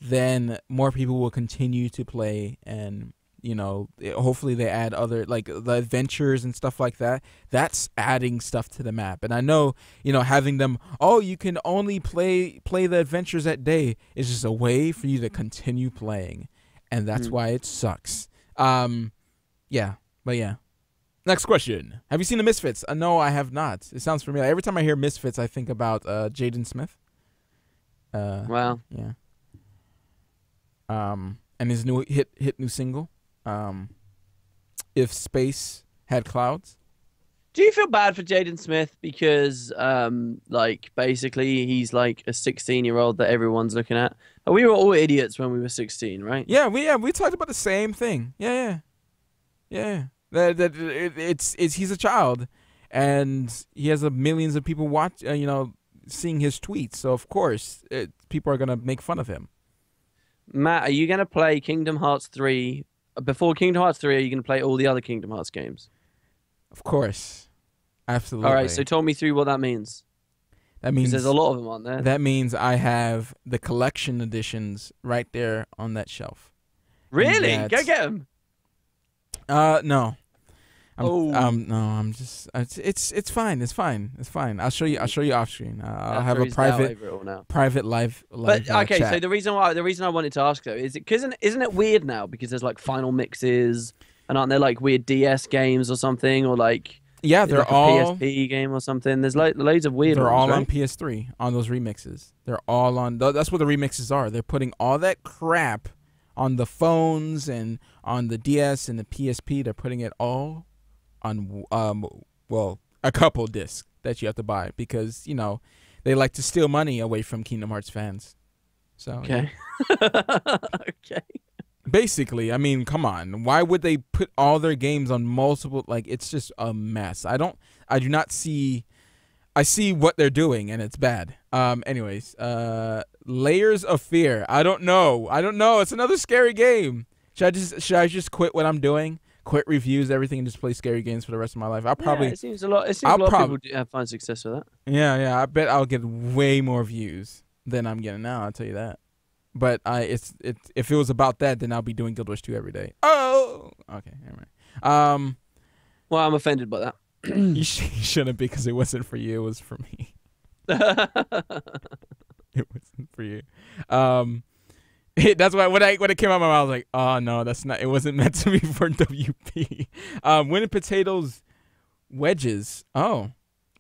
[SPEAKER 1] then more people will continue to play and you know it- hopefully they add other like the adventures and stuff like that that's adding stuff to the map. And i know you know having them oh you can only play play the adventures at day is just a way for you to continue playing. And that's
[SPEAKER 2] Mm.
[SPEAKER 1] why it sucks. Um yeah but yeah. Next question. Have you seen the misfits? Uh, no i have not. It sounds familiar. Every time i hear misfits i think about uh Jaden Smith. Uh
[SPEAKER 2] wow.
[SPEAKER 1] yeah. Um, and his new hit hit new single, um, if space had clouds.
[SPEAKER 2] Do you feel bad for Jaden Smith because, um, like, basically he's like a 16 year old that everyone's looking at? We were all idiots when we were 16, right?
[SPEAKER 1] Yeah, we yeah we talked about the same thing. Yeah, yeah, yeah. That that it, it's it's he's a child, and he has a millions of people watch. Uh, you know, seeing his tweets. So of course, it, people are gonna make fun of him.
[SPEAKER 2] Matt, are you going to play Kingdom Hearts 3? Before Kingdom Hearts 3, are you going to play all the other Kingdom Hearts games?
[SPEAKER 1] Of course, absolutely.
[SPEAKER 2] All right, so talk me through what that means.
[SPEAKER 1] that means
[SPEAKER 2] there's a lot of them on there.
[SPEAKER 1] that means I have the collection editions right there on that shelf.
[SPEAKER 2] really? Go get them.
[SPEAKER 1] Uh, no. I'm,
[SPEAKER 2] Oh.
[SPEAKER 1] um, no, I'm just. It's, it's it's fine. It's fine. It's fine. I'll show you. I'll show you off screen. Uh, I'll have a private private live live.
[SPEAKER 2] But
[SPEAKER 1] uh,
[SPEAKER 2] okay, so the reason why the reason I wanted to ask though is it because isn't it weird now because there's like final mixes and aren't there like weird DS games or something or like
[SPEAKER 1] yeah, they're
[SPEAKER 2] like a
[SPEAKER 1] all
[SPEAKER 2] PSP game or something? There's lo- loads of weird
[SPEAKER 1] they're
[SPEAKER 2] ones,
[SPEAKER 1] all
[SPEAKER 2] right?
[SPEAKER 1] on PS3 on those remixes. They're all on. That's what the remixes are. They're putting all that crap on the phones and on the DS and the PSP. They're putting it all on um well a couple discs that you have to buy because you know they like to steal money away from Kingdom Hearts fans. So
[SPEAKER 2] Okay. okay.
[SPEAKER 1] basically i mean come on. Why would they put all their games on multiple like it's just a mess. I don't i do not see i see what they're doing and it's bad. Um anyways uh layers of fear. I don't know. I don't know. It's another scary game. Should i just should i just quit what i'm doing quit reviews everything and just play scary games for the rest of my life i'll probably
[SPEAKER 2] Yeah, it seems a lot. It seems
[SPEAKER 1] I'll
[SPEAKER 2] a lot
[SPEAKER 1] prob-
[SPEAKER 2] of people do have find success with that.
[SPEAKER 1] yeah, yeah. I bet I'll get way more views than I'm getting now. I'll tell you that. But I, it's it. If it was about that, then I'll be doing Guild Wars 2 every day. Oh, okay. All right. Um,
[SPEAKER 2] Well, I'm offended by that.
[SPEAKER 1] you, sh- you shouldn't be because it wasn't for you. It was for me. It wasn't for you. Um, that's why when I when it came out, my mouth I was like, oh no, that's not. It wasn't meant to be for WP. Um, winning potatoes wedges. Oh,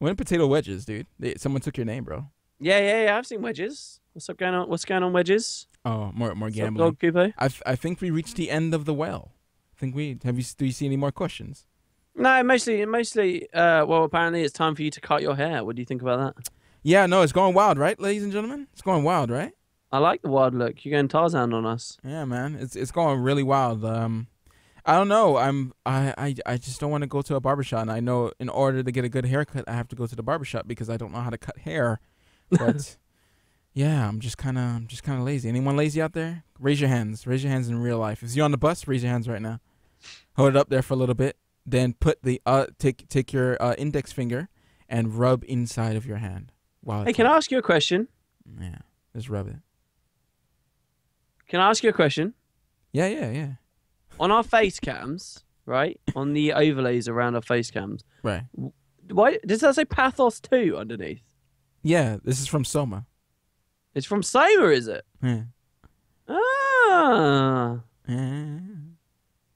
[SPEAKER 1] winning potato wedges, dude. They, someone took your name, bro.
[SPEAKER 2] yeah, yeah, yeah. I've seen wedges. What's up going on? What's going on, wedges?
[SPEAKER 1] Oh, more more
[SPEAKER 2] up,
[SPEAKER 1] gambling.
[SPEAKER 2] Coupe?
[SPEAKER 1] I I think we reached the end of the well. I think we have you. Do you see any more questions?
[SPEAKER 2] No, mostly, mostly. Uh, well, apparently it's time for you to cut your hair. What do you think about that?
[SPEAKER 1] Yeah, no, it's going wild, right, ladies and gentlemen? It's going wild, right?
[SPEAKER 2] I like the wild look. You're going Tarzan on us.
[SPEAKER 1] Yeah, man, it's it's going really wild. Um, I don't know. I'm I I, I just don't want to go to a barbershop, and I know in order to get a good haircut, I have to go to the barbershop because I don't know how to cut hair. But yeah, I'm just kind of I'm just kind of lazy. Anyone lazy out there? Raise your hands. Raise your hands in real life. If you're on the bus, raise your hands right now. Hold it up there for a little bit. Then put the uh take take your uh, index finger and rub inside of your hand. Wow.
[SPEAKER 2] Hey, can I ask you a question?
[SPEAKER 1] Yeah, just rub it.
[SPEAKER 2] Can I ask you a question?
[SPEAKER 1] Yeah, yeah, yeah.
[SPEAKER 2] On our face cams, right? On the overlays around our face cams,
[SPEAKER 1] Right.
[SPEAKER 2] why does that say Pathos 2 underneath?
[SPEAKER 1] Yeah, this is from Soma.
[SPEAKER 2] It's from Soma, is it?
[SPEAKER 1] Yeah.
[SPEAKER 2] Ah,
[SPEAKER 1] Yeah.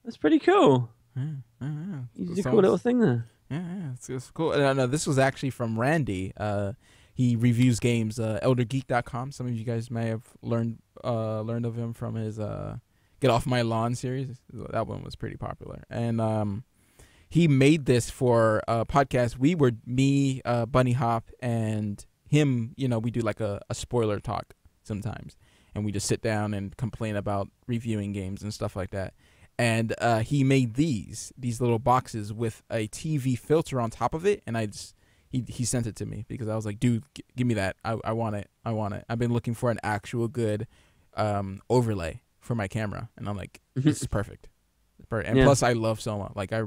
[SPEAKER 2] that's pretty cool.
[SPEAKER 1] Yeah, yeah, yeah.
[SPEAKER 2] You did a cool little thing there.
[SPEAKER 1] Yeah, yeah, it's, it's cool. No, no, this was actually from Randy. Uh, he reviews games. Uh, ElderGeek.com. Some of you guys may have learned uh learned of him from his uh Get Off My Lawn series. That one was pretty popular. And um, he made this for a podcast. We were me, uh, Bunny Hop, and him. You know, we do like a, a spoiler talk sometimes, and we just sit down and complain about reviewing games and stuff like that and uh, he made these these little boxes with a TV filter on top of it, and I just he he sent it to me because I was like, dude, g- give me that. I I want it. I want it. I've been looking for an actual good um, overlay for my camera, and I'm like, this is perfect. Per- And
[SPEAKER 2] Yeah.
[SPEAKER 1] plus, I love Soma. Like I.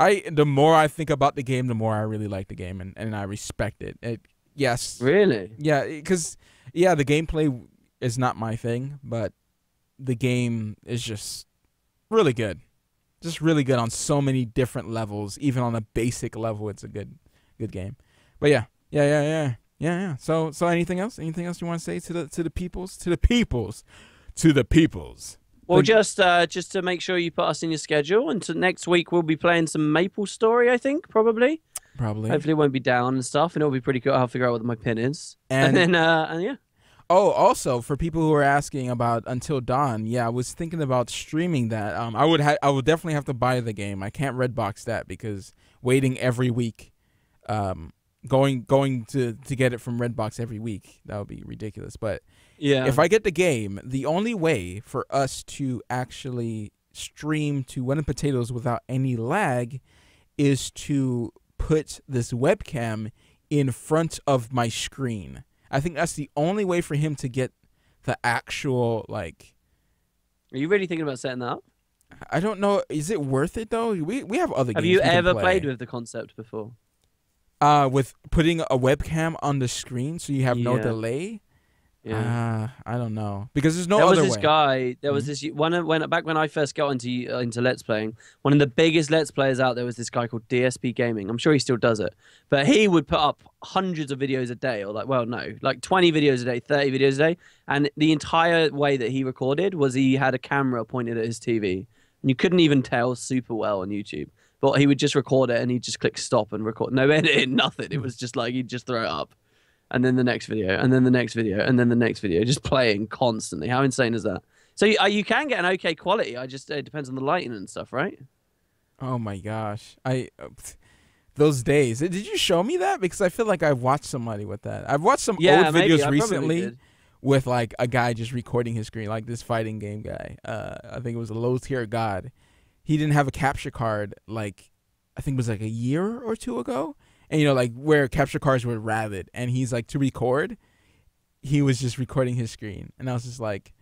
[SPEAKER 1] I the more I think about the game, the more I really like the game, and, and I respect it. it yes,
[SPEAKER 2] Really?
[SPEAKER 1] yeah, because yeah, the gameplay is not my thing, but the game is just really good. Just really good on so many different levels. Even on a basic level, it's a good good game. But yeah, yeah, yeah, yeah, yeah, yeah. So so anything else? Anything else you want to say to the to the peoples? To the peoples? To the peoples?
[SPEAKER 2] Well, just uh, just to make sure you put us in your schedule, and to next week we'll be playing some Maple Story. I think probably.
[SPEAKER 1] Probably.
[SPEAKER 2] Hopefully, it won't be down and stuff, and it'll be pretty cool. I'll figure out what my pin is,
[SPEAKER 1] And
[SPEAKER 2] and, then uh, and yeah,
[SPEAKER 1] Oh, also for people who are asking about Until Dawn, yeah, I was thinking about streaming that. Um, I would ha- I would definitely have to buy the game. I can't redbox that because waiting every week, um, going going to to get it from Redbox every week that would be ridiculous. But
[SPEAKER 2] yeah.
[SPEAKER 1] if I get the game, the only way for us to actually stream to WoodenPotatoes without any lag is to put this webcam in front of my screen. I think that's the only way for him to get the actual like
[SPEAKER 2] Are you really thinking about setting that up?
[SPEAKER 1] I don't know is it worth it though? We we have other
[SPEAKER 2] Have
[SPEAKER 1] games
[SPEAKER 2] you ever
[SPEAKER 1] play.
[SPEAKER 2] played with the concept before?
[SPEAKER 1] Uh with putting a webcam on the screen so you have no delay?
[SPEAKER 2] Yeah.
[SPEAKER 1] Uh, I don't know because there's no
[SPEAKER 2] there was this
[SPEAKER 1] way.
[SPEAKER 2] guy. There was
[SPEAKER 1] Mhm.
[SPEAKER 2] this one of- when back when I first got into uh, into Let's Playing. One of the biggest Let's Players out there was this guy called DSP Gaming. I'm sure he still does it, but he would put up hundreds of videos a day, or like, well, no, like 20 videos a day, 30 videos a day, and the entire way that he recorded was he had a camera pointed at his TV, and you couldn't even tell super well on YouTube. But he would just record it, and he'd just click stop and record. No editing, nothing. It was just like he'd just throw it up and then the next video, and then the next video, and then the next video, just playing constantly. How insane is that? So you, uh, you can get an okay quality. I just it depends on the lighting and stuff, right?
[SPEAKER 1] Oh my gosh. I uh, those days. Did you show me that? Because I feel like I've watched somebody with that. I've watched some
[SPEAKER 2] Yeah,
[SPEAKER 1] old
[SPEAKER 2] maybe.
[SPEAKER 1] videos
[SPEAKER 2] I
[SPEAKER 1] recently with like a guy just recording his screen, like this fighting game guy. Uh, I think it was a low tier god. He didn't have a capture card like I think it was like a year or two ago. And you know, like where capture cards were rabid and he's like to record, he was just recording his screen. And I was just like,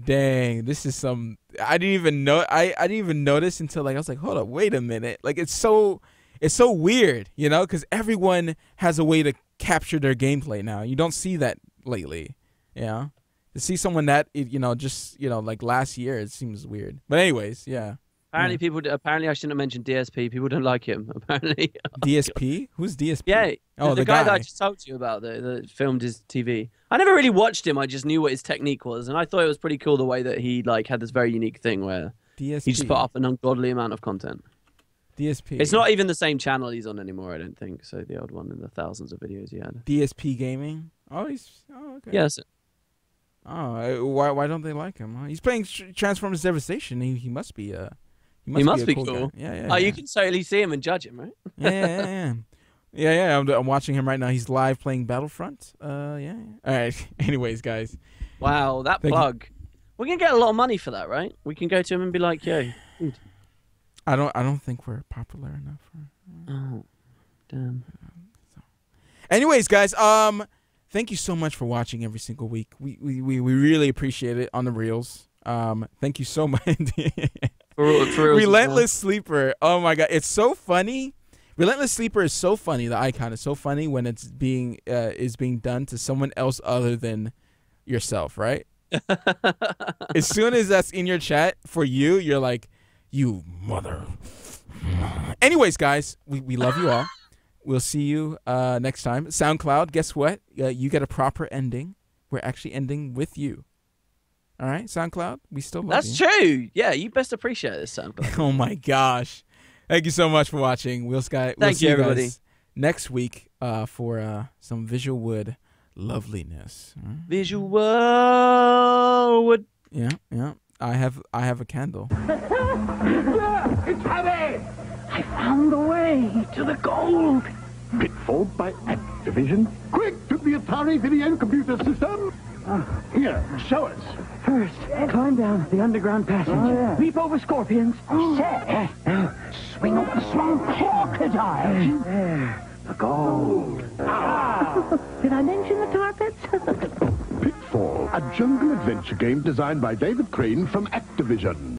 [SPEAKER 1] dang, this is some I didn't even know I, I didn't even notice until like I was like, hold up, wait a minute. Like it's so it's so weird, you know, because everyone has a way to capture their gameplay now. You don't see that lately, know. To see someone that you know just you know like last year, it seems weird. But anyways, yeah.
[SPEAKER 2] Apparently, people. Apparently, I shouldn't have mentioned DSP. People don't like him. Apparently,
[SPEAKER 1] DSP? Who's DSP?
[SPEAKER 2] yeah.
[SPEAKER 1] Oh,
[SPEAKER 2] the,
[SPEAKER 1] the,
[SPEAKER 2] guy,
[SPEAKER 1] guy.
[SPEAKER 2] that I just told you about that, that filmed his TV. I never really watched him. I just knew what his technique was, and I thought it was pretty cool the way that he like had this very unique thing where
[SPEAKER 1] DSP.
[SPEAKER 2] he just put up an ungodly amount of content.
[SPEAKER 1] DSP.
[SPEAKER 2] It's not even the same channel he's on anymore. I don't think so. The old one and the thousands of videos he had.
[SPEAKER 1] DSP Gaming. Oh, he's oh okay.
[SPEAKER 2] Yes.
[SPEAKER 1] Oh, why why don't they like him? Huh? He's playing Transformers Devastation. He he must be uh he must,
[SPEAKER 2] must
[SPEAKER 1] a
[SPEAKER 2] be
[SPEAKER 1] cool.
[SPEAKER 2] cool.
[SPEAKER 1] Yeah, yeah.
[SPEAKER 2] Oh,
[SPEAKER 1] yeah.
[SPEAKER 2] you can totally see him and judge him, right?
[SPEAKER 1] yeah, yeah, yeah, yeah. Yeah, I'm, I'm watching him right now. He's live playing Battlefront. Uh, yeah. yeah. All right. Anyways, guys.
[SPEAKER 2] Wow, that
[SPEAKER 1] Thank you.
[SPEAKER 2] plug. We're gonna get a lot of money for that, right? We can go to him and be like, "Yo,
[SPEAKER 1] I don't. I don't think we're popular enough. For...
[SPEAKER 2] oh, damn." So.
[SPEAKER 1] Anyways, guys. Um, thank you so much for watching every single week. We we, we, we really appreciate it on the reels. Um, thank you so much.
[SPEAKER 2] For, for real,
[SPEAKER 1] Relentless Sleeper. Oh my god, it's so funny. Relentless Sleeper is so funny. The icon is so funny when it's being uh, is being done to someone else other than yourself, right? as soon as that's in your chat for you, you're like, you mother. Anyways, guys, we, we love you all. We'll see you uh, next time. SoundCloud, guess what? Uh, you get a proper ending. We're actually ending with you. All right, SoundCloud, we still love
[SPEAKER 2] That's
[SPEAKER 1] you.
[SPEAKER 2] true. Yeah, you best appreciate this, SoundCloud.
[SPEAKER 1] Oh my gosh. Thank you so much for watching. We'll sky we'll
[SPEAKER 2] Thank
[SPEAKER 1] see
[SPEAKER 2] you,
[SPEAKER 1] you guys
[SPEAKER 2] everybody.
[SPEAKER 1] next week uh, for uh, some VisualWood loveliness. Huh?
[SPEAKER 2] Visual Wood.
[SPEAKER 1] Yeah, yeah. I have I have a candle.
[SPEAKER 3] It's Harry! I found the way to the gold. Pitfall by Activision. Quick to the Atari video computer system. Oh, here, show us.
[SPEAKER 4] First, climb down the underground passage. Oh, Leap over scorpions. Oh.
[SPEAKER 3] Set. Swing over the swamp crocodile.
[SPEAKER 4] There.
[SPEAKER 3] The gold. Ah.
[SPEAKER 4] Did I mention the tar pits?
[SPEAKER 3] Pitfall, a jungle adventure game designed by David Crane from Activision.